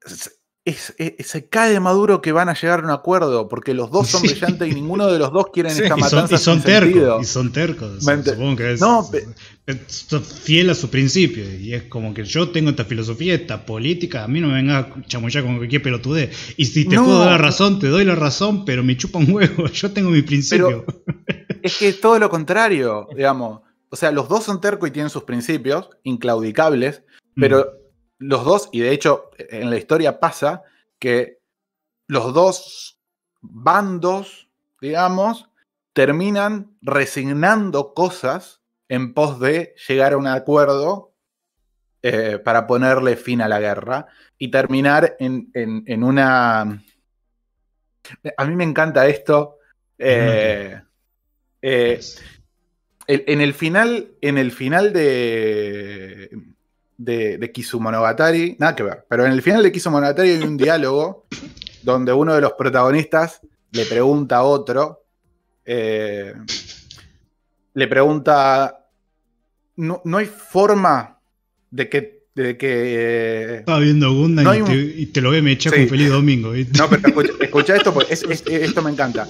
[SPEAKER 1] Es- es- es- se cae de maduro que van a llegar a un acuerdo, porque los dos son
[SPEAKER 2] Sí.
[SPEAKER 1] brillantes y ninguno de los dos quieren
[SPEAKER 3] Sí,
[SPEAKER 1] esta
[SPEAKER 2] y son,
[SPEAKER 1] matanza
[SPEAKER 2] y son
[SPEAKER 1] sin sentido.
[SPEAKER 2] tercos. Y son tercos. Supongo que es,
[SPEAKER 1] No,
[SPEAKER 2] es fiel a su principio. Y es como que yo tengo esta filosofía, esta política. A mí no me venga a chamullar con cualquier pelotude. Y si te
[SPEAKER 1] No.
[SPEAKER 2] puedo dar la razón, te doy la razón, pero me chupa un huevo. *laughs* Yo tengo mi principio.
[SPEAKER 1] Es que es todo lo contrario, digamos. O sea, los dos son tercos y tienen sus principios, inclaudicables, pero los dos, y de hecho en la historia pasa que los dos bandos, digamos, terminan resignando cosas en pos de llegar a un acuerdo eh, para ponerle fin a la guerra y terminar en, en- en una... A mí me encanta esto. eh, eh, el- en el final, en el final de, de, de Kizumonogatari, nada que ver, pero en el final de Kizumonogatari hay un *laughs* diálogo donde uno de los protagonistas le pregunta a otro, eh, le pregunta, no, no hay forma de que... De que
[SPEAKER 2] Estaba viendo Gundam
[SPEAKER 1] No
[SPEAKER 2] y, te,
[SPEAKER 1] un-
[SPEAKER 2] y te lo ve me echar
[SPEAKER 1] Sí.
[SPEAKER 2] con feliz domingo. ¿viste?
[SPEAKER 1] No, pero escucha, escucha esto porque es- es- esto me encanta.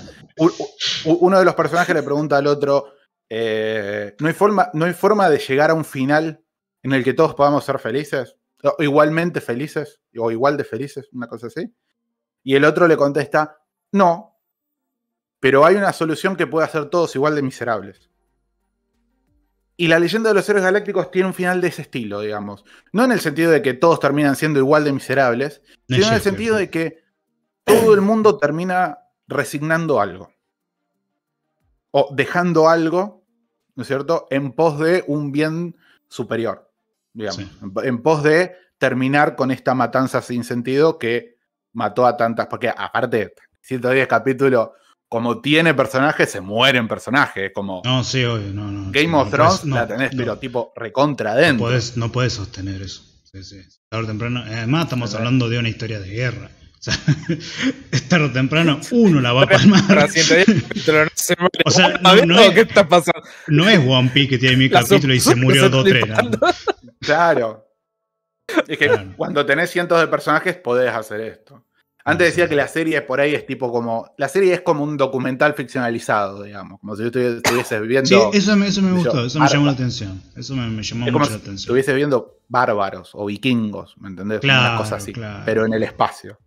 [SPEAKER 1] Uno de los personajes le pregunta al otro: eh, ¿no, hay forma, ¿No hay forma de llegar a un final en el que todos podamos ser felices? O igualmente felices, o igual de felices, una cosa así. Y el otro le contesta: No, pero hay una solución que puede hacer todos igual de miserables. Y la leyenda de los héroes galácticos tiene un final de ese estilo, digamos. No en el sentido de que todos terminan siendo igual de miserables,
[SPEAKER 2] No es
[SPEAKER 1] sino en el sentido de que todo el mundo termina resignando algo. O dejando algo, ¿no es cierto?, en pos de un bien superior, digamos.
[SPEAKER 2] Sí.
[SPEAKER 1] En, pos de terminar con esta matanza sin sentido que mató a tantas. Porque aparte, 110 capítulos, como tiene personajes, se mueren personajes. Como
[SPEAKER 2] No, sí, obvio, no, no.
[SPEAKER 1] Game
[SPEAKER 2] no
[SPEAKER 1] of Thrones
[SPEAKER 2] no,
[SPEAKER 1] la tenés,
[SPEAKER 2] no,
[SPEAKER 1] pero tipo recontra
[SPEAKER 2] puedes, no puedes sostener eso. Sí, sí. Tarde o temprano. Además, estamos hablando de una historia de guerra. O sea, *laughs* tarde o temprano uno la va a palmar.
[SPEAKER 3] Para 110 capítulos, no se muere.
[SPEAKER 2] O sea,
[SPEAKER 3] ¿A
[SPEAKER 2] no-
[SPEAKER 3] ver,
[SPEAKER 2] no es-
[SPEAKER 3] ¿Qué está pasando?
[SPEAKER 2] No es One Piece que tiene mil capítulos y se murió dos tres. ¿no?
[SPEAKER 1] Claro. Es que
[SPEAKER 2] Claro.
[SPEAKER 1] cuando tenés cientos de personajes podés hacer esto. Antes decía que la serie por ahí es tipo como. La serie es como un documental ficcionalizado, digamos. Como si yo estuviese, estuviese viendo.
[SPEAKER 2] Sí, eso me, eso me
[SPEAKER 1] yo,
[SPEAKER 2] gustó, eso me llamó la atención. Eso me, me llamó
[SPEAKER 1] es
[SPEAKER 2] mucho
[SPEAKER 1] si
[SPEAKER 2] la atención.
[SPEAKER 1] estuviese viendo bárbaros o vikingos, ¿me entendés?
[SPEAKER 2] Claro,
[SPEAKER 1] Una cosa así.
[SPEAKER 2] claro.
[SPEAKER 1] Pero en el espacio.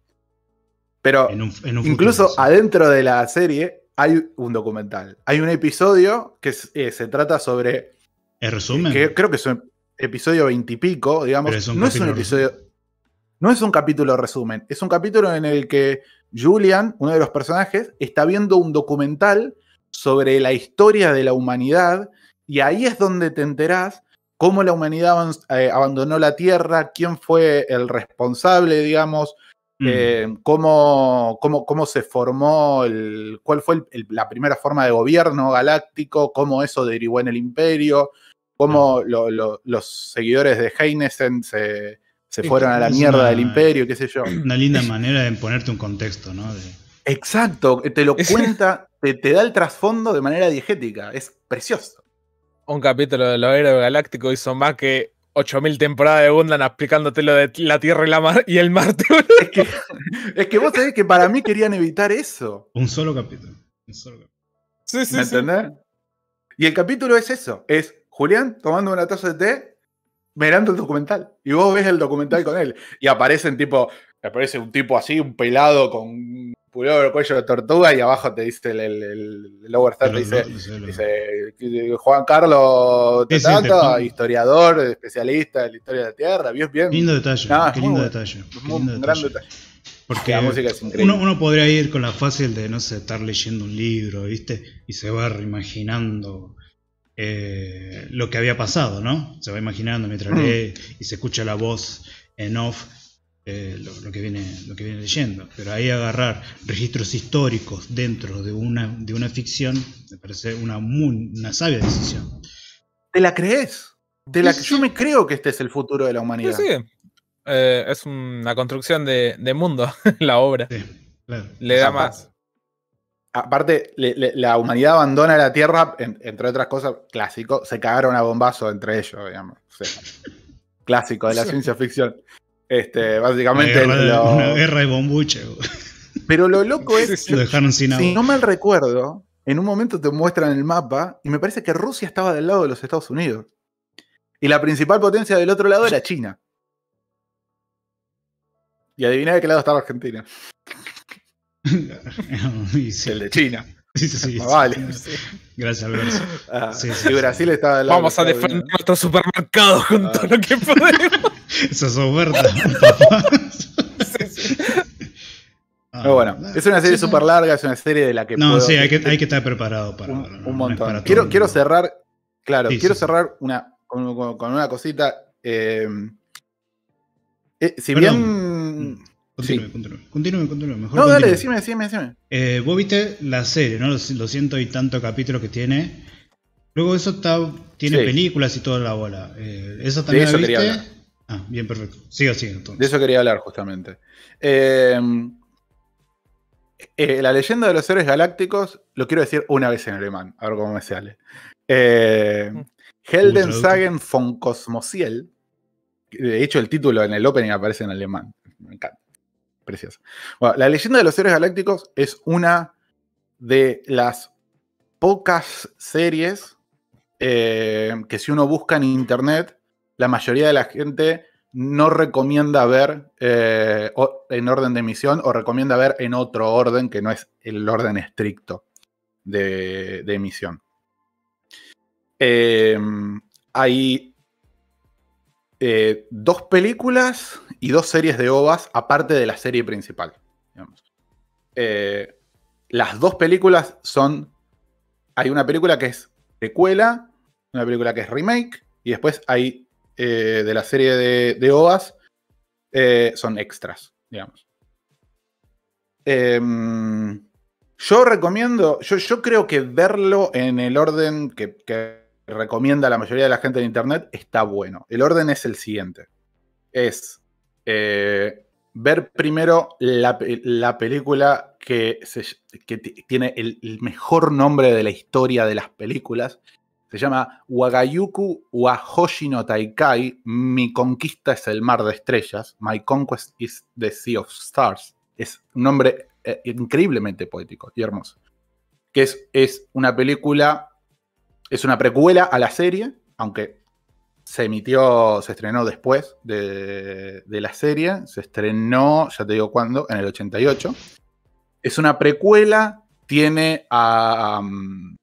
[SPEAKER 1] Pero
[SPEAKER 2] En un, en un
[SPEAKER 1] incluso
[SPEAKER 2] futuro,
[SPEAKER 1] adentro de la serie hay un documental. Hay un episodio que eh, se trata sobre
[SPEAKER 2] ¿Es resumen?
[SPEAKER 1] que creo que es un episodio veintipico, digamos.
[SPEAKER 2] Es
[SPEAKER 1] no es un episodio. No es un capítulo resumen. Es un capítulo en el que Julian, uno de los personajes, está viendo un documental sobre la historia de la humanidad. Y ahí es donde te enterás cómo la humanidad eh, abandonó la Tierra, quién fue el responsable, digamos,
[SPEAKER 2] Mm.
[SPEAKER 1] eh, cómo, cómo- cómo se formó, el, cuál fue el- el- la primera forma de gobierno galáctico, cómo eso derivó en el imperio, cómo lo- lo- los seguidores de Heinesen se, se fueron a la mierda
[SPEAKER 2] una-
[SPEAKER 1] del imperio, qué sé yo. *clears throat*
[SPEAKER 2] Una linda manera de ponerte un contexto, ¿no? De-
[SPEAKER 1] Exacto, te lo cuenta, te, te da el trasfondo de manera diegética, es precioso.
[SPEAKER 3] Un capítulo de los héroes galácticos hizo más que 8000 temporadas de Gundam explicándote lo de la Tierra y, la mar y el Marte.
[SPEAKER 1] Es que, es que vos sabés que para mí querían evitar eso.
[SPEAKER 2] un solo capítulo. Un solo capítulo.
[SPEAKER 3] Sí, sí,
[SPEAKER 1] ¿Me
[SPEAKER 3] sí.
[SPEAKER 1] entendés? Y el capítulo es eso, es Julián tomando una taza de té, mirando el documental. Y vos ves el documental con él. Y aparecen tipo, aparece un tipo así, un pelado con pullover cuello de tortuga y abajo te dice el, el, el- el lower third,
[SPEAKER 2] Lo-
[SPEAKER 1] dice,
[SPEAKER 2] lo-
[SPEAKER 1] dice Juan Carlos
[SPEAKER 2] te-
[SPEAKER 1] historiador, especialista de la historia de la Tierra, bien, bien.
[SPEAKER 2] Lindo detalle, qué lindo detalle. Qué lindo
[SPEAKER 1] un gran
[SPEAKER 2] detalle.
[SPEAKER 1] detalle.
[SPEAKER 2] Porque
[SPEAKER 1] La música es increíble.
[SPEAKER 2] uno, uno podría ir con la fácil de, no sé, estar leyendo un libro, ¿viste? Y se va reimaginando eh, lo que había pasado, ¿no? Se va imaginando mientras
[SPEAKER 1] Mm.
[SPEAKER 2] lee y se escucha la voz en off eh, lo, lo que viene, lo que viene leyendo. Pero ahí agarrar registros históricos dentro de una, de una ficción me parece una, muy, una sabia decisión.
[SPEAKER 1] ¿Te la crees? Te la- yo me creo que este es el futuro de la humanidad.
[SPEAKER 3] sí. Eh, es una construcción de, de mundo, *laughs* la obra.
[SPEAKER 2] Sí, claro.
[SPEAKER 3] Le da más.
[SPEAKER 1] Aparte, le- le- la humanidad abandona la Tierra, en- entre otras cosas, clásico, se cagaron a bombazo entre ellos, digamos. O sea, clásico de la ciencia ficción. Este,
[SPEAKER 2] Una
[SPEAKER 1] básicamente,
[SPEAKER 2] guerra, de,
[SPEAKER 1] lo-
[SPEAKER 2] una guerra de bombuche.
[SPEAKER 1] pero lo loco *laughs* es.
[SPEAKER 2] Lo dejaron sin agua.
[SPEAKER 1] si no mal recuerdo, en un momento te muestran el mapa y me parece que Rusia estaba del lado de los Estados Unidos. Y la principal potencia del otro lado era China. Y adivina de qué lado estaba Argentina. *laughs*
[SPEAKER 2] Y sí.
[SPEAKER 1] El de China.
[SPEAKER 2] Sí, sí, sí.
[SPEAKER 1] vale.
[SPEAKER 2] Gracias, Alberto.
[SPEAKER 1] Ah,
[SPEAKER 2] Sí, sí,
[SPEAKER 1] y Brasil estaba del lado
[SPEAKER 3] Vamos
[SPEAKER 1] de
[SPEAKER 3] a defender nuestro supermercado con
[SPEAKER 1] Ah.
[SPEAKER 3] todo lo que podemos. *laughs*
[SPEAKER 2] Esas ofertas, papá. Ah,
[SPEAKER 1] Pero bueno, es una serie súper larga, es una serie de la que
[SPEAKER 2] No,
[SPEAKER 1] puedo-
[SPEAKER 2] sí, hay que, hay que estar preparado para.
[SPEAKER 1] un,
[SPEAKER 2] no
[SPEAKER 1] montón.
[SPEAKER 2] para
[SPEAKER 1] quiero, quiero cerrar, claro,
[SPEAKER 2] Sí,
[SPEAKER 1] quiero
[SPEAKER 2] sí,
[SPEAKER 1] cerrar una, con, con- con una cosita. eh, eh, si
[SPEAKER 2] Perdón.
[SPEAKER 1] bien.
[SPEAKER 2] Continúe,
[SPEAKER 1] sí.
[SPEAKER 2] continúe, continúe, continúe. Mejor
[SPEAKER 1] No, dale, decime, decime, decime.
[SPEAKER 2] Eh, vos viste la serie, ¿no? Los, los ciento y tantos capítulos que tiene. Luego eso está, tiene
[SPEAKER 1] Sí.
[SPEAKER 2] películas y toda la bola. Eh, ¿Eso también
[SPEAKER 1] eso
[SPEAKER 2] la viste? Ah, bien, perfecto. Siga, siga
[SPEAKER 1] De
[SPEAKER 2] entonces.
[SPEAKER 1] eso quería hablar justamente. Eh, eh, la leyenda de los héroes galácticos, lo quiero decir una vez en alemán, a ver cómo me sale. Eh, Helden. Sagen von Kosmosiel. De hecho, el título en el opening aparece en alemán. Me encanta. Precioso. Bueno, la leyenda de los héroes galácticos es una de las pocas series eh, que si uno busca en internet, la mayoría de la gente no recomienda ver eh, en orden de emisión o recomienda ver en otro orden que no es el orden estricto de, de emisión. Eh, hay eh, dos películas y dos series de OVAs aparte de la serie principal. Eh, las dos películas son. Hay una película que es precuela, una película que es remake, y después hay eh, de la serie de, de OVAs eh, son extras, digamos. Em, Yo recomiendo, yo, yo creo que verlo en el orden que, recomienda la mayoría de la gente en internet está bueno. El orden es el siguiente. Es eh, ver primero la, la película que, tiene el mejor nombre de la historia de las películas. Se llama Wagayuku Wahoshi no Taikai. Mi conquista es el mar de estrellas. My conquest is the sea of stars. Es un nombre eh, increíblemente poético y hermoso. Que es, es una película, es una precuela a la serie, aunque se emitió, se estrenó después de, de la serie. Se estrenó, ya te digo cuándo, en el 88. Es una precuela, tiene a. um,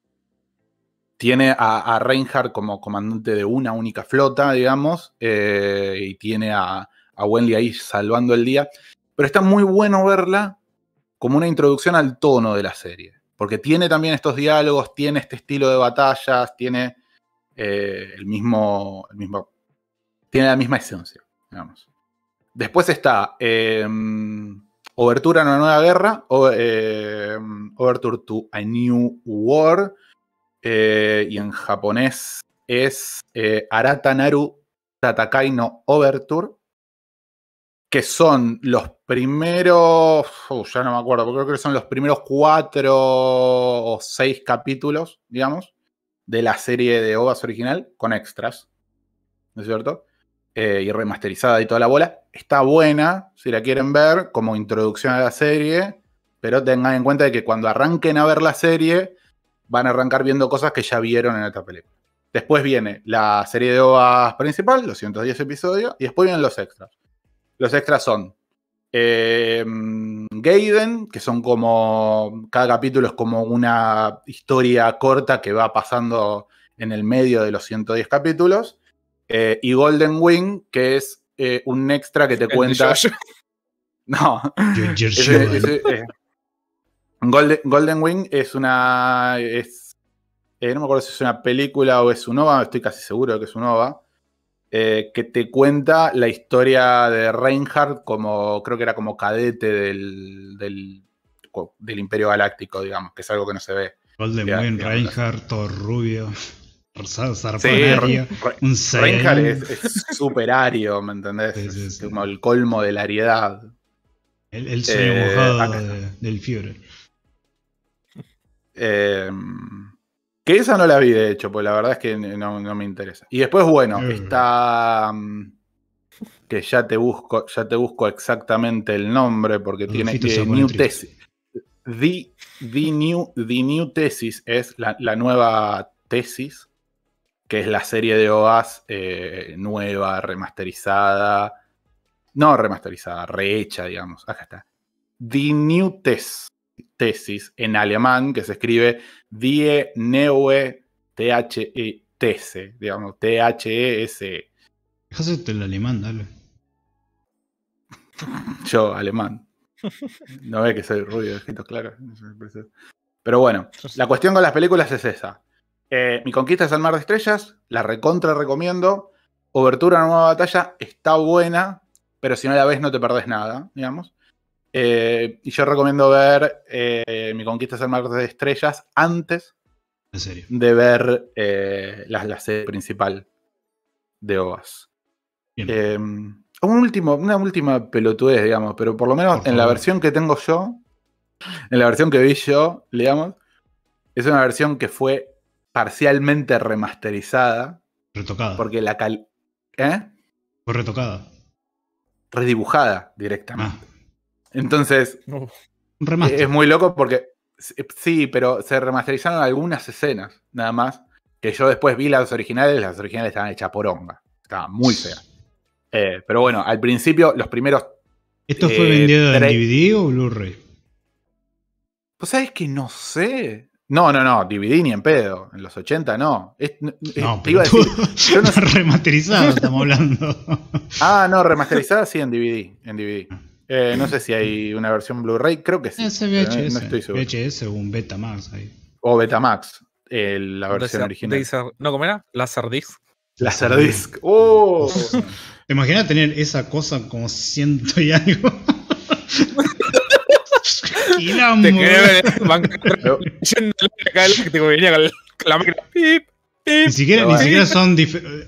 [SPEAKER 1] tiene a, a Reinhardt como comandante de una única flota, digamos, eh, y tiene a, a Wendy ahí salvando el día. Pero está muy bueno verla como una introducción al tono de la serie. Porque tiene también estos diálogos, tiene este estilo de batallas, tiene eh, el, mismo, el mismo. Tiene la misma esencia, digamos. Después está eh, Obertura a una nueva guerra, eh, Overture to a New War, eh, y en japonés es eh, Aratanaru Tatakai no Overture, que son los primeros, uh, ya no me acuerdo, creo que son los primeros cuatro o seis capítulos, digamos, de la serie de OVAs original, con extras, ¿no es cierto? Eh, y remasterizada y toda la bola. Está buena, si la quieren ver, como introducción a la serie, pero tengan en cuenta de que cuando arranquen a ver la serie, van a arrancar viendo cosas que ya vieron en esta película. Después viene la serie de OVAs principal, los 110 episodios, y después vienen los extras. Los extras son eh, Gaiden, que son como. Cada capítulo es como una historia corta que va pasando en el medio de los 110 capítulos. eh, y Golden Wing, que es eh, un extra que te cuenta. *laughs* No, ese- ese, eh, Golden, Golden Wing es una. Es, eh, no me acuerdo si es una película o es un OVA, estoy casi seguro de que es un OVA. eh, que te cuenta la historia de Reinhardt como. Creo que era como cadete del, del, del Imperio Galáctico, digamos, que es algo que no se ve.
[SPEAKER 2] Golden
[SPEAKER 1] Ya, ya,
[SPEAKER 2] Reinhardt, todo rubio. *laughs* Zar-
[SPEAKER 1] Sí,
[SPEAKER 2] Zarpanario,
[SPEAKER 1] Re-
[SPEAKER 2] un
[SPEAKER 1] Reinhardt es, superario, ¿me entendés?
[SPEAKER 2] Sí, sí,
[SPEAKER 1] es
[SPEAKER 2] sí.
[SPEAKER 1] como el colmo de la ariedad.
[SPEAKER 2] El, el sueño
[SPEAKER 1] Eh,
[SPEAKER 2] mojado de- del Führer.
[SPEAKER 1] Eh, que esa no la vi, de hecho, pues la verdad es que no, no me interesa. Y después, bueno,
[SPEAKER 2] Mm.
[SPEAKER 1] está. mm, Que ya te busco, ya te busco exactamente el nombre, porque tiene
[SPEAKER 2] Rufito
[SPEAKER 1] eh, New. Thesis. The, the new, the New Thesis es la, la nueva tesis, que es la serie de OAS eh, nueva, remasterizada. No remasterizada, rehecha, digamos. Acá está. The New Tes- Thesis en alemán, que se escribe Die Neue T-H-E-T-S, digamos, T-H-E-S.
[SPEAKER 2] Dejásete el alemán, dale. *laughs*
[SPEAKER 1] Yo, alemán. No ve que soy rubio de ojitos claros. Pero bueno, la cuestión con las películas es esa. Eh, Mi conquista es el mar de estrellas, la recontra recomiendo. Obertura a una nueva batalla está buena, pero si no la ves no te perdés nada, digamos. Eh, y yo recomiendo ver eh, Mi conquista es el mar de estrellas antes
[SPEAKER 2] En serio.
[SPEAKER 1] de ver eh, la, la serie principal de OAS. Eh, un último, una última pelotudez, digamos, pero por lo menos
[SPEAKER 2] Por
[SPEAKER 1] en la versión que tengo yo, en la versión que vi yo, digamos, es una versión que fue parcialmente remasterizada,
[SPEAKER 2] retocada.
[SPEAKER 1] porque la cal... ¿Eh?
[SPEAKER 2] Fue retocada.
[SPEAKER 1] Redibujada directamente.
[SPEAKER 2] Ah,
[SPEAKER 1] Entonces,
[SPEAKER 3] Uf,
[SPEAKER 1] es muy loco porque sí, pero se remasterizaron algunas escenas, nada más, que yo después vi las originales, las originales estaban hechas por honga, estaban muy feas. Eh, pero bueno, al principio, los primeros
[SPEAKER 2] ¿Esto fue
[SPEAKER 1] eh,
[SPEAKER 2] vendido en DVD o Blu-ray?
[SPEAKER 1] Pues sabes que no sé. No, no, no, DVD ni en pedo. En los 80 no. Es- eh,
[SPEAKER 2] No,
[SPEAKER 1] te iba a
[SPEAKER 2] pero
[SPEAKER 1] decir. yo no sé- *laughs*
[SPEAKER 2] remasterizado estamos hablando.
[SPEAKER 1] Ah, no, remasterizada sí en DVD. En DVD. Eh, no sé si hay una versión Blu-ray, creo que sí.
[SPEAKER 2] Es VHS.
[SPEAKER 1] No estoy seguro.
[SPEAKER 2] VHS o un Betamax ahí.
[SPEAKER 1] O Betamax, eh, la versión
[SPEAKER 3] Laser-
[SPEAKER 1] original.
[SPEAKER 3] Laser- no, ¿cómo era? Laserdisc.
[SPEAKER 1] Laserdisc. ¡Oh! *laughs*
[SPEAKER 2] ¿Te imaginas tener esa cosa como ciento y algo? *laughs* quilombo.
[SPEAKER 3] Te quedé ver bancar yendo acá galáctico venía con, la máquina. Pip.
[SPEAKER 2] Ni siquiera, ni siquiera son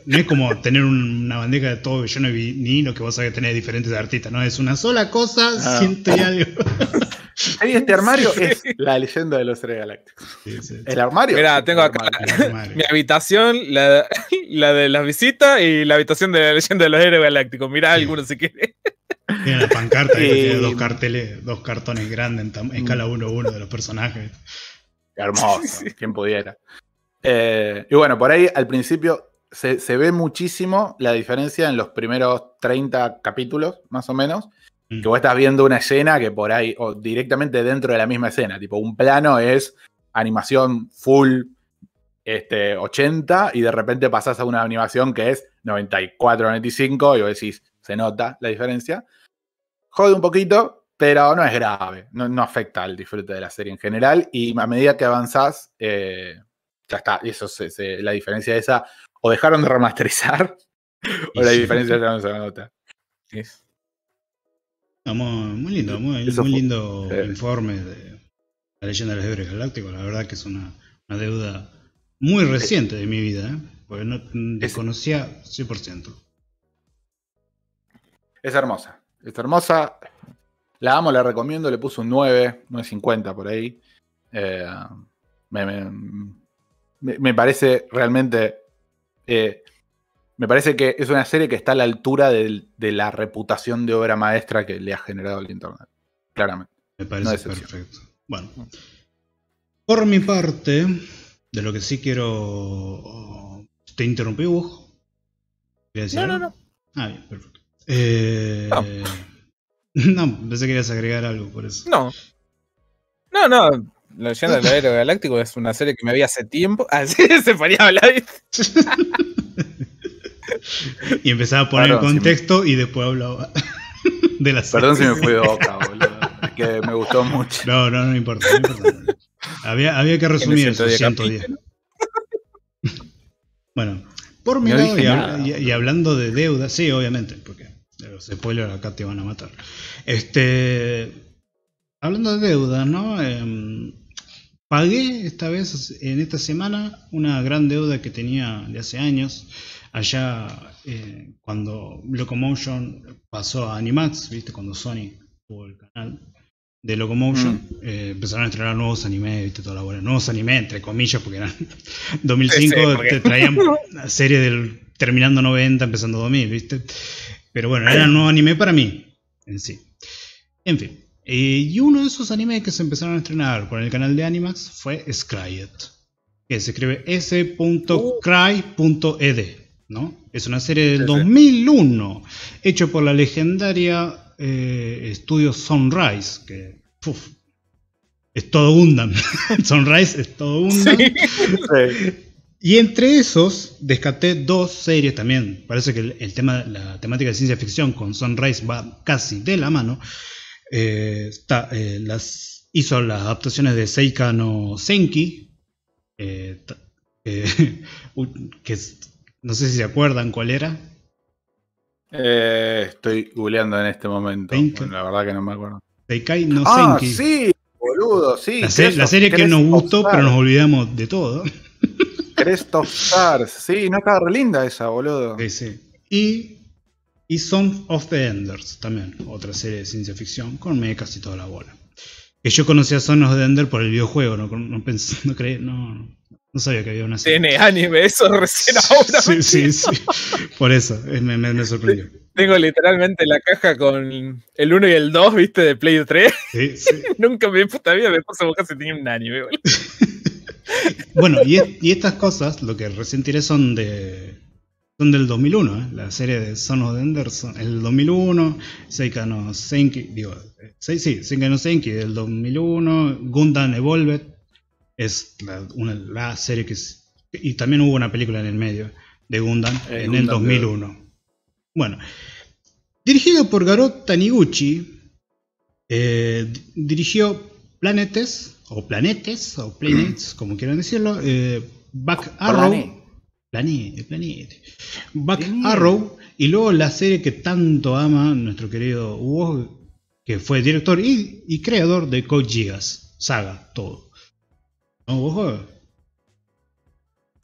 [SPEAKER 2] No es como tener un- una bandeja de todo billones de vinilos que vos sabés que tenés diferentes artistas, ¿no? Es una sola cosa,
[SPEAKER 1] Ah.
[SPEAKER 2] ciento y algo. *laughs*
[SPEAKER 1] Ahí este armario es la leyenda de los seres galácticos.
[SPEAKER 2] Sí, sí.
[SPEAKER 1] El armario.
[SPEAKER 3] Mirá,
[SPEAKER 1] Sí,
[SPEAKER 3] tengo acá
[SPEAKER 1] armario.
[SPEAKER 3] Mi habitación, la, *laughs* la de las visitas y la habitación de la leyenda de los héroes galácticos. Mirá alguno si quieres.
[SPEAKER 2] Tiene la pancarta que tiene dos carteles, dos cartones grandes en, escala 1-1 de los personajes.
[SPEAKER 1] Qué hermoso, *laughs* quien pudiera. Eh, y bueno, por ahí al principio se, se ve muchísimo la diferencia en los primeros 30 capítulos, más o menos.
[SPEAKER 2] Mm.
[SPEAKER 1] Que vos estás viendo una escena que por ahí, o directamente dentro de la misma escena, tipo un plano es animación full este, 80 y de repente pasás a una animación que es 94, 95 y vos decís, se nota la diferencia. Jode un poquito, pero no es grave, no, no afecta al disfrute de la serie en general y a medida que avanzás, eh, ya está, y eso se- se- la diferencia esa, o dejaron de remasterizar, *laughs* o la
[SPEAKER 2] Sí.
[SPEAKER 1] diferencia *laughs* ya no se nota.
[SPEAKER 2] No, muy, muy lindo, muy, lindo informe de la leyenda de los héroes galácticos. La verdad que es una, una deuda muy reciente de mi vida, ¿eh? porque no desconocía 100%.
[SPEAKER 1] Es hermosa. Es hermosa. La amo, la recomiendo. Le puse un 9, 9.50 por ahí. Eh, me, me- me- me parece realmente. eh, me parece que es una serie que está a la altura del- de la reputación de obra maestra que le ha generado el internet. Claramente.
[SPEAKER 2] Me parece perfecto. Bueno, por mi parte, de lo que sí quiero. Te interrumpí, vos. ¿Querías decir
[SPEAKER 3] No, no, no.
[SPEAKER 2] Ah, bien, perfecto. Eh,
[SPEAKER 3] No. *laughs*
[SPEAKER 2] no, pensé que querías agregar algo por eso.
[SPEAKER 3] No. No, no. La leyenda de los héroes galácticos es una serie que me vi hace tiempo. *laughs* Así se ponía a hablar. *laughs*
[SPEAKER 2] Y empezaba a poner
[SPEAKER 1] Perdón,
[SPEAKER 2] el
[SPEAKER 1] si me-
[SPEAKER 2] contexto y después hablaba *laughs* de la serie.
[SPEAKER 1] Perdón si me fui de boca, boludo. Es que me gustó mucho.
[SPEAKER 2] No, no, no importa. No importa. Había, había que resumir esos
[SPEAKER 3] 110
[SPEAKER 2] 110. Bueno, por mi
[SPEAKER 1] No
[SPEAKER 2] lado,
[SPEAKER 1] dije
[SPEAKER 2] y, hab-
[SPEAKER 1] nada.
[SPEAKER 2] y- y hablando de deuda, sí, obviamente, porque los spoilers acá te van a matar. Este, hablando de deuda, ¿no? Em, pagué esta vez, en esta semana, una gran deuda que tenía de hace años. Allá, eh, cuando Locomotion pasó a Animax, ¿viste? Cuando Sony tuvo el canal de Locomotion, eh, empezaron a estrenar nuevos animes, ¿viste? Toda la bola. Nuevos animes, entre comillas, porque eran *laughs* 2005
[SPEAKER 3] Sí, sí, porque-
[SPEAKER 2] te traían una serie del terminando 90, empezando 2000, ¿viste? Pero bueno, era un *clears throat* nuevo anime para mí, en sí. En fin. Eh, y uno de esos animes que se empezaron a estrenar por el canal de Animax fue Scryet, que se escribe s.cry.ed, ¿no? Es una serie del
[SPEAKER 3] Sí, sí.
[SPEAKER 2] 2001, hecho por la legendaria eh, estudio Sunrise, que uf, es todo Gundam. *laughs* Sunrise es todo Gundam.
[SPEAKER 1] Sí.
[SPEAKER 2] Y entre esos, descarté dos series también. Parece que el, el tema, la temática de ciencia ficción con Sunrise va casi de la mano. Eh, está, eh, las, hizo las adaptaciones de Seika no Senki. eh, eh, *laughs* que es- no sé si se acuerdan cuál era.
[SPEAKER 1] Eh, estoy googleando en este momento. Bueno, la verdad que no me acuerdo.
[SPEAKER 2] Seikai no
[SPEAKER 1] Ah,
[SPEAKER 2] Senki.
[SPEAKER 1] sí, boludo, sí.
[SPEAKER 2] la, se- serie que nos gustó, pero nos olvidamos de todo.
[SPEAKER 1] Crest of Stars. Sí, no estaba re linda esa, boludo.
[SPEAKER 2] Sí, sí. Y, y Song of the Enders, también, otra serie de ciencia ficción con mechas y toda la bola. Que yo conocía Son of the Enders por el videojuego, no, no, pensé, *laughs* no, creí- no, no sabía que había una serie.
[SPEAKER 3] Tiene anime, eso recién ahora.
[SPEAKER 2] Sí, sí, sí. Por eso, me, me- me sorprendió.
[SPEAKER 3] Tengo literalmente la caja con el 1 y el 2, viste, de Play 3.
[SPEAKER 2] Sí, sí. *laughs*
[SPEAKER 3] Nunca mi puta vida me puse a buscar si tenía un anime, boludo. *laughs*
[SPEAKER 2] Bueno, y, y estas cosas, lo que recién tiré son de. Son del 2001, ¿eh? la serie de Son of the Enders, son- el 2001, Seika no Senki, digo, sí, sí, Seika no Senki del 2001, Gundam Evolved, es la, una, la serie que es, y también hubo una película en el medio de Gundam
[SPEAKER 1] Eh,
[SPEAKER 2] en el
[SPEAKER 1] Gundam
[SPEAKER 2] 2001. Bueno, dirigido por Garo Taniguchi, eh, di- dirigió Planetes, o Planetes, o Planets, como quieran decirlo, Back Arrow.
[SPEAKER 1] Planet.
[SPEAKER 2] Planete, Planete. Back
[SPEAKER 1] Planete.
[SPEAKER 2] Arrow, y luego la serie que tanto ama nuestro querido Hugo, que fue director y, y creador de Code Geass, Saga, todo. ¿No, ojo?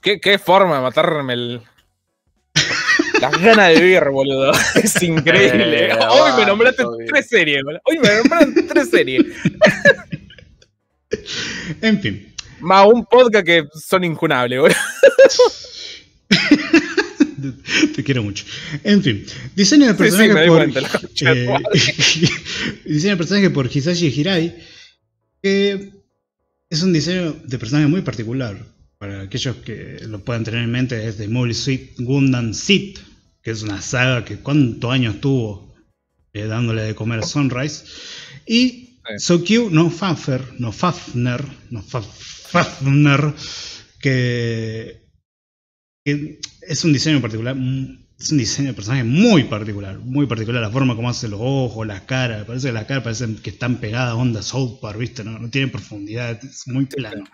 [SPEAKER 3] ¿Qué, qué forma de matarme el. Las ganas de vivir, boludo. *laughs* Es increíble.
[SPEAKER 1] Eh,
[SPEAKER 3] Hoy me nombraste tres series, boludo. Hoy me nombraste tres series. *laughs*
[SPEAKER 2] En fin.
[SPEAKER 3] Más un podcast que son injunables, boludo. *laughs* *laughs*
[SPEAKER 2] Te quiero mucho. En fin, diseño de personaje
[SPEAKER 3] sí,
[SPEAKER 2] por.
[SPEAKER 3] cuenta, *laughs*
[SPEAKER 2] eh, *laughs* diseño de personaje por Hisashi Hirai. Que es un diseño de personaje muy particular. Para aquellos que lo puedan tener en mente, es de Mobile Suit Gundam Seed, que es una saga que cuántos años tuvo eh, dándole de comer a Sunrise. Y. Sokyu no Fafner, no Fafner, no Faf- Fafner, que que es un diseño particular, mm, es un diseño de personaje muy particular, muy particular, la forma como hace los ojos, las caras, parece que las caras parecen que están pegadas a onda South Park, ¿viste? No, no tiene profundidad, es muy plano,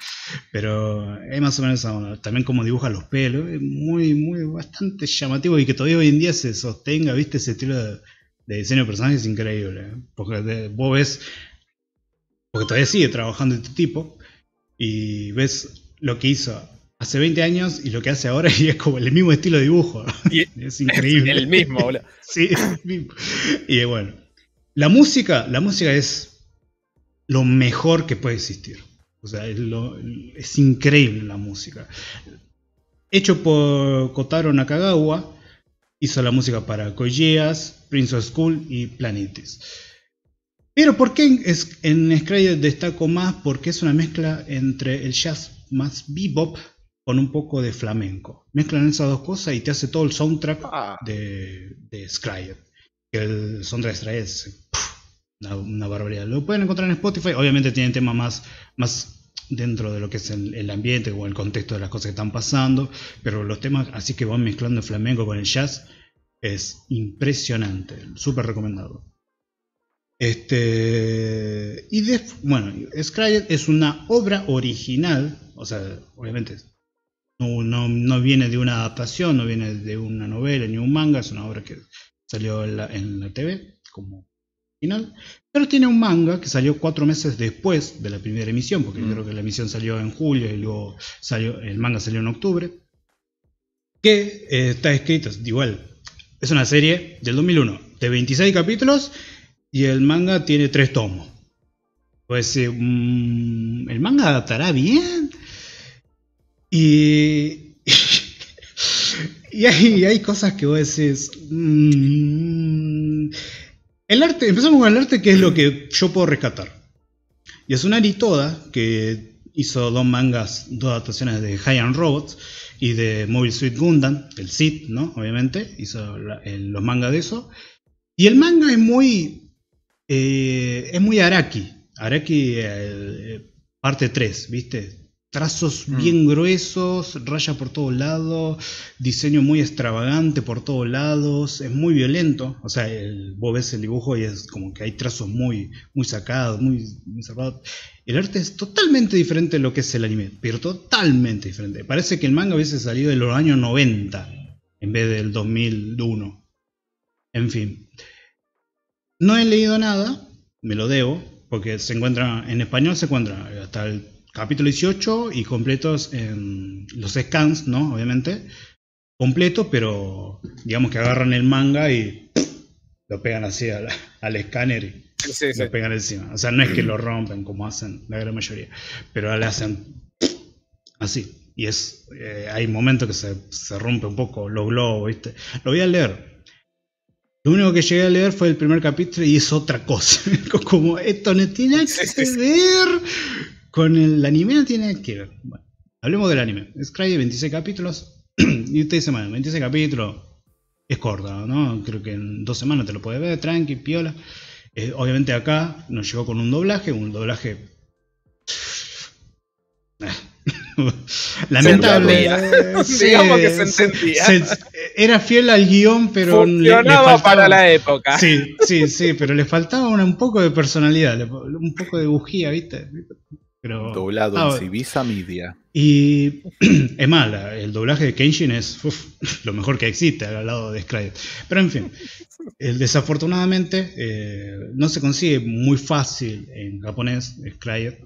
[SPEAKER 2] pero es más o menos onda. también como dibuja los pelos, es muy, muy, bastante llamativo y que todavía hoy en día se sostenga, ¿viste? Ese estilo de, de diseño de personaje es increíble, ¿eh? porque de- vos ves, porque todavía sigue trabajando este tipo, y ves lo que hizo hace 20 años y lo que hace ahora *laughs* y es como el mismo estilo de dibujo.
[SPEAKER 3] Y- *laughs*
[SPEAKER 2] es increíble.
[SPEAKER 3] El mismo, boludo. *laughs*
[SPEAKER 2] Sí, el mismo. Y eh, bueno, la música, la música es lo mejor que puede existir. O sea, es, lo- es increíble la música. Hecho por Kotaro Nakagawa, hizo la música para Koyeas, Prince of School y Planetis. Pero ¿por qué en, Scryer destaco más? Porque es una mezcla entre el jazz más bebop con un poco de flamenco. Mezclan esas dos cosas y te hace todo el soundtrack
[SPEAKER 1] Ah,
[SPEAKER 2] de, de el soundtrack de Scryer es una, una barbaridad. Lo pueden encontrar en Spotify. Obviamente tienen temas más, más dentro de lo que es el, el ambiente o el contexto de las cosas que están pasando. Pero los temas así que van mezclando el flamenco con el jazz es impresionante. Súper recomendado. Este. Y de, bueno, Scryer es una obra original. O sea, obviamente no, no, no viene de una adaptación, no viene de una novela ni un manga, es una obra que salió en la, en la TV como final. Pero tiene un manga que salió cuatro meses después de la primera emisión, porque
[SPEAKER 1] Mm.
[SPEAKER 2] creo que la emisión salió en julio y luego salió, el manga salió en octubre. Que eh, está escrito, igual, es una serie del 2001 de 26 capítulos y el manga tiene tres tomos. Pues eh, mm, el manga adaptará bien. Y, *laughs* y, hay, hay cosas que vos decís. mm, el arte, empezamos con el arte, que es lo que yo puedo rescatar. Y es una Toda que hizo dos mangas, dos adaptaciones de High Robots y de Mobile Suit Gundam, el SID, ¿no? Obviamente, hizo los mangas de eso. Y el manga es muy. eh, es muy Araki. Araki, eh, parte 3, ¿viste? Trazos
[SPEAKER 1] Mm.
[SPEAKER 2] bien gruesos, raya por todos lados, diseño muy extravagante por todos lados, es muy violento. O sea, el, vos ves el dibujo y es como que hay trazos muy, muy sacados, muy, muy zarpados. El arte es totalmente diferente de lo que es el anime, pero totalmente diferente. Parece que el manga hubiese salido de los años 90 en vez del 2001. En fin. No he leído nada, me lo debo, porque se encuentra en español, se encuentra hasta el capítulo 18 y completos en los scans, ¿no? Obviamente. Completo, pero digamos que agarran el manga y lo pegan así al, al escáner y
[SPEAKER 3] Sí,
[SPEAKER 2] lo pegan encima. O sea, no es que lo rompen como hacen la gran mayoría, pero le hacen así. Y es eh, hay momentos que se, se rompe un poco los globos, ¿viste? Lo voy a leer. Lo único que llegué a leer fue el primer capítulo y es otra cosa. *laughs* como esto no tiene que ver con el anime, no tiene que ver. Bueno, hablemos del anime. Scry 26 capítulos. *clears throat* y ustedes bueno, 26 capítulos es corta, ¿no? Creo que en dos semanas te lo puedes ver, tranqui, piola. Eh, obviamente acá nos llegó con un doblaje, un doblaje *laughs* lamentable.
[SPEAKER 3] entendía. *laughs*
[SPEAKER 2] Sí,
[SPEAKER 3] Digamos que se entendía.
[SPEAKER 2] se- era fiel al guion, pero le- le
[SPEAKER 3] Funcionaba
[SPEAKER 2] faltaba-
[SPEAKER 3] para la época.
[SPEAKER 2] Sí, sí, sí, pero le faltaba una- un poco de personalidad, le- un poco de bujía, ¿viste? Pero,
[SPEAKER 1] Doblado
[SPEAKER 2] Ah,
[SPEAKER 1] en Civisa Media.
[SPEAKER 2] Y *clears throat* es más, la- el doblaje de Kenshin es uf, *laughs* lo mejor que existe al lado de Scribe. Pero en fin, *laughs* el, desafortunadamente eh, no se consigue muy fácil en japonés, Scribe.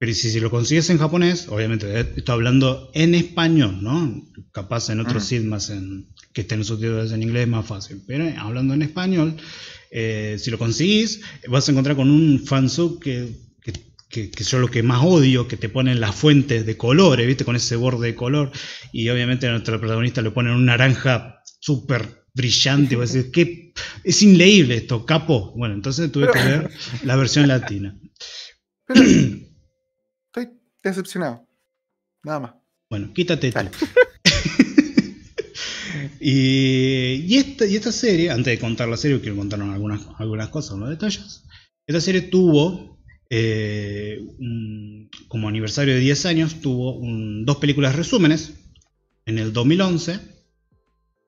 [SPEAKER 2] Pero si, si lo consigues en japonés, obviamente eh, estoy hablando en español, ¿no? Capaz en otros
[SPEAKER 1] Mm.
[SPEAKER 2] idiomas en, que estén subtítulos en inglés es más fácil. Pero eh, hablando en español, eh, si lo conseguís, vas a encontrar con un fansub que, que, yo lo que más odio, que te ponen las fuentes de colores, ¿viste? Con ese borde de color. Y obviamente a nuestro protagonista le ponen un naranja súper brillante. ¿qué? Es inleíble esto, capo. Bueno, entonces tuve que ver la versión latina.
[SPEAKER 1] Pero estoy decepcionado. Nada más.
[SPEAKER 2] Bueno, quítate tú. *laughs* Y, y esta, y esta serie, antes de contar la serie, quiero contar algunas, algunas cosas, unos detalles. Esta serie tuvo, eh, como aniversario de 10 años, tuvo dos películas resúmenes en el 2011,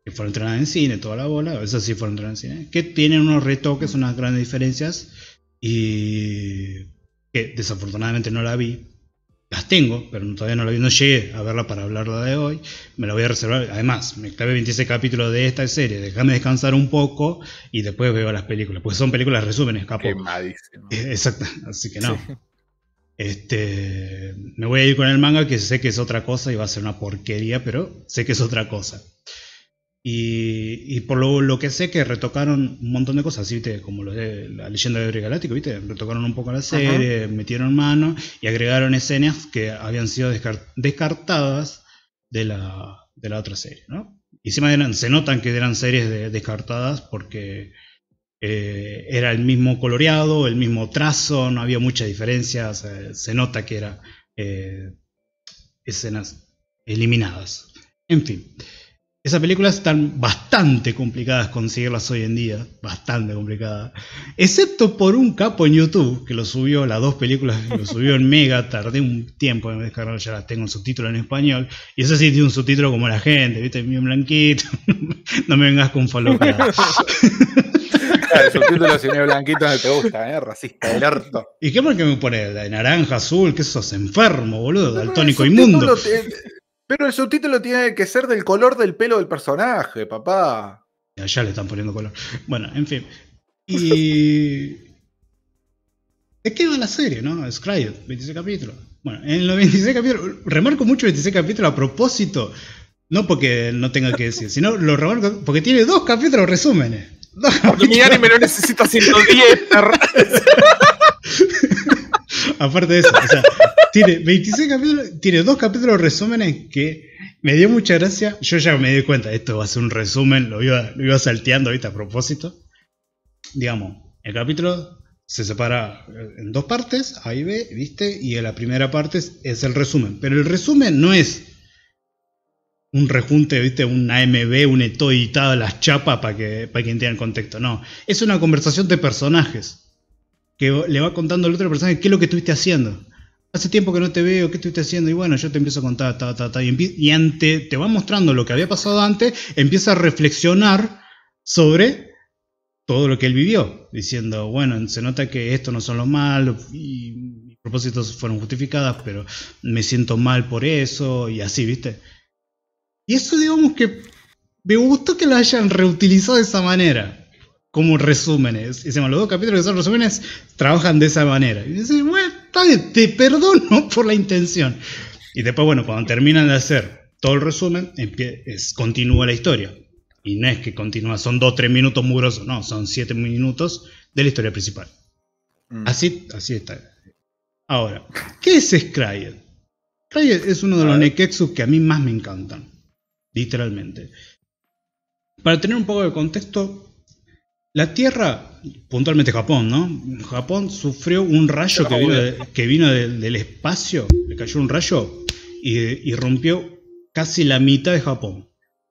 [SPEAKER 2] que fueron entrenadas en cine, toda la bola, esas sí fueron entrenadas en cine, que tienen unos retoques, unas grandes diferencias, y que desafortunadamente no la vi, las tengo, pero todavía no llegué a verla para hablarla de hoy. Me la voy a reservar. Además, me clavé 26 capítulos de esta serie, déjame descansar un poco y después veo las películas. Pues son películas resúmenes, capo.
[SPEAKER 1] Quemadísimo.
[SPEAKER 2] Eh, Exacto, así que no. Este, me voy a ir con el manga que sé que es otra cosa y va a ser una porquería, pero sé que es otra cosa. Y, y por lo, lo que sé que retocaron un montón de cosas, ¿sí? ¿viste? como lo de la leyenda de Ori Galáctico, ¿viste? retocaron un poco la serie, metieron mano y agregaron escenas que habían sido descar- descartadas de la, de la otra serie. ¿no? Y encima eran, se notan que eran series de- descartadas porque eh, era el mismo coloreado, el mismo trazo, no había mucha diferencia, se nota que eran escenas eliminadas. En fin, esas películas están bastante complicadas conseguirlas hoy en día, bastante complicadas, excepto por un capo en YouTube que lo subió, las dos películas, lo subió en Mega, *laughs* tardé un tiempo en descargar, ya las tengo en subtítulo en español, y eso sí tiene un subtítulo como la gente, viste, bien blanquito, *laughs* no me vengas con falopeadas. *laughs*
[SPEAKER 1] El subtítulo señor Blanquito no te gusta, ¿eh? Racista del harto.
[SPEAKER 2] ¿Y qué mal que me pone? ¿De naranja, azul? ¿Qué sos? Enfermo, boludo. Daltónico
[SPEAKER 1] el
[SPEAKER 2] inmundo.
[SPEAKER 1] te- Pero el subtítulo tiene que ser del color del pelo del personaje, papá.
[SPEAKER 2] Ya, le están poniendo color. Bueno, en fin. Y. *laughs* ¿De qué va la serie, no? Scryed, 26 capítulos. Bueno, en los 26 capítulos. Remarco mucho 26 capítulos a propósito. No porque no tenga que decir, sino lo remarco porque tiene dos capítulos resúmenes. Dos
[SPEAKER 3] Porque mi
[SPEAKER 2] capítulos.
[SPEAKER 3] anime lo necesita 110. *laughs*
[SPEAKER 2] Aparte de eso, o sea, tiene 26 capítulos, tiene dos capítulos resúmenes que me dio mucha gracia. Yo ya me di cuenta, esto va a ser un resumen, lo iba, lo iba salteando ahorita a propósito. Digamos, el capítulo se separa en dos partes, A y B, ¿viste? Y en la primera parte es, el resumen. Pero el resumen no es un rejunte, ¿viste? Un AMB, un editado, las chapas para que, para que entiendan el contexto. No, es una conversación de personajes que le va contando al otro personaje qué es lo que estuviste haciendo. Hace tiempo que no te veo, ¿qué estuviste haciendo? Y bueno, yo te empiezo a contar, ta, ta, ta, y, y ante, te va mostrando lo que había pasado antes, empieza a reflexionar sobre todo lo que él vivió, diciendo, bueno, se nota que esto no son los malos y mis propósitos fueron justificados, pero me siento mal por eso y así, ¿viste? Y eso digamos que me gustó que lo hayan reutilizado de esa manera como resúmenes. Y encima, los dos capítulos que son resúmenes trabajan de esa manera. Y dices, bueno, te perdono *laughs* por la intención. Y después, bueno, cuando terminan de hacer todo el resumen, es, continúa la historia. Y no es que continúa, son 2-3 minutos mugrosos, no, son 7 minutos de la historia principal.
[SPEAKER 1] Mm.
[SPEAKER 2] Así, así está. Ahora, ¿qué es Scryed? Scryed es uno de los Neketsu que a mí más me encantan. Literalmente. Para tener un poco de contexto, la Tierra, puntualmente Japón, ¿no? Japón sufrió un rayo que vino, de- que vino de- del espacio, le cayó un rayo y, y rompió casi la mitad de Japón,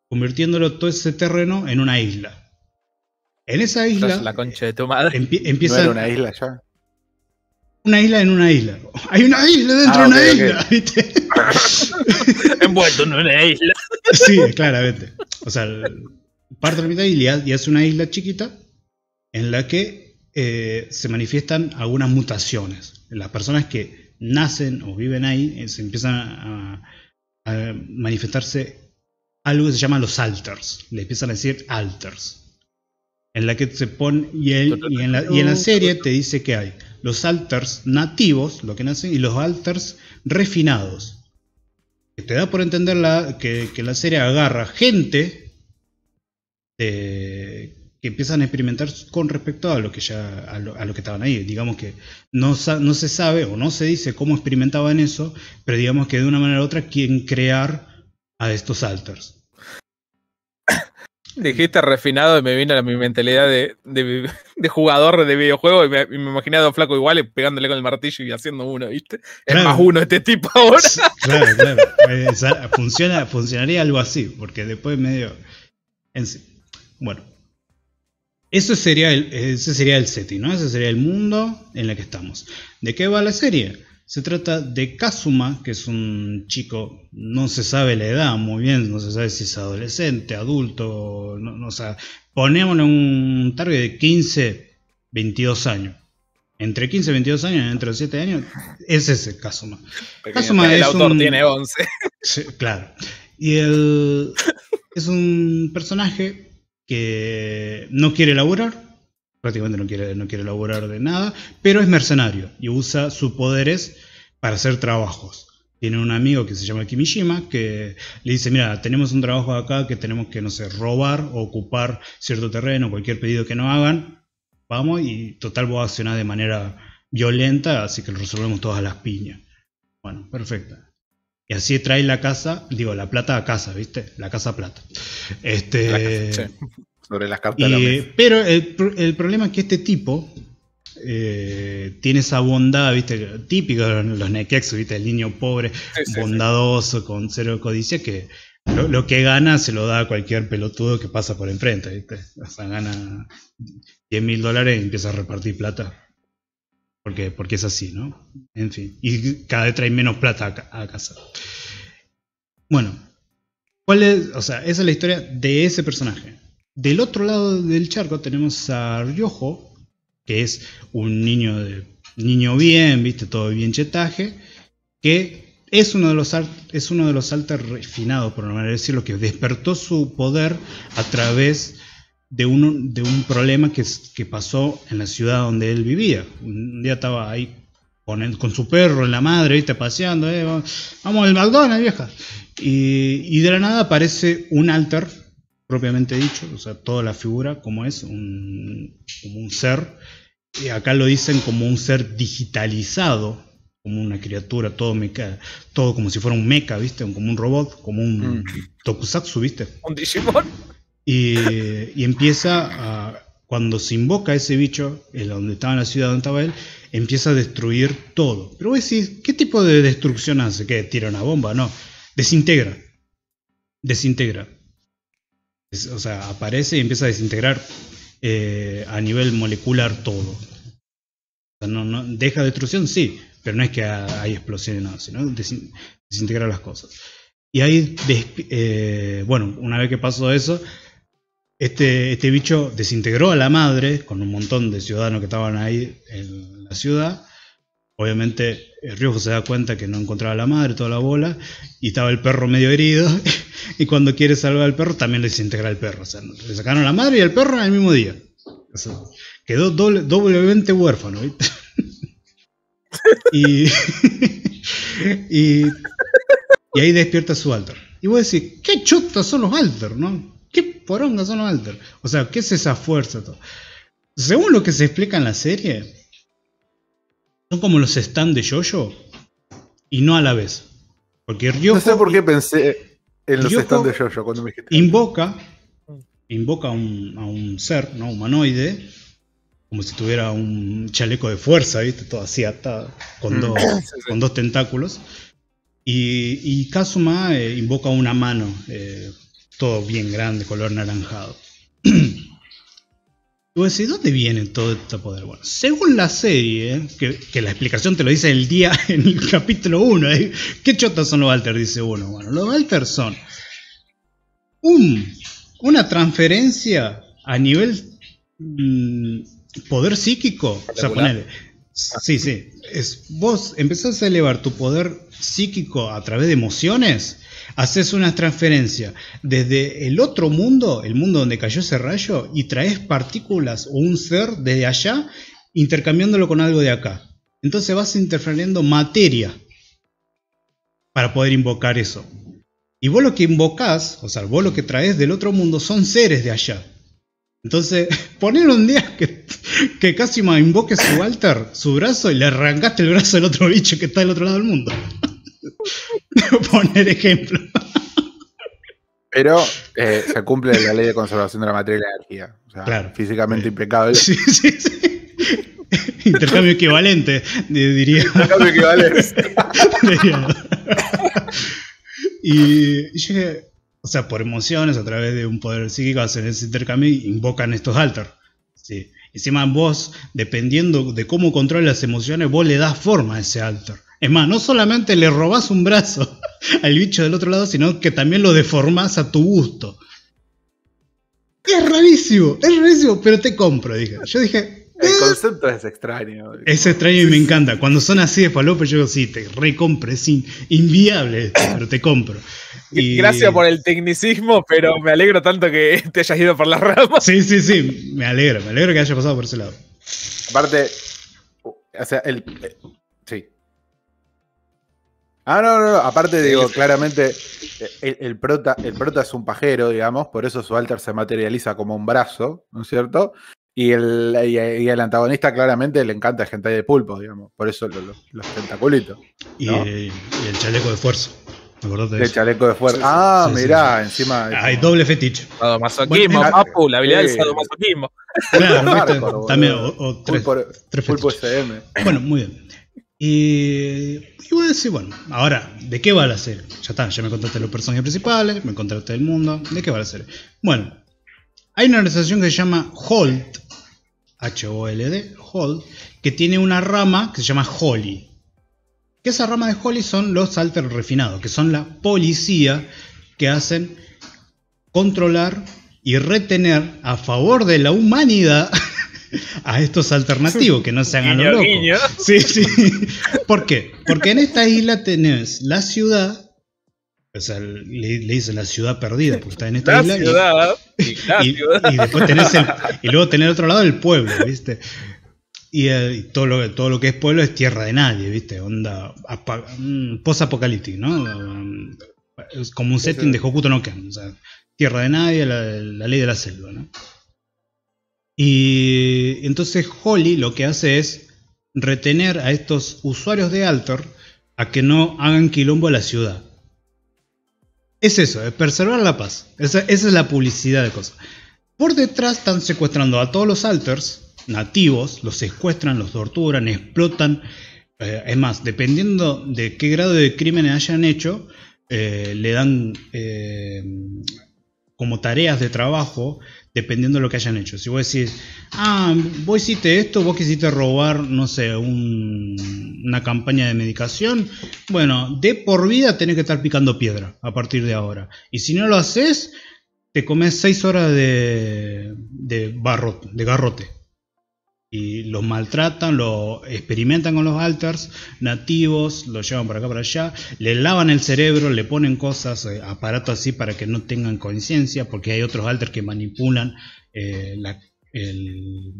[SPEAKER 2] convirtiéndolo todo ese terreno en una isla. En esa isla
[SPEAKER 3] La concha de tu madre.
[SPEAKER 2] empie-
[SPEAKER 1] ¿No
[SPEAKER 2] empieza
[SPEAKER 1] era una isla ya?
[SPEAKER 2] una isla en una isla. Hay una isla dentro
[SPEAKER 1] Ah,
[SPEAKER 2] de una isla, ¿viste? *laughs*
[SPEAKER 3] Envuelto en una isla.
[SPEAKER 2] Sí, claramente. O sea, parte de la mitad y hace una isla chiquita en la que eh, se manifiestan algunas mutaciones. Las personas que nacen o viven ahí, eh, se empiezan a, a manifestarse algo que se llama los alters. Le empiezan a decir alters. En la que se pone. Y, él- y en la, y en la serie te dice que hay los alters nativos, lo que nacen, y los alters refinados. Que te da por entender la, que, que la serie agarra gente de- que empiezan a experimentar con respecto a lo que ya a lo, a lo que estaban ahí. Digamos que no, no se sabe o no se dice cómo experimentaban eso, pero digamos que de una manera u otra quieren crear a estos alters. *coughs*
[SPEAKER 3] Dijiste refinado y me vino a mi mentalidad de, de, de jugador de videojuego y me, y me imaginé a dos flacos iguales pegándole con el martillo y haciendo uno, ¿viste? Es más uno este tipo ahora.
[SPEAKER 2] Claro, claro. Eh, Funciona, funcionaría algo así, porque después medio. en sí. Bueno. Eso sería el, ese sería el setting, ¿no? Ese sería el mundo en el que estamos. ¿De qué va la serie? Se trata de Kazuma, que es un chico, no se sabe la edad muy bien, no se sabe si es adolescente, adulto, no, no, o sea, ponémosle un target de 15, 22 años. Entre 15 y 22 años, entre 7 años, es ese Kazuma. Kazuma
[SPEAKER 3] el
[SPEAKER 2] es
[SPEAKER 3] autor
[SPEAKER 2] un-
[SPEAKER 3] tiene 11.
[SPEAKER 2] Sí, claro. Y él es un personaje que no quiere laburar, prácticamente no quiere, no quiere laburar de nada, pero es mercenario y usa sus poderes para hacer trabajos. Tiene un amigo que se llama Kimishima que le dice, mira, tenemos un trabajo acá que tenemos que, no sé, robar o ocupar cierto terreno, cualquier pedido que nos hagan, vamos y total vos accionás de manera violenta, así que lo resolvemos todas las piñas. Bueno, perfecto. Y así trae la casa, digo, la plata a casa, ¿viste? La casa plata. Este,
[SPEAKER 3] Sí. *laughs*
[SPEAKER 1] Sobre las
[SPEAKER 2] y- pero el, el problema es que este tipo eh, tiene esa bondad, ¿viste? Típica de los Neketsu, ¿viste? El niño pobre,
[SPEAKER 3] Sí, sí, sí.
[SPEAKER 2] bondadoso, con cero codicia, que lo, lo que gana se lo da a cualquier pelotudo que pasa por enfrente, ¿viste? O sea, gana 10 mil dólares y empieza a repartir plata. Porque, porque es así, ¿no? En fin. Y cada vez trae menos plata a, ca- a casa. Bueno. ¿Cuál es? O sea, esa es la historia de ese personaje. Del otro lado del charco tenemos a Ryojo, que es un niño de niño bien, viste, todo bien chetaje, que es uno de los es uno de los alter refinados, por no manera de decirlo, que despertó su poder a través de un, de un problema que, que pasó en la ciudad donde él vivía. Un día estaba ahí con, con su perro en la madre, viste, paseando, eh, vamos al McDonald's, vieja. Y, y de la nada aparece un alter, propiamente dicho, o sea, toda la figura como es, un, como un ser. Y acá lo dicen como un ser digitalizado, como una criatura, todo meca, todo como si fuera un mecha, ¿viste? Como un robot, como un
[SPEAKER 1] Mm.
[SPEAKER 2] tokusatsu, ¿viste?
[SPEAKER 3] Un Digimon.
[SPEAKER 2] Y, empieza a. Cuando se invoca ese bicho, en donde estaba la ciudad donde estaba él, empieza a destruir todo. Pero vos decís, ¿qué tipo de destrucción hace? ¿Qué? ¿Tira una bomba? No. Desintegra. Desintegra. Es- o sea, aparece y empieza a desintegrar eh, a nivel molecular todo. No, no, deja destrucción, sí, pero no es que ha- hay explosiones, no, sino desin- desintegra las cosas. Y ahí, eh, bueno, una vez que pasó eso, este, este bicho desintegró a la madre con un montón de ciudadanos que estaban ahí en la ciudad. Obviamente, el Riojo se da cuenta que no encontraba a la madre, toda la bola, y estaba el perro medio herido. *laughs* Y cuando quiere salvar al perro, también le desintegra el perro. O sea, le sacaron a la madre y al perro el mismo día. Quedó doble, doblemente huérfano, ¿viste? *laughs* y, *laughs* y, y ahí despierta su alter. Y vos decís, ¿qué chutas son los alter, no? ¿Qué poronga son los alter? O sea, ¿qué es esa fuerza? Todo? Según lo que se explica en la serie, son como los stands de Jojo y no a la vez. Porque Ryoho
[SPEAKER 1] No sé por qué pensé en los
[SPEAKER 2] Ryoko
[SPEAKER 1] stands de Jojo cuando me dijiste.
[SPEAKER 2] invoca, invoca a un, a un ser, ¿no? Humanoide, como si tuviera un chaleco de fuerza, ¿viste? Todo así atado, con,
[SPEAKER 1] Mm.
[SPEAKER 2] dos, con dos tentáculos. Y, y Kazuma eh, invoca una mano, eh, todo bien grande, color naranjado. Vos *clears throat* decís, ¿dónde viene todo este poder? Bueno, según la serie, eh, que, que la explicación te lo dice el día *laughs* en el capítulo 1, ¿qué chotas son los Alter? Dice uno. Bueno, los Alter son un, una transferencia a nivel mm, poder psíquico. O sea, ponele, Sí, sí. Es, vos empezás a elevar tu poder psíquico a través de emociones, haces una transferencia desde el otro mundo, el mundo donde cayó ese rayo, y traes partículas o un ser desde allá, intercambiándolo con algo de acá. Entonces vas interfiriendo materia para poder invocar eso. Y vos lo que invocás, o sea, vos lo que traes del otro mundo son seres de allá. Entonces, *laughs* poner un día que, que Casima invoque su altar, su brazo, y le arrancaste el brazo del otro bicho que está del otro lado del mundo. Poner ejemplo.
[SPEAKER 1] Pero eh, se cumple la ley de conservación de la materia y la energía. O sea,
[SPEAKER 2] Claro.
[SPEAKER 1] físicamente impecable.
[SPEAKER 2] Sí, sí, sí. Intercambio equivalente, di- diría.
[SPEAKER 1] Intercambio equivalente.
[SPEAKER 2] diría. Y o sea, por emociones, a través de un poder psíquico, hacen ese intercambio y invocan estos altar. Sí. Encima vos, dependiendo de cómo controlas las emociones, vos le das forma a ese altar. Es más, no solamente le robás un brazo *laughs* al bicho del otro lado, sino que también lo deformás a tu gusto. Es rarísimo, es rarísimo, pero te compro, dije. Yo dije,
[SPEAKER 1] El concepto es extraño.
[SPEAKER 2] es extraño y me encanta. Cuando son así de falopa, yo digo, sí, te recompro, es in- inviable esto, pero te compro. Y-
[SPEAKER 3] Gracias por el tecnicismo, pero me alegro tanto que *laughs* te hayas ido por las ramas.
[SPEAKER 2] Sí, sí, sí, me alegro, me alegro que haya pasado por ese lado.
[SPEAKER 1] Aparte, o sea, el. Ah, no, no, no. Aparte, digo, claramente, el, el prota, el prota es un pajero, digamos, por eso su alter se materializa como un brazo, ¿no es cierto? Y el, y, y el antagonista claramente le encanta el hentai de pulpo, digamos, por eso lo- lo- los tentaculitos.
[SPEAKER 2] Y,
[SPEAKER 1] ¿No?
[SPEAKER 2] y el chaleco de fuerza. ¿Me acordás de
[SPEAKER 1] El chaleco de fuerza. Ah,
[SPEAKER 2] Sí, sí,
[SPEAKER 1] mirá, encima.
[SPEAKER 2] Hay doble fetiche.
[SPEAKER 3] Sadomasoquismo,
[SPEAKER 2] Bueno,
[SPEAKER 3] papu, la habilidad del sadomasoquismo.
[SPEAKER 2] Claro. También, o, o tres,
[SPEAKER 1] Pulpo,
[SPEAKER 2] tres
[SPEAKER 1] pulpo. SM.
[SPEAKER 2] Bueno, muy bien. Y, y voy a decir, bueno, ahora, ¿de qué va la serie? Ya está, ya me contaste los personajes principales, me contaste el mundo, ¿de qué va la serie? Bueno, hay una organización que se llama HOLD, H-O-L-D, HOLD, que tiene una rama que se llama Holly. Que esa rama de Holly son los alter refinados, que son la policía que hacen controlar y retener a favor de la humanidad *laughs* a estos alternativos que no se hagan
[SPEAKER 3] Guiño,
[SPEAKER 2] los locos.
[SPEAKER 3] guiño.
[SPEAKER 2] Sí, sí. ¿Por qué? Porque en esta isla tenés la ciudad, o sea, le, le dicen la ciudad perdida, porque está en esta
[SPEAKER 3] La
[SPEAKER 2] isla. y-
[SPEAKER 3] ciudad. y La
[SPEAKER 2] y,
[SPEAKER 3] ciudad.
[SPEAKER 2] y después tenés el, y luego tenés otro lado el pueblo, ¿viste? Y, eh, y todo, lo, todo lo que es pueblo es tierra de nadie, ¿viste? Onda mm, post-apocalíptico, ¿no? Es como un setting de Hokuto no Ken, o sea, tierra de nadie, la, la ley de la selva, ¿no? Y entonces Holly lo que hace es retener a estos usuarios de Altor a que no hagan quilombo a la ciudad. Es eso, es preservar la paz. Esa, es la publicidad de cosas. Por detrás están secuestrando a todos los alters nativos, los secuestran, los torturan, explotan. Eh, es más, dependiendo de qué grado de crímenes hayan hecho, eh, le dan eh, como tareas de trabajo dependiendo de lo que hayan hecho. Si vos decís, ah, vos hiciste esto, vos quisiste robar, no sé, un- una campaña de medicación, bueno, de por vida tenés que estar picando piedra a partir de ahora. Y si no lo haces, te comes 6 horas de, de, de garrote. Y los maltratan, lo experimentan con los alters nativos, los llevan para acá, para allá, le lavan el cerebro, le ponen cosas, eh, aparatos así para que no tengan conciencia, porque hay otros alters que manipulan eh, la, el-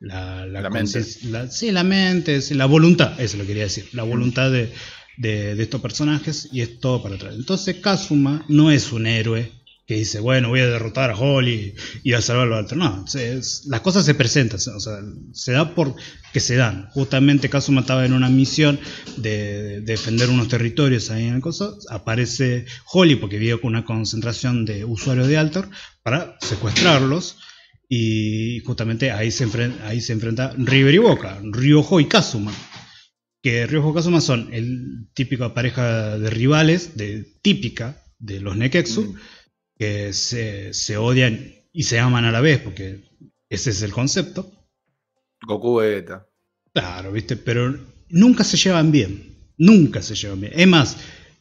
[SPEAKER 2] la, la
[SPEAKER 1] La mente.
[SPEAKER 2] la- sí, la mente, sí, la voluntad, eso lo quería decir, la voluntad de, de- de estos personajes y es todo para atrás. Entonces Kazuma no es un héroe que dice, bueno, voy a derrotar a Holly y a salvar a los alters. No, las cosas se presentan, o sea, se da por que se dan. Justamente Kazuma estaba en una misión de, de defender unos territorios ahí en el coso. Aparece Holly porque vio una concentración de usuarios de Alter para secuestrarlos. Y justamente ahí se, enfren- ahí se enfrenta River y Boca, Ryoho y Kazuma. Que Ryoho y Kazuma son el típica pareja de rivales, de, típica de los Neketsu, que se, se odian y se aman a la vez, porque ese es el concepto.
[SPEAKER 1] Goku Vegeta.
[SPEAKER 2] Claro, ¿viste? Pero nunca se llevan bien. Nunca se llevan bien. Es más,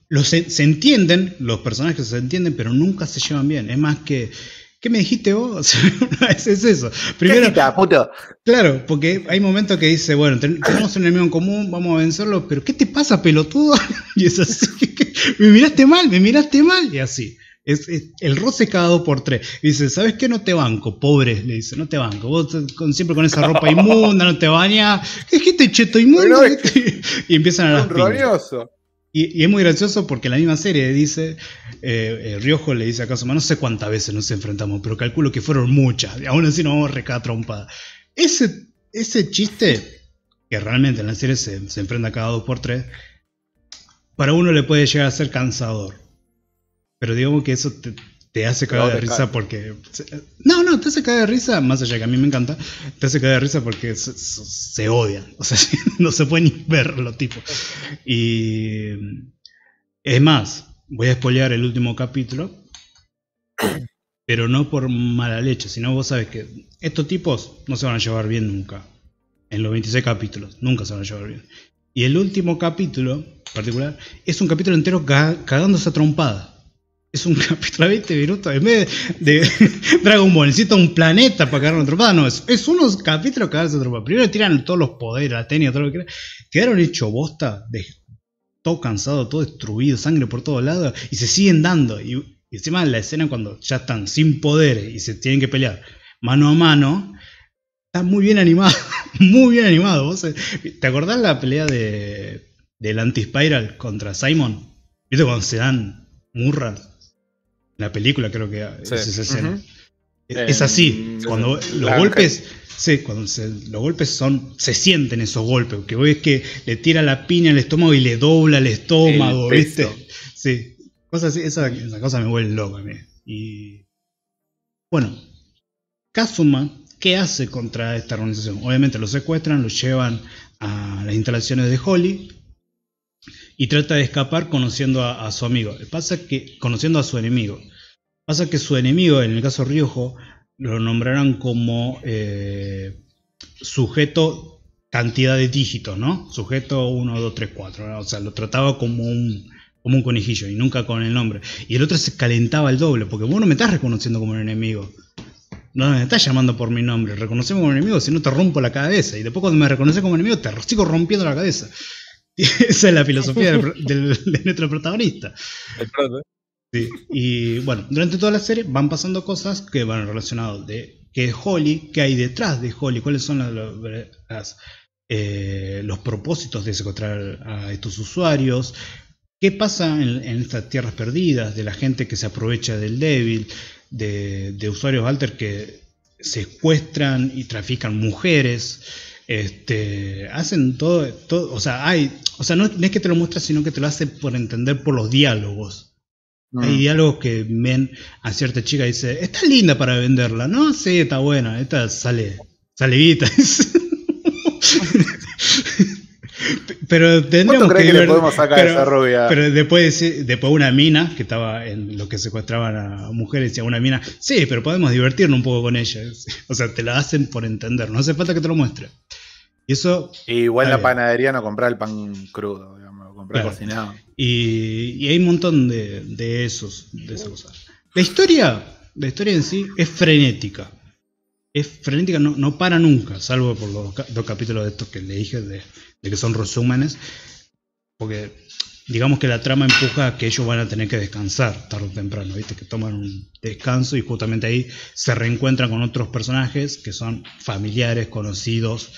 [SPEAKER 2] los, se, se entienden, los personajes se entienden, pero nunca se llevan bien. Es más que, ¿qué me dijiste vos? *laughs* es, es eso.
[SPEAKER 1] ¿Qué
[SPEAKER 2] Primero,
[SPEAKER 1] cita, puto?
[SPEAKER 2] claro, porque hay momentos que dice, bueno, ten- tenemos un enemigo en común, vamos a vencerlo, pero ¿qué te pasa, pelotudo? *laughs* y es así, *laughs* me miraste mal, me miraste mal, y así. Es, es- el roce es cada dos por tres. Y dice, ¿sabes qué? No te banco, pobre. Le dice, no te banco. Vos te- con- siempre con esa ropa inmunda, no te bañas. ¿Qué dijiste, cheto inmundo?
[SPEAKER 1] Es *laughs*
[SPEAKER 2] y empiezan a las piñas. Y, y es muy gracioso porque en la misma serie dice, eh, eh, Riojo le dice a Kazuma, no sé cuántas veces nos enfrentamos, pero calculo que fueron muchas, y aún así nos vamos a recatar trompada. Ese, ese chiste, que realmente en la serie se, se enfrenta cada dos por tres, para uno le puede llegar a ser cansador. Pero digamos que eso te, te hace cagar
[SPEAKER 1] No,
[SPEAKER 2] de risa
[SPEAKER 1] caga.
[SPEAKER 2] porque... No, no, te hace cagar de risa, más allá que a mí me encanta, te hace cagar de risa porque se, se- se odian. O sea, *laughs* no se pueden ni ver los tipos. Y... Es más, voy a spoilear el último capítulo, pero no por mala leche, sino vos sabes que estos tipos no se van a llevar bien nunca. En los 26 capítulos, nunca se van a llevar bien. Y el último capítulo, en particular, es un capítulo entero ca- cagándose a trompada. Es un *laughs* capítulo de 20 minutos. En vez de, de Dragon Ball, necesita un planeta para cagar a trompada. No, es, es unos capítulos cagarse a trompada. Primero tiran todos los poderes, la técnica, todo lo que quieran. Quedaron hecho bosta, todo cansado, todo destruido, sangre por todos lados. Y se siguen dando. Y, y encima la escena cuando ya están sin poderes y se tienen que pelear mano a mano. Está muy bien animado. *laughs* muy bien animado. ¿Vos, eh, ¿Te acordás la pelea de del anti-spiral contra Simon? ¿Viste cuando se dan murras? La película creo que
[SPEAKER 3] Sí.
[SPEAKER 2] es esa escena.
[SPEAKER 1] Ujú.
[SPEAKER 2] Es así. Cuando los golpes. Sí, cuando se- los golpes son. Se sienten esos golpes. Que ves que le tira la piña al estómago y le dobla el estómago,
[SPEAKER 1] El
[SPEAKER 2] ¿viste? Sí. Cosas así, esa, esa cosa me vuelve loco a mí. Y. Bueno. Kazuma, ¿qué hace contra esta organización? Obviamente lo secuestran, lo llevan a las instalaciones de Holly. Y trata de escapar conociendo a, su amigo. Pasa que. conociendo a su enemigo. Pasa que su enemigo, en el caso Riojo, lo nombrarán como eh, sujeto cantidad de dígitos, ¿no? Sujeto 1, 2, 3, 4. ¿no? O sea, lo trataba como un, como un conejillo y nunca con el nombre. Y el otro se calentaba el doble, porque vos no me estás reconociendo como un enemigo. No me estás llamando por mi nombre. Reconoceme como un enemigo, si no te rompo la cabeza. Y después cuando me reconoces como enemigo, te sigo rompiendo la cabeza. *laughs* Esa es la filosofía del, del- de nuestro protagonista.
[SPEAKER 3] El prota.
[SPEAKER 2] Sí, Y bueno, durante toda la serie van pasando cosas que van relacionadas de qué es Holly, qué hay detrás de Holly, cuáles son las, las, eh, los propósitos de secuestrar a estos usuarios, qué pasa en, en estas tierras perdidas, de la gente que se aprovecha del débil, de, de usuarios alter que secuestran y trafican mujeres. Este, hacen todo, todo, o sea, hay, o sea, no, es que te lo muestra, sino que te lo hace por entender por los diálogos. Hay
[SPEAKER 1] Mm.
[SPEAKER 2] diálogos que ven a cierta chica y dice, está linda para venderla, ¿no? Sí, está buena, esta sale, guita. *laughs* pero tendríamos
[SPEAKER 1] ¿Cuánto crees
[SPEAKER 2] que
[SPEAKER 1] que le
[SPEAKER 2] ver-
[SPEAKER 1] podemos sacar a
[SPEAKER 2] pero-
[SPEAKER 1] esa rubia?
[SPEAKER 2] Pero después, de- después una mina, que estaba en lo que secuestraban a mujeres, decía una mina, sí, pero podemos divertirnos un poco con ella. *laughs* O sea, te la hacen por entender, no hace falta que te lo muestre. Y eso
[SPEAKER 1] Igual la panadería no comprar el pan crudo, digamos, lo compré
[SPEAKER 2] Claro.
[SPEAKER 1] cocinado.
[SPEAKER 2] Y, y hay un montón de, de esos, de esas cosas. La historia, la historia en sí es frenética. Es frenética, no, no para nunca, salvo por los dos capítulos de estos que le dije, de, que son resúmenes. Porque digamos que la trama empuja a que ellos van a tener que descansar tarde o temprano, ¿viste? Que toman un descanso y justamente ahí se reencuentran con otros personajes que son familiares, conocidos,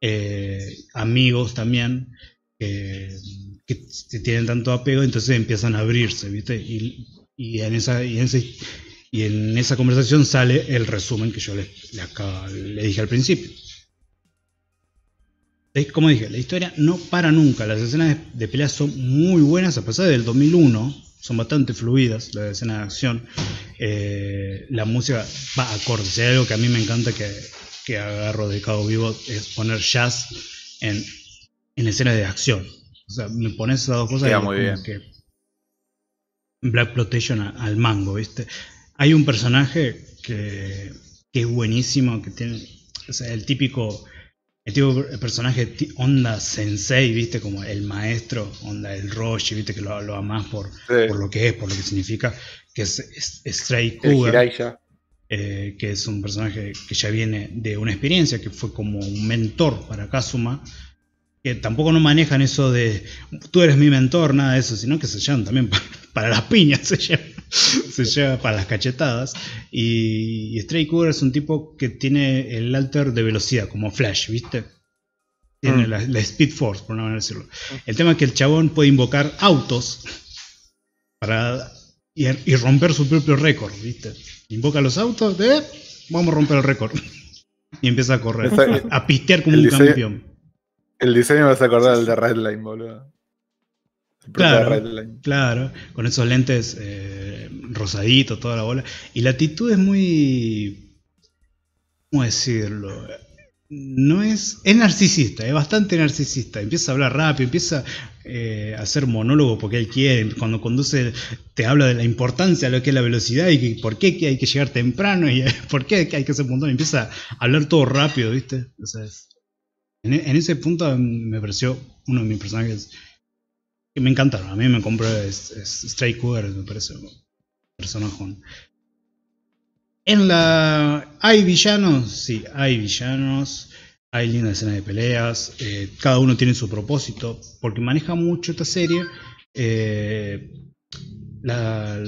[SPEAKER 2] eh, amigos también, que, tienen tanto apego, entonces empiezan a abrirse, ¿viste? Y, y en esa, y en ese- y en esa conversación sale el resumen que yo le, le le dije al principio. Como dije, la historia no para nunca. Las escenas de, pelea son muy buenas, a pesar del 2001, son bastante fluidas las escenas de acción. Eh, la música va acorde. Si hay algo que a mí me encanta que, que agarro de Cabo Vivo es poner jazz en, en escenas de acción. O sea, me pones esas dos cosas
[SPEAKER 1] Queda
[SPEAKER 2] y
[SPEAKER 1] muy bien.
[SPEAKER 2] que Black Protection a- al mango, ¿viste? Hay un personaje que, que es buenísimo, que tiene o sea, el típico el tipo personaje onda sensei, ¿viste? Como el maestro, onda el Roshi, ¿viste? Que lo, lo amás por,
[SPEAKER 1] Sí.
[SPEAKER 2] por lo que es, por lo que significa, que es, es, es Stray Cougar. Eh, que es un personaje que ya viene de una experiencia, que fue como un mentor para Kazuma, que tampoco no manejan eso de tú eres mi mentor, nada de eso, sino que se llevan también pa- *laughs* para las piñas, se lleva, *laughs* se lleva para las cachetadas. Y, y Stray Cougar es un tipo que tiene el alter de velocidad, como Flash, ¿viste? Tiene
[SPEAKER 1] Mm.
[SPEAKER 2] la, la Speed Force, por una manera de decirlo. El tema es que el chabón puede invocar autos para y, y romper su propio récord, ¿viste? Invoca los autos, de vamos a romper el récord. *laughs* Y empieza a correr, a pistear como
[SPEAKER 1] el
[SPEAKER 2] un
[SPEAKER 1] diseño-
[SPEAKER 2] campeón.
[SPEAKER 1] El diseño me hace acordar al de Redline, boludo.
[SPEAKER 2] Claro. Claro, con esos lentes eh, rosaditos, toda la bola. Y la actitud es muy. ¿Cómo decirlo? No es. Es narcisista, es bastante narcisista. Empieza a hablar rápido, empieza eh, a hacer monólogo porque él quiere. Cuando conduce, te habla de la importancia de lo que es la velocidad y que, por qué que hay que llegar temprano y *laughs* por qué que hay que hacer un montón. Empieza a hablar todo rápido, ¿viste? O sea, es- en, en ese punto me pareció uno de mis personajes que me encantaron. A mí me compró es, es Stray Cougar, me parece un personaje. En la. ¿Hay villanos? Sí, hay villanos. Hay lindas escenas de peleas. eh, cada uno tiene su propósito. Porque maneja mucho esta serie. eh, la-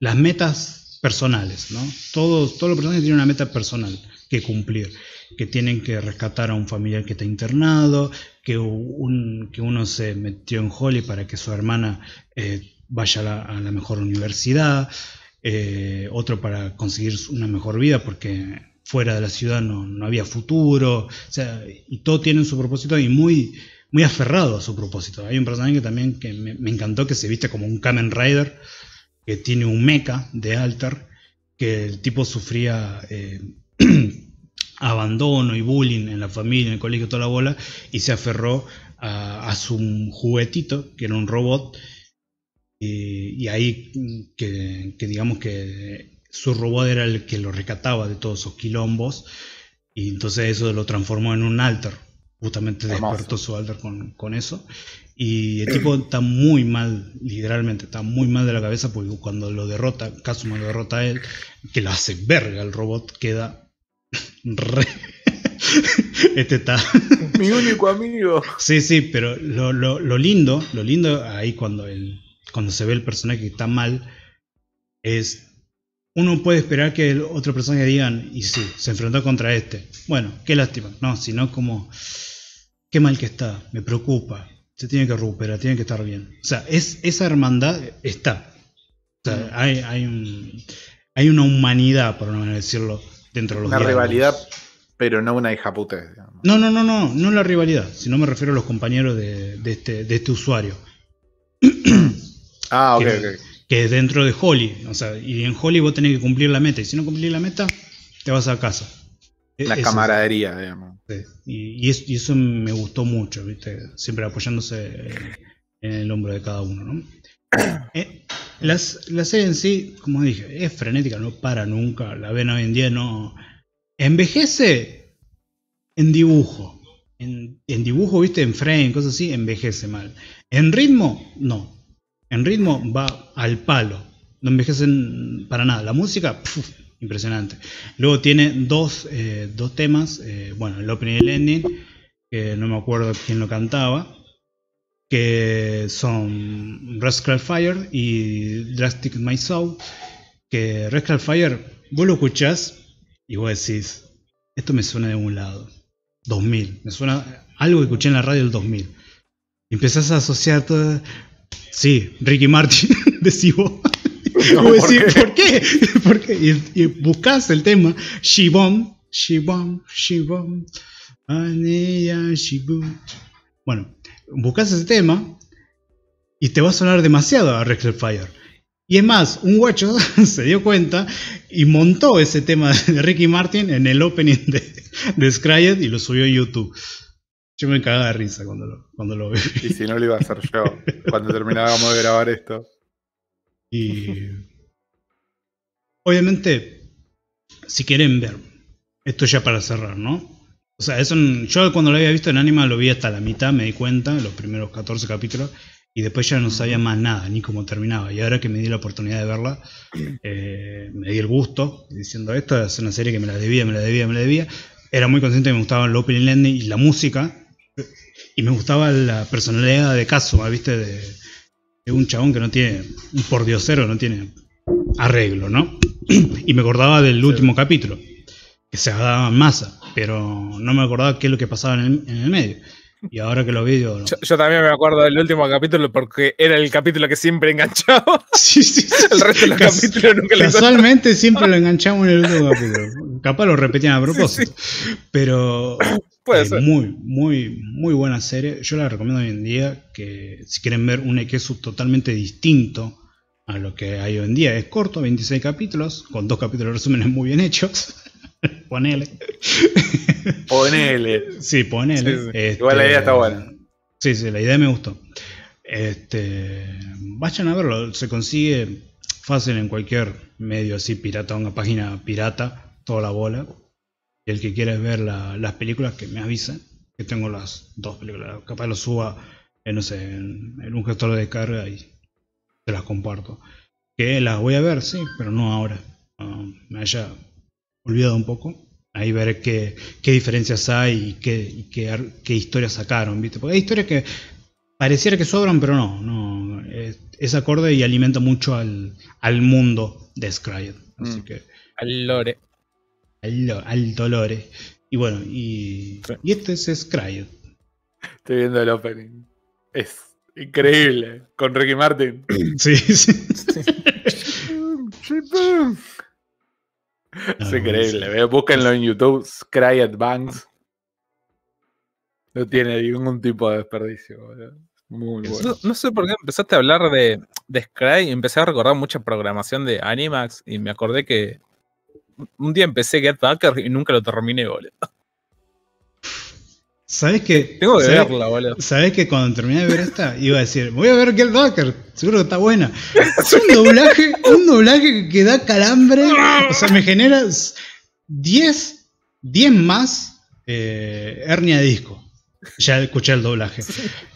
[SPEAKER 2] las metas personales, ¿no? Todos, todos los personajes tienen una meta personal que cumplir. Que tienen que rescatar a un familiar que está internado, que, un- que uno se metió en Holly para que su hermana eh, vaya a la, mejor universidad, eh, otro para conseguir una mejor vida porque fuera de la ciudad no, no había futuro, o sea, y todo tiene su propósito y muy, muy aferrado a su propósito. Hay un personaje que también que me, encantó que se viste como un Kamen Rider, que tiene un mecha de Alter, que el tipo sufría eh, *clears throat* abandono y bullying en la familia, en el colegio, toda la bola, y se aferró a, a su juguetito, que era un robot, y, y ahí mm, que, que digamos que su robot era el que lo rescataba de todos esos quilombos, y entonces eso lo transformó en un alter, justamente
[SPEAKER 1] Hermoso.
[SPEAKER 2] despertó su alter con, con eso. Y el tipo está muy mal, literalmente, está muy mal de la cabeza porque cuando lo derrota, Kazuma lo derrota a él, que lo hace verga el robot, queda re... *laughs* este está...
[SPEAKER 1] Mi único amigo.
[SPEAKER 2] Sí, sí, pero lo, lo- lo lindo, lo lindo ahí cuando, el, cuando se ve el personaje que está mal, es... Uno puede esperar que el otro personaje digan, y sí, se enfrentó contra este. Bueno, qué lástima. No, sino como, qué mal que está, me preocupa. Se tiene que recuperar, tiene que estar bien. O sea, es, esa hermandad está. O sea, hay, hay, un, hay una humanidad, por de decirlo, dentro de los
[SPEAKER 1] Una
[SPEAKER 2] diálogos.
[SPEAKER 1] rivalidad, pero no una hija puta. digamos.
[SPEAKER 2] No, no, no, no, no la rivalidad, sino me refiero a los compañeros de, de este, de este usuario. *clears throat*
[SPEAKER 1] Ah, ok,
[SPEAKER 2] que,
[SPEAKER 1] ok.
[SPEAKER 2] que es dentro de Holly. O sea, y en Holly vos tenés que cumplir la meta. Y si no cumplís la meta, te vas a casa. E-
[SPEAKER 1] La
[SPEAKER 2] eso
[SPEAKER 1] camaradería, digamos.
[SPEAKER 2] Sí. Y, y es- y eso me gustó mucho, ¿viste? Siempre apoyándose en el hombro de cada uno, ¿no? Eh, las- la serie en sí, como dije, es frenética, no para nunca. La ven hoy en día, no. Envejece en dibujo. En, dibujo, viste, en frame, cosas así, envejece mal. En ritmo, no. En ritmo va al palo. No envejecen para nada. La música, impresionante. Luego tiene dos, eh, dos temas, eh, bueno, el opening y el ending, que no me acuerdo quién lo cantaba, que son Rascal Fire y Drastic My Soul, que Rascal Fire, vos lo escuchás y vos decís, esto me suena de un lado. 2000, me suena algo que escuché en la radio del 2000. Y empezás a asociar todo. Sí, Ricky Martin, *laughs* decís vos.
[SPEAKER 1] No, *laughs* ¿por
[SPEAKER 2] decís,
[SPEAKER 1] qué?
[SPEAKER 2] ¿por qué? *laughs* ¿Por qué? Y, y buscás el tema Shibom, Shibom, Shibom. Bueno, buscas ese tema y te va a sonar demasiado a Reckless Fire. Y es más, un guacho *laughs* se dio cuenta y montó ese tema de Ricky Martin en el opening de, de Scryed y lo subió a YouTube. Yo me cagaba de risa cuando lo, cuando lo vi.
[SPEAKER 1] Y si no lo iba a hacer yo cuando terminábamos de grabar esto.
[SPEAKER 2] Y obviamente, si quieren ver, esto ya para cerrar, ¿no? O sea, eso, n- yo cuando lo había visto en Anima lo vi hasta la mitad, me di cuenta, los primeros 14 capítulos, y después ya no sabía más nada, ni cómo terminaba. Y ahora que me di la oportunidad de verla, eh, me di el gusto, diciendo, esta es una serie que me la debía, me la debía, me la debía. Era muy consciente que me gustaba el opening and ending y la música, y me gustaba la personalidad de Kazuma, ¿viste? De, de un chabón que no tiene, un pordiosero, no tiene arreglo, ¿no? *clears throat* Y me acordaba del último capítulo, que se en masa, pero no me acordaba qué es lo que pasaba en el, en el medio. Y ahora que lo vi.
[SPEAKER 3] Yo, yo también me acuerdo del último capítulo porque era el capítulo que siempre enganchaba. *laughs*
[SPEAKER 2] Sí, sí, sí.
[SPEAKER 3] El resto de los
[SPEAKER 2] Cas-
[SPEAKER 3] capítulos nunca.
[SPEAKER 2] Casualmente siempre lo *laughs* enganchamos en el último capítulo. Capaz lo repetían a propósito. Pero *coughs*
[SPEAKER 3] Puede
[SPEAKER 2] eh,
[SPEAKER 3] ser.
[SPEAKER 2] muy, muy, muy buena serie. Yo la recomiendo hoy en día que si quieren ver un Ekesu totalmente distinto a lo que hay hoy en día. Es corto, 26 capítulos, con dos capítulos resúmenes muy bien hechos. *laughs* Ponele.
[SPEAKER 1] Ponele.
[SPEAKER 2] Sí, ponele.
[SPEAKER 3] Sí, sí.
[SPEAKER 2] Este,
[SPEAKER 1] Igual la idea está buena.
[SPEAKER 2] Sí, sí, la idea me gustó. Este, vayan a verlo, se consigue fácil en cualquier medio así pirata, una página pirata, toda la bola. Y el que quiera ver la- las películas, que me avise, que tengo las dos películas. Capaz lo suba, en, no sé, en, en un gestor de descarga y te las comparto. Que las voy a ver, sí, pero no ahora. Ah, me haya olvidado un poco. Ahí veré qué, qué diferencias hay y qué, y qué, qué historias sacaron, ¿viste? Porque hay historias que pareciera que sobran, pero no. no es, es acorde y alimenta mucho al, al mundo de Scryed. Así
[SPEAKER 1] Mm.
[SPEAKER 2] que
[SPEAKER 3] Al lore.
[SPEAKER 2] al, lo- al dolore. Y bueno, y,
[SPEAKER 3] Sí.
[SPEAKER 2] y este es Scryed.
[SPEAKER 1] Estoy viendo el opening. Es increíble. Con Ricky Martin.
[SPEAKER 2] Sí, sí. *laughs* *laughs* *laughs*
[SPEAKER 1] Es increíble. ve, Búsquenlo en YouTube. Cry at Banks. No tiene ningún tipo de desperdicio. boludo. Muy bueno.
[SPEAKER 3] No, no sé por qué empezaste a hablar de, de Scry y empecé a recordar mucha programación de Animax y me acordé que un día empecé Get Backer y nunca lo terminé, boludo.
[SPEAKER 2] ¿Sabes que
[SPEAKER 3] Tengo que
[SPEAKER 2] ¿sabes-
[SPEAKER 3] verla, boludo.
[SPEAKER 2] ¿Sabés que cuando terminé de ver esta iba a decir, voy a ver Get Backer, seguro que está buena? *laughs* Es un doblaje, un doblaje que da calambre, o sea, me genera 10, 10 más eh, hernia de disco. Ya escuché el doblaje.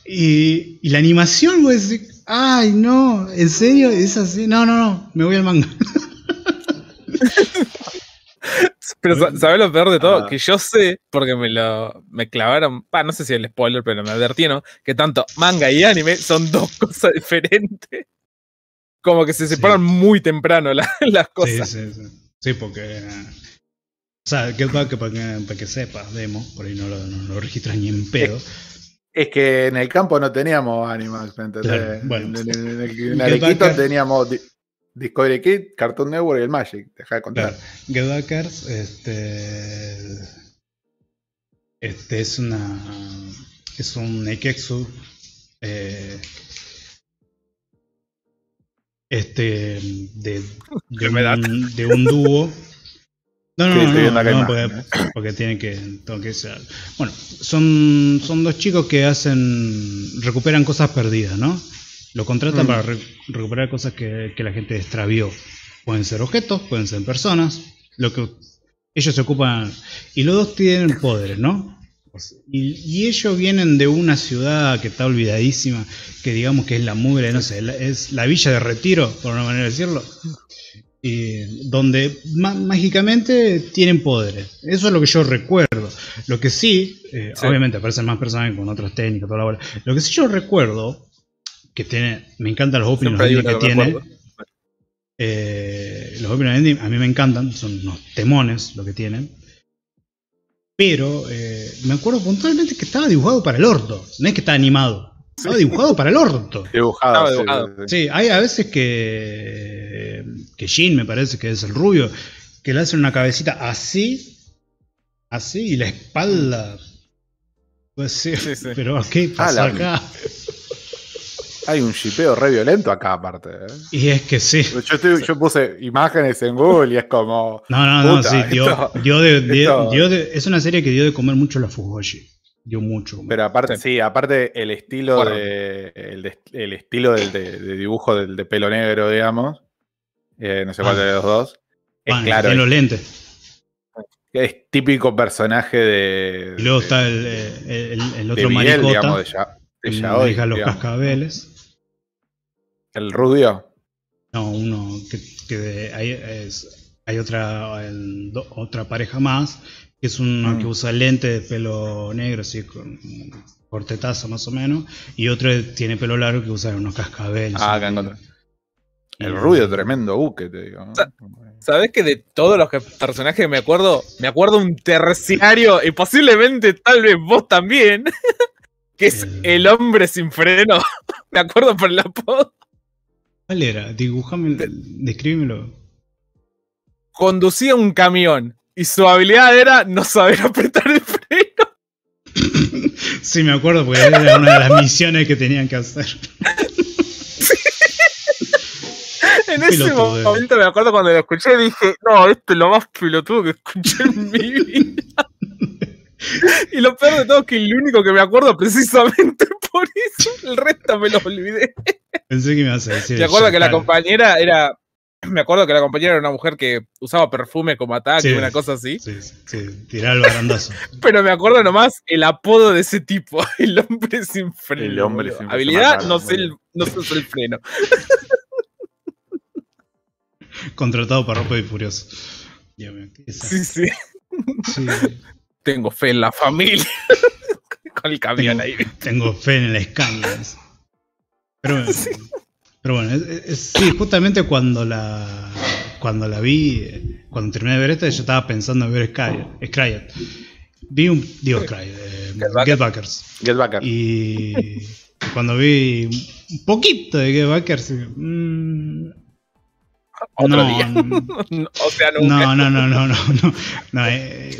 [SPEAKER 2] Y, y la animación, voy a decir, ay, no, ¿en serio? ¿Es así? No, no, no, me voy al manga. *laughs*
[SPEAKER 3] Pero sa- ¿sabés lo peor de todo?
[SPEAKER 1] Ah.
[SPEAKER 3] Que yo sé, porque me lo me clavaron, pa, no sé si el spoiler, pero me advertieron que tanto manga y anime son dos *laughs* cosas diferentes. Como que se separan muy temprano la- *laughs* las
[SPEAKER 2] Sí,
[SPEAKER 3] cosas.
[SPEAKER 2] sí, sí. Sí, porque... eh, O sea, Backer, para que, para que sepas, demo, por ahí no lo, no lo registras ni en pedo.
[SPEAKER 1] Es que en el campo no teníamos Animals, ¿me entendés?
[SPEAKER 2] Claro, bueno.
[SPEAKER 1] En, en- en el- en
[SPEAKER 2] Get
[SPEAKER 1] Arequito teníamos Discovery Kid, Cartoon Network y el Magic. Deja de contar.
[SPEAKER 2] Claro, este, este es una, es un Neketsu, eh, este, de, de, un, de un dúo. No, no, no, no, no, porque, porque tiene que, tengo que ser- Bueno, son, son dos chicos que hacen, recuperan cosas perdidas, ¿no? Lo contratan
[SPEAKER 1] Mm.
[SPEAKER 2] para re- recuperar cosas que, que la gente extravió. Pueden ser objetos, pueden ser personas, lo que ellos se ocupan. Y los dos tienen *laughs* poderes, ¿no? Y, y ellos vienen de una ciudad que está olvidadísima, que digamos que es la mugre, no sé, la- es la villa de retiro, por una manera de decirlo. Y donde má- mágicamente tienen poderes. Eso es lo que yo recuerdo. Lo que sí, eh,
[SPEAKER 3] Sí.
[SPEAKER 2] obviamente aparecen más personajes con otras técnicas, toda la bola. Lo que sí yo recuerdo, que tiene, me encantan los openings endings que tiene. Eh, los opening ending a mí me encantan, son unos temones lo que tienen. Pero eh, me acuerdo puntualmente que estaba dibujado para el orto, no es que está animado, estaba dibujado para el orto.
[SPEAKER 1] Dibujado.
[SPEAKER 3] Estaba
[SPEAKER 1] sí,
[SPEAKER 3] dibujado.
[SPEAKER 1] sí,
[SPEAKER 2] hay a veces que, que Jin me parece que es el rubio, que le hacen una cabecita así, así, y la espalda. Pues sí,
[SPEAKER 3] Sí, sí.
[SPEAKER 2] pero ¿qué pasa acá?
[SPEAKER 1] Hay un shipeo re violento acá, aparte. ¿eh?
[SPEAKER 2] Y es que sí.
[SPEAKER 1] Yo, estoy- yo puse imágenes en Google y es como.
[SPEAKER 2] No, no, no, sí, dio,
[SPEAKER 1] esto-
[SPEAKER 2] dio de, dio-
[SPEAKER 1] esto-
[SPEAKER 2] dio de- es una serie que dio de comer mucho a la Fujoshi. Dio mucho.
[SPEAKER 1] Pero aparte,
[SPEAKER 3] Sí.
[SPEAKER 1] sí, aparte el estilo
[SPEAKER 3] Bueno.
[SPEAKER 1] de. El, de- el estilo del de, de dibujo del de pelo negro, digamos. eh, no sé cuál
[SPEAKER 2] Ah.
[SPEAKER 1] de los dos. Es
[SPEAKER 2] Bueno,
[SPEAKER 1] claro.
[SPEAKER 2] los
[SPEAKER 1] Es,
[SPEAKER 2] lentes.
[SPEAKER 1] es típico personaje de.
[SPEAKER 2] Y luego
[SPEAKER 1] de-
[SPEAKER 2] está el, eh, el- el
[SPEAKER 1] de
[SPEAKER 2] otro
[SPEAKER 1] Miguel,
[SPEAKER 2] maricota.
[SPEAKER 1] digamos, de, ya, de Yaoi,
[SPEAKER 2] los
[SPEAKER 1] digamos.
[SPEAKER 2] cascabeles.
[SPEAKER 1] El rubio.
[SPEAKER 2] No, uno que, que de- hay, es- hay otra, el- do- otra pareja más, que es uno
[SPEAKER 1] Mm.
[SPEAKER 2] que usa lente de pelo negro, así con cortetazo más o menos, y otro tiene pelo largo que usa unos cascabeles.
[SPEAKER 1] Ah, acá encontré. El rubio, tremendo buque, te digo. ¿no?
[SPEAKER 3] Sa- ¿Sabés que de todos los que- personajes que me acuerdo, me acuerdo un terciario y posiblemente tal vez vos también, *laughs* que es
[SPEAKER 2] El-
[SPEAKER 3] el hombre sin freno? *laughs* me acuerdo por el apodo.
[SPEAKER 2] ¿Cuál era? Dibujame, descríbemelo.
[SPEAKER 3] Conducía un camión y su habilidad era no saber apretar el freno. *laughs*
[SPEAKER 2] Sí, me acuerdo porque era una de las misiones que tenían que hacer. *laughs*
[SPEAKER 3] En ese momento me acuerdo cuando lo escuché dije, no, esto es lo más pelotudo que escuché en mi vida. *laughs* y lo peor de todo es que el único que me acuerdo precisamente por eso, el resto me lo olvidé.
[SPEAKER 2] Pensé que me ibas a decir.
[SPEAKER 3] Me acuerdo que la compañera era. Me acuerdo que la compañera era una mujer que usaba perfume como ataque,
[SPEAKER 2] Sí.
[SPEAKER 3] una cosa así.
[SPEAKER 2] Sí, sí, sí, tirá el barandazo. *laughs*
[SPEAKER 3] Pero me acuerdo nomás el apodo de ese tipo, *laughs* el hombre sin freno.
[SPEAKER 1] El hombre sin freno,
[SPEAKER 3] Habilidad, no sé, el, no sé el freno. *laughs*
[SPEAKER 2] Contratado para Rápido y Furioso. Dios mío, qué desastre.
[SPEAKER 3] Sí, sí.
[SPEAKER 2] Sí,
[SPEAKER 3] Tengo fe en la familia. Con el camión
[SPEAKER 2] tengo,
[SPEAKER 3] ahí.
[SPEAKER 2] tengo fe en el Scania. *laughs* Pero, bueno, pero bueno, es- es- sí, justamente cuando la cuando la vi, cuando terminé de ver esta, yo estaba pensando en ver Scryet. Vi un. Digo Scryet, eh,
[SPEAKER 3] Get Back.
[SPEAKER 2] Get Backers.
[SPEAKER 1] Get Backer.
[SPEAKER 2] Y cuando vi un poquito de Get Backers, mm,
[SPEAKER 3] Otro
[SPEAKER 2] no,
[SPEAKER 3] día. *laughs* o sea, nunca.
[SPEAKER 2] No, no, no, no, no, no. no eh,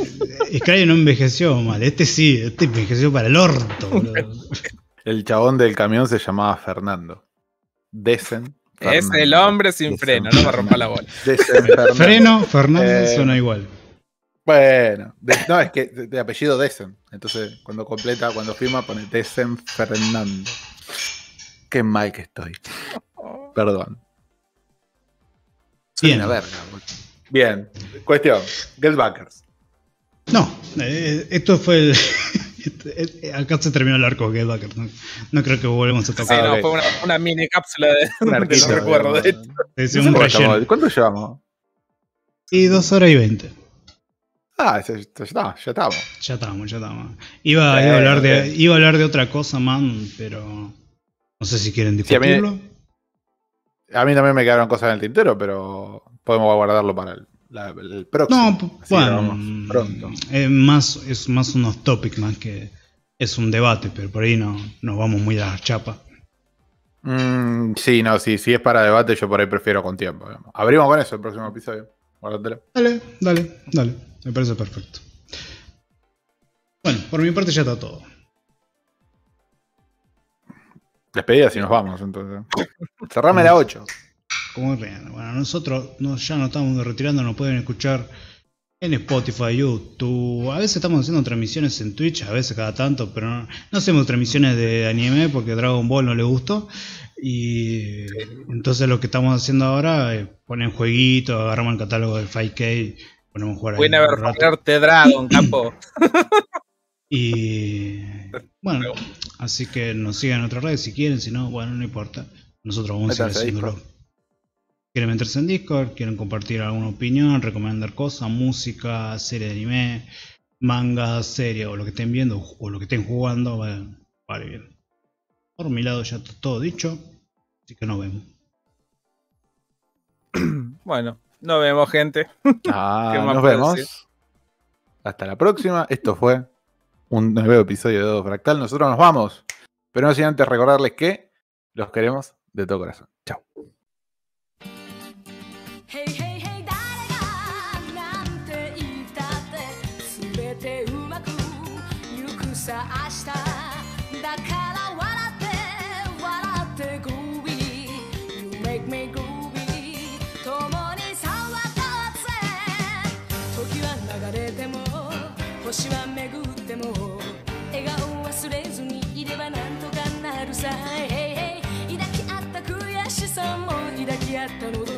[SPEAKER 2] eh, no envejeció mal. Este sí, este envejeció para el orto, boludo. *laughs*
[SPEAKER 1] El chabón del camión se llamaba Fernando. Desen.
[SPEAKER 3] Es el hombre sin
[SPEAKER 1] Desen
[SPEAKER 3] freno, no me rompa la bola.
[SPEAKER 1] Desen *laughs* Fernando.
[SPEAKER 2] Freno, Fernando
[SPEAKER 1] Eh,
[SPEAKER 2] suena igual.
[SPEAKER 1] Bueno, de- no, es que de, de apellido Desen. Entonces, cuando completa, cuando firma, pone Desen Fernando. Qué mal que estoy. Perdón. Soy
[SPEAKER 2] Bien.
[SPEAKER 1] una verga. boludo. Bien. Cuestión. Get Backers.
[SPEAKER 2] No, eh, esto fue el. *laughs* *laughs* Acá se terminó el arco de Get. No, no creo que volvemos a
[SPEAKER 3] Sí,
[SPEAKER 2] tocar.
[SPEAKER 3] no,
[SPEAKER 1] ok.
[SPEAKER 3] fue una, una mini cápsula de, *laughs*
[SPEAKER 1] Un
[SPEAKER 3] de
[SPEAKER 1] arquito,
[SPEAKER 3] los recuerdos.
[SPEAKER 1] digamos.
[SPEAKER 2] Es
[SPEAKER 1] No
[SPEAKER 2] un relleno.
[SPEAKER 1] ¿Cuánto llevamos?
[SPEAKER 2] Y dos horas y veinte.
[SPEAKER 1] Ah, ya, ya, está, ya estamos.
[SPEAKER 2] Ya estamos, ya estamos. Iba, a hablar de, iba a hablar de otra cosa, man, pero. No sé si quieren
[SPEAKER 1] Sí, a mí-
[SPEAKER 2] discutirlo.
[SPEAKER 1] A mí también me quedaron cosas en el tintero, pero podemos guardarlo para el, la- el próximo.
[SPEAKER 2] No,
[SPEAKER 1] Así
[SPEAKER 2] bueno,
[SPEAKER 1] pronto.
[SPEAKER 2] Es más, es más unos topics más que es un debate, pero por ahí no nos vamos muy a la chapa.
[SPEAKER 1] Mm, sí, no, sí, si es para debate, yo por ahí prefiero con tiempo. digamos. Abrimos con eso el próximo episodio. Guárdatelo.
[SPEAKER 2] Dale, dale, dale, me parece perfecto. Bueno, por mi parte ya está todo.
[SPEAKER 1] Despedidas y nos vamos, entonces. Cerrame la 8.
[SPEAKER 2] Como real. Bueno, nosotros nos, ya nos estamos retirando, nos pueden escuchar en Spotify, YouTube. A veces estamos haciendo transmisiones en Twitch, a veces cada tanto, pero no, no hacemos transmisiones de anime porque Dragon Ball no le gustó. Y entonces lo que estamos haciendo ahora es poner jueguitos, agarramos el catálogo del 5K, ponemos a jugar ahí
[SPEAKER 3] Pueden
[SPEAKER 2] rato.
[SPEAKER 3] Fire Dragon, capo. *laughs*
[SPEAKER 2] Y bueno, así que nos sigan en otras redes si quieren, si no, bueno, no importa. Nosotros vamos a seguir haciéndolo. Quieren meterse en Discord, quieren compartir alguna opinión, recomendar cosas, música, serie de anime, manga, serie o lo que estén viendo o lo que estén jugando, vale, vale bien. Por mi lado ya está todo dicho, así que nos vemos. *clears throat*
[SPEAKER 3] Bueno, nos vemos, gente. *laughs*
[SPEAKER 1] Ah,
[SPEAKER 3] ¿Qué más
[SPEAKER 1] nos vemos.
[SPEAKER 3] decir?
[SPEAKER 1] Hasta la próxima. Esto fue un nuevo episodio de Dodo Fractal. Nosotros nos vamos. Pero no sin antes recordarles que los queremos de todo corazón. Chao.
[SPEAKER 4] さんも抱き合ったの